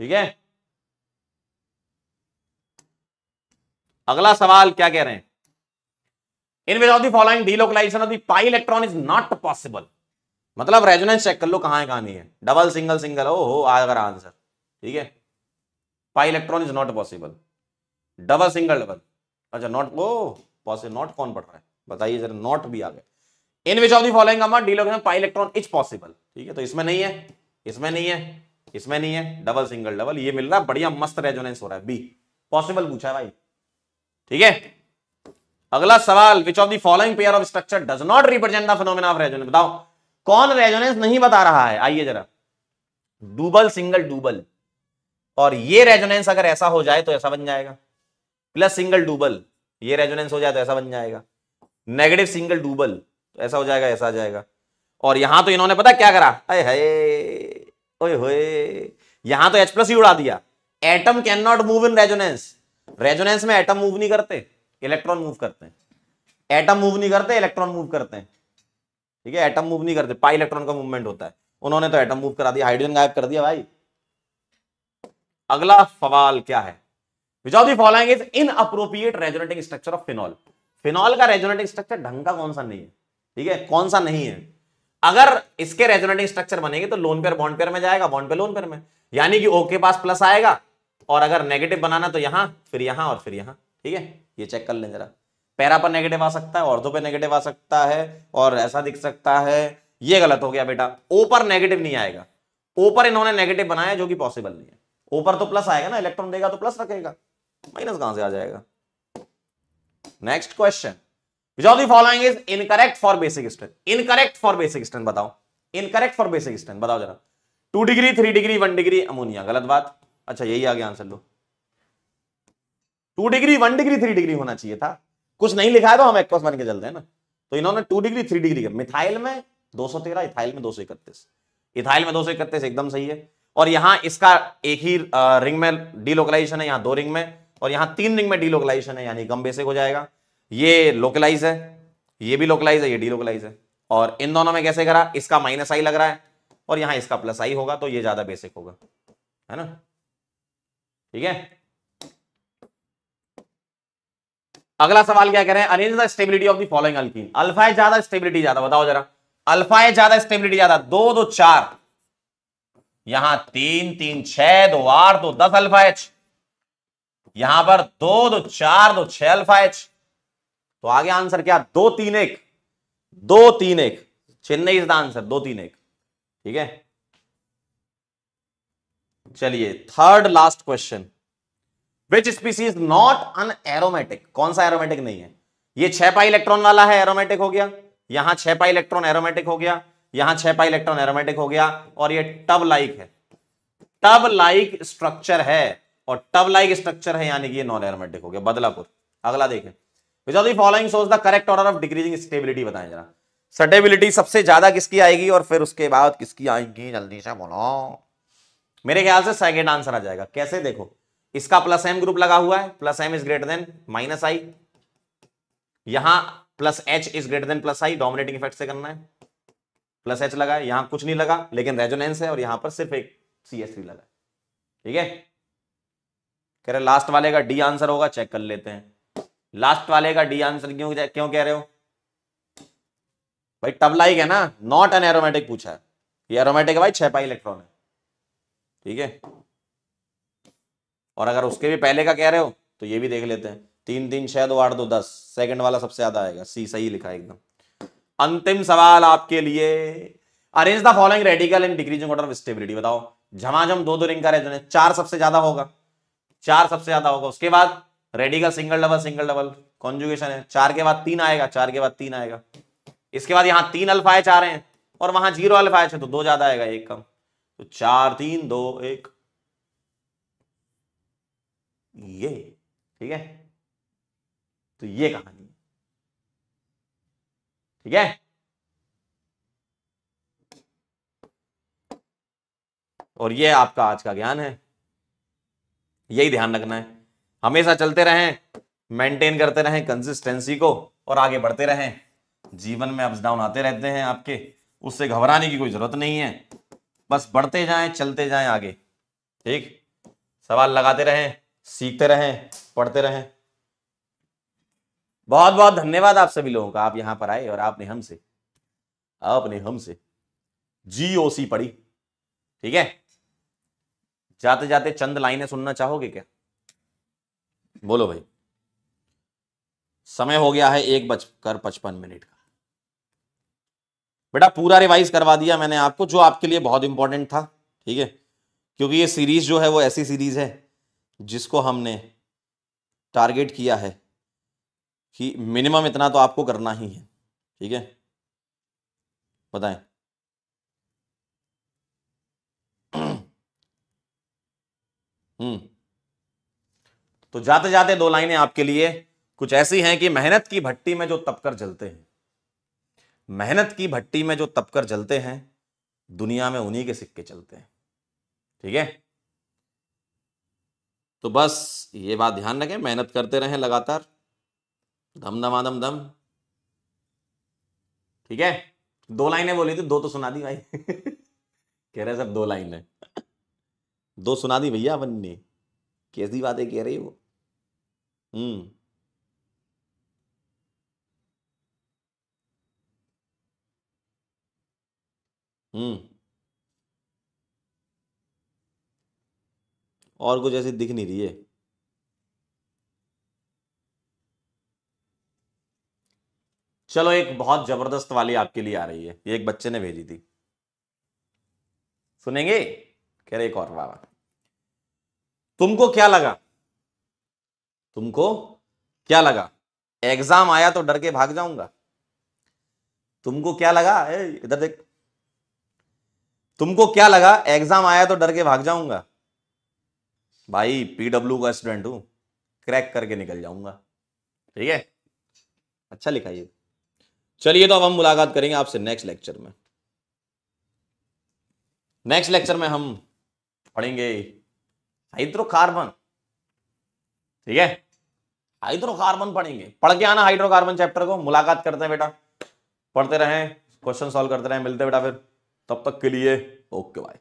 ठीक है? अगला सवाल क्या कह रहे हैं? In which of the following delocalization of the pi electron is not possible मतलब रेजोनेंस चेक कर लो कहाँ है, कहाँ नहीं है। डबल सिंगल सिंगल हो हो आएगा आंसर ठीक है? Pi electron is not possible double single double अच्छा नॉट वो पॉसिबल नॉट कौन पढ़ रहा है? बताइए जरा नॉट भी आ गए in which of the following pi electron is possible ठीक है? तो इसमें नहीं है। इसमें नहीं है। इसमें नहीं है डबल सिंगल डबल ये मिल रहा बढ़िया मस्त रेजोनेंस हो रहा है बी पॉसिबल पूछा है भाई। ठीक है? अगला सवाल which of the following pair of structure does not represent the phenomena of resonance बताओ, कौन रेजोनेंस नहीं बता रहा है? आइए जरा। डूबल सिंगल डूबल और ये रेजोनेंस अगर ऐसा हो जाए तो ऐसा बन जाएगा। प्लस सिंगल डूबल ये रेजोनेंस हो जाए तो ऐसा बन जाएगा। नेगेटिव सिंगल डूबल तो ऐसा हो जाएगा, ऐसा आ जाएगा। और यहाँ तो इन्होंने पता क्या करा? अरे यहाँ तो एच प्लस ही उड़ा दिया। Atom can not move in resonance resonance में एटम मूव नहीं करते इलेक्ट्रॉन मूव करते हैं। एटम मूव नहीं करते इलेक्ट्रॉन मूव करते हैं। ठीक है एटम मूव नहीं करते पाई इलेक्ट्रॉन का मूवमेंट होता है। उन्होंने तो एटम मूव करा दिया हाइड्रोजन गायब कर दिया भाई। अगला सवाल क्या है? Which of the following is in appropriate resonating structure of phenol phenol का रेजोनेटिंग स्ट्रक्चर ढंग का कौन सा नहीं है? ठीक है, कौन सा नहीं है? अगर इसके रेजोनेटिंग स्ट्रक्चर बनेंगे तो लोन पेयर बॉन्ड पेयर में जाएगा बॉन्ड पे लोन पेयर में। यानी कि ओ के पास प्लस आएगा और अगर नेगेटिव बनाना तो यहाँ, फिर यहाँ और फिर यहाँ। ठीक है? ये चेक कर लें जरा। पैरा पर नेगेटिव आ सकता है ऑर्थो पे नेगेटिव आ सकता है और ऐसा दिख सकता है। ये गलत हो गया बेटा। ओ पर नेगेटिव नहीं आएगा। ओ पर इन्होंने नेगेटिव बनाया जो कि पॉसिबल नहीं है। ओ पर तो प्लस आएगा ना इलेक्ट्रॉन देगा तो प्लस रखेगा। माइनस कहाँ से आ जाएगा? Next question which of the following is incorrect for basic strength incorrect for basic strength बताओ। इनकरेक्ट फॉर बेसिक स्ट्रेंथ बताओ जरा। Two degree three degree one degree ammonia गलत बात। अच्छा यही आ गया आंसर लो two degree one degree three degree होना चाहिए था। कुछ नहीं लिखा है तो हम एक्वस बन के चलते हैं ना। तो इन्होंने two degree three degree methyl में दो सौ तेरह, इथाइल में दो सौ इकतीस। इथाइल में दो सौ इकतीस एकदम सही है। और यहाँ इसका एक ही रिंग में डीलोकलाइजेशन है, यहाँ दो रिंग में। और यहाँ तीन रिंग में डीलोकलाइजेशन है, यानी कम बेसिक हो जाएगा। ये लोकलाइज है, ये भी लोकलाइज है, ये डीलोकलाइज है। और इन दोनों में कैसे करा? इसका माइनस आई लग रहा है और यहाँ इसका प्लस आई होगा तो ये ज़्यादा बेसिक होगा, है ना? ठीक है? अगला सवाल क्या कह रहे हैं arrange the stability of the following alpha है ज़्यादा स्टेबिलिटी ज़्यादा, बताओ जरा। अल्फ़ा है ज़्यादा स्टेबिलिटी ज़्यादा, दो दो, चार। यहाँ तीन तीन, छह, दो, आठ, दो, दस अल्फ़ा एच यहाँ पर दो दो, चार, दो, छह अल्फ़ा एच तो आगे आंसर क्या? दो तीन एक। दो तीन एक। चेन्नई इज़ द आंसर, दो तीन एक। ठीक है? चलिए third last question which species not an aromatic कौन सा एरोमेटिक नहीं है? ये छह पाई इलेक्ट्रॉन वाला है एरोमेटिक हो गया। यहाँ छह पाई इलेक्ट्रॉन एरोमेटिक हो गया। यहाँ छह पाई इलेक्ट्रॉन एरोमेटिक हो गया। और ये टब लाइक है। टब लाइक स्ट्रक्चर है। और टब लाइक स्ट्रक्चर है, यानी कि ये नॉन एरोमेटिक हो गया। बदलापुर। अगला देखें। Following source the correct order of decreasing stability बताएँ जरा। स्टेबिलिटी सबसे ज़्यादा किसकी आएगी और फिर उसके बाद किसकी आएगी? जल्दी से बोलो। मेरे ख्याल से सेकेंड आंसर आ जाएगा। कैसे? देखो, इसका प्लस एम ग्रुप लगा हुआ है। Plus M is greater than minus I यहाँ plus H is greater than plus I dominating effect से करना है। प्लस एच लगा है। यहाँ कुछ नहीं लगा, लेकिन रेजोनेंस है और यहाँ पर सिर्फ़ एक सी एस थ्री लगा ठीक है? कह रहे लास्ट वाले का डी आंसर होगा चेक कर लेते हैं। लास्ट वाले का डी आंसर क्यों क्यों कह रहे हो? भाई टब लाइक है ना? नॉट एन एरोमेटिक पूछा है। ये एरोमेटिक है भाई, छह पाई इलेक्ट्रॉन है। ठीक है? और अगर उसके भी पहले का कह रहे हो तो ये भी देख लेते हैं। तीन तीन, छह, दो, आठ, दो, दस। सेकंड वाला सबसे ज़्यादा आएगा। सी सही लिखा है एकदम। अंतिम सवाल आपके लिए। Arrange the following radical in decreasing order stability बताओ। झमाझम दो दो रिंग का रेजोनेंस चार सबसे ज़्यादा होगा। चार सबसे ज़्यादा होगा। उसके बाद radical single double single double conjugation है. चार के बाद तीन आएगा, चार के बाद तीन आएगा. इसके बाद यहाँ तीन अल्फाए चार हैं और वहाँ ज़ीरो अल्फाए है तो दो ज़्यादा आएगा, एक कम. तो चार, तीन, दो, एक. ये, ठीक है? तो ये कहानी ठीक है? और ये आपका आज का ज्ञान है. यही ध्यान रखना है. हमेशा चलते रहें मेंटेन करते रहें कंसिस्टेंसी को और आगे बढ़ते रहें। जीवन में अप्स डाउन आते रहते हैं आपके, उससे घबराने की कोई ज़रूरत नहीं है। बस बढ़ते जाएँ, चलते जाएँ आगे। ठीक? सवाल लगाते रहें, सीखते रहें, पढ़ते रहें। बहुत बहुत धन्यवाद आप सभी लोगों का। आप यहाँ पर आए और आपने हमसे आपने हमसे जीओसी पढ़ी। ठीक है? जाते जाते चंद लाइनें सुनना चाहोगे क्या? बोलो भाई। समय हो गया है एक बजकर पचपन मिनट का। बेटा पूरा रिवाइज करवा दिया मैंने आपको, जो आपके लिए बहुत इंपॉर्टेंट था, ठीक है? क्योंकि ये सीरीज़ जो है वो ऐसी सीरीज़ है, जिसको हमने टारगेट किया है कि मिनिमम इतना तो आपको करना ही है, ठीक है? बताएँ। हम्म। तो जाते जाते दो लाइनें आपके लिए कुछ ऐसी हैं कि मेहनत की भट्टी में जो तपकर जलते हैं। मेहनत की भट्टी में जो तपकर जलते हैं, दुनिया में उन्हीं के सिक्के चलते हैं। ठीक है? तो बस ये बात ध्यान रखें, मेहनत करते रहें लगातार। धम धमाधम दम ठीक है? दो लाइनें बोली थी, दो तो सुना दी भाई। कह रहे सर दो लाइनें। दो सुना दी भैया अपन ने। कैसी बातें कह रही वो हम्म हम्म और कुछ ऐसी दिख नहीं रही है। चलो, एक बहुत ज़बरदस्त वाली आपके लिए आ रही है। ये एक बच्चे ने भेजी थी। सुनेंगे? कह रहे एक और बाबा तुमको क्या लगा? तुमको क्या लगा? एग्ज़ाम आया तो डर के भाग जाऊँगा। तुमको क्या लगा? इधर देख। तुमको क्या लगा? एग्ज़ाम आया तो डर के भाग जाऊँगा। भाई पीडब्ल्यू का स्टूडेंट हूँ, क्रैक करके निकल जाऊँगा। ठीक है? अच्छा लिखा ये। चलिए तो अब हम मुलाकात करेंगे आपसे नेक्स्ट लेक्चर में। नेक्स्ट लेक्चर में हम पढ़ेंगे हाइड्रोकार्बन ठीक है? हाइड्रोकार्बन पढ़ेंगे। पढ़ के आना हाइड्रोकार्बन चैप्टर को। मुलाकात करते हैं बेटा। पढ़ते रहें क्वेश्चन सॉल्व करते रहें, मिलते बेटा फिर। तब तक के लिए ओके बाय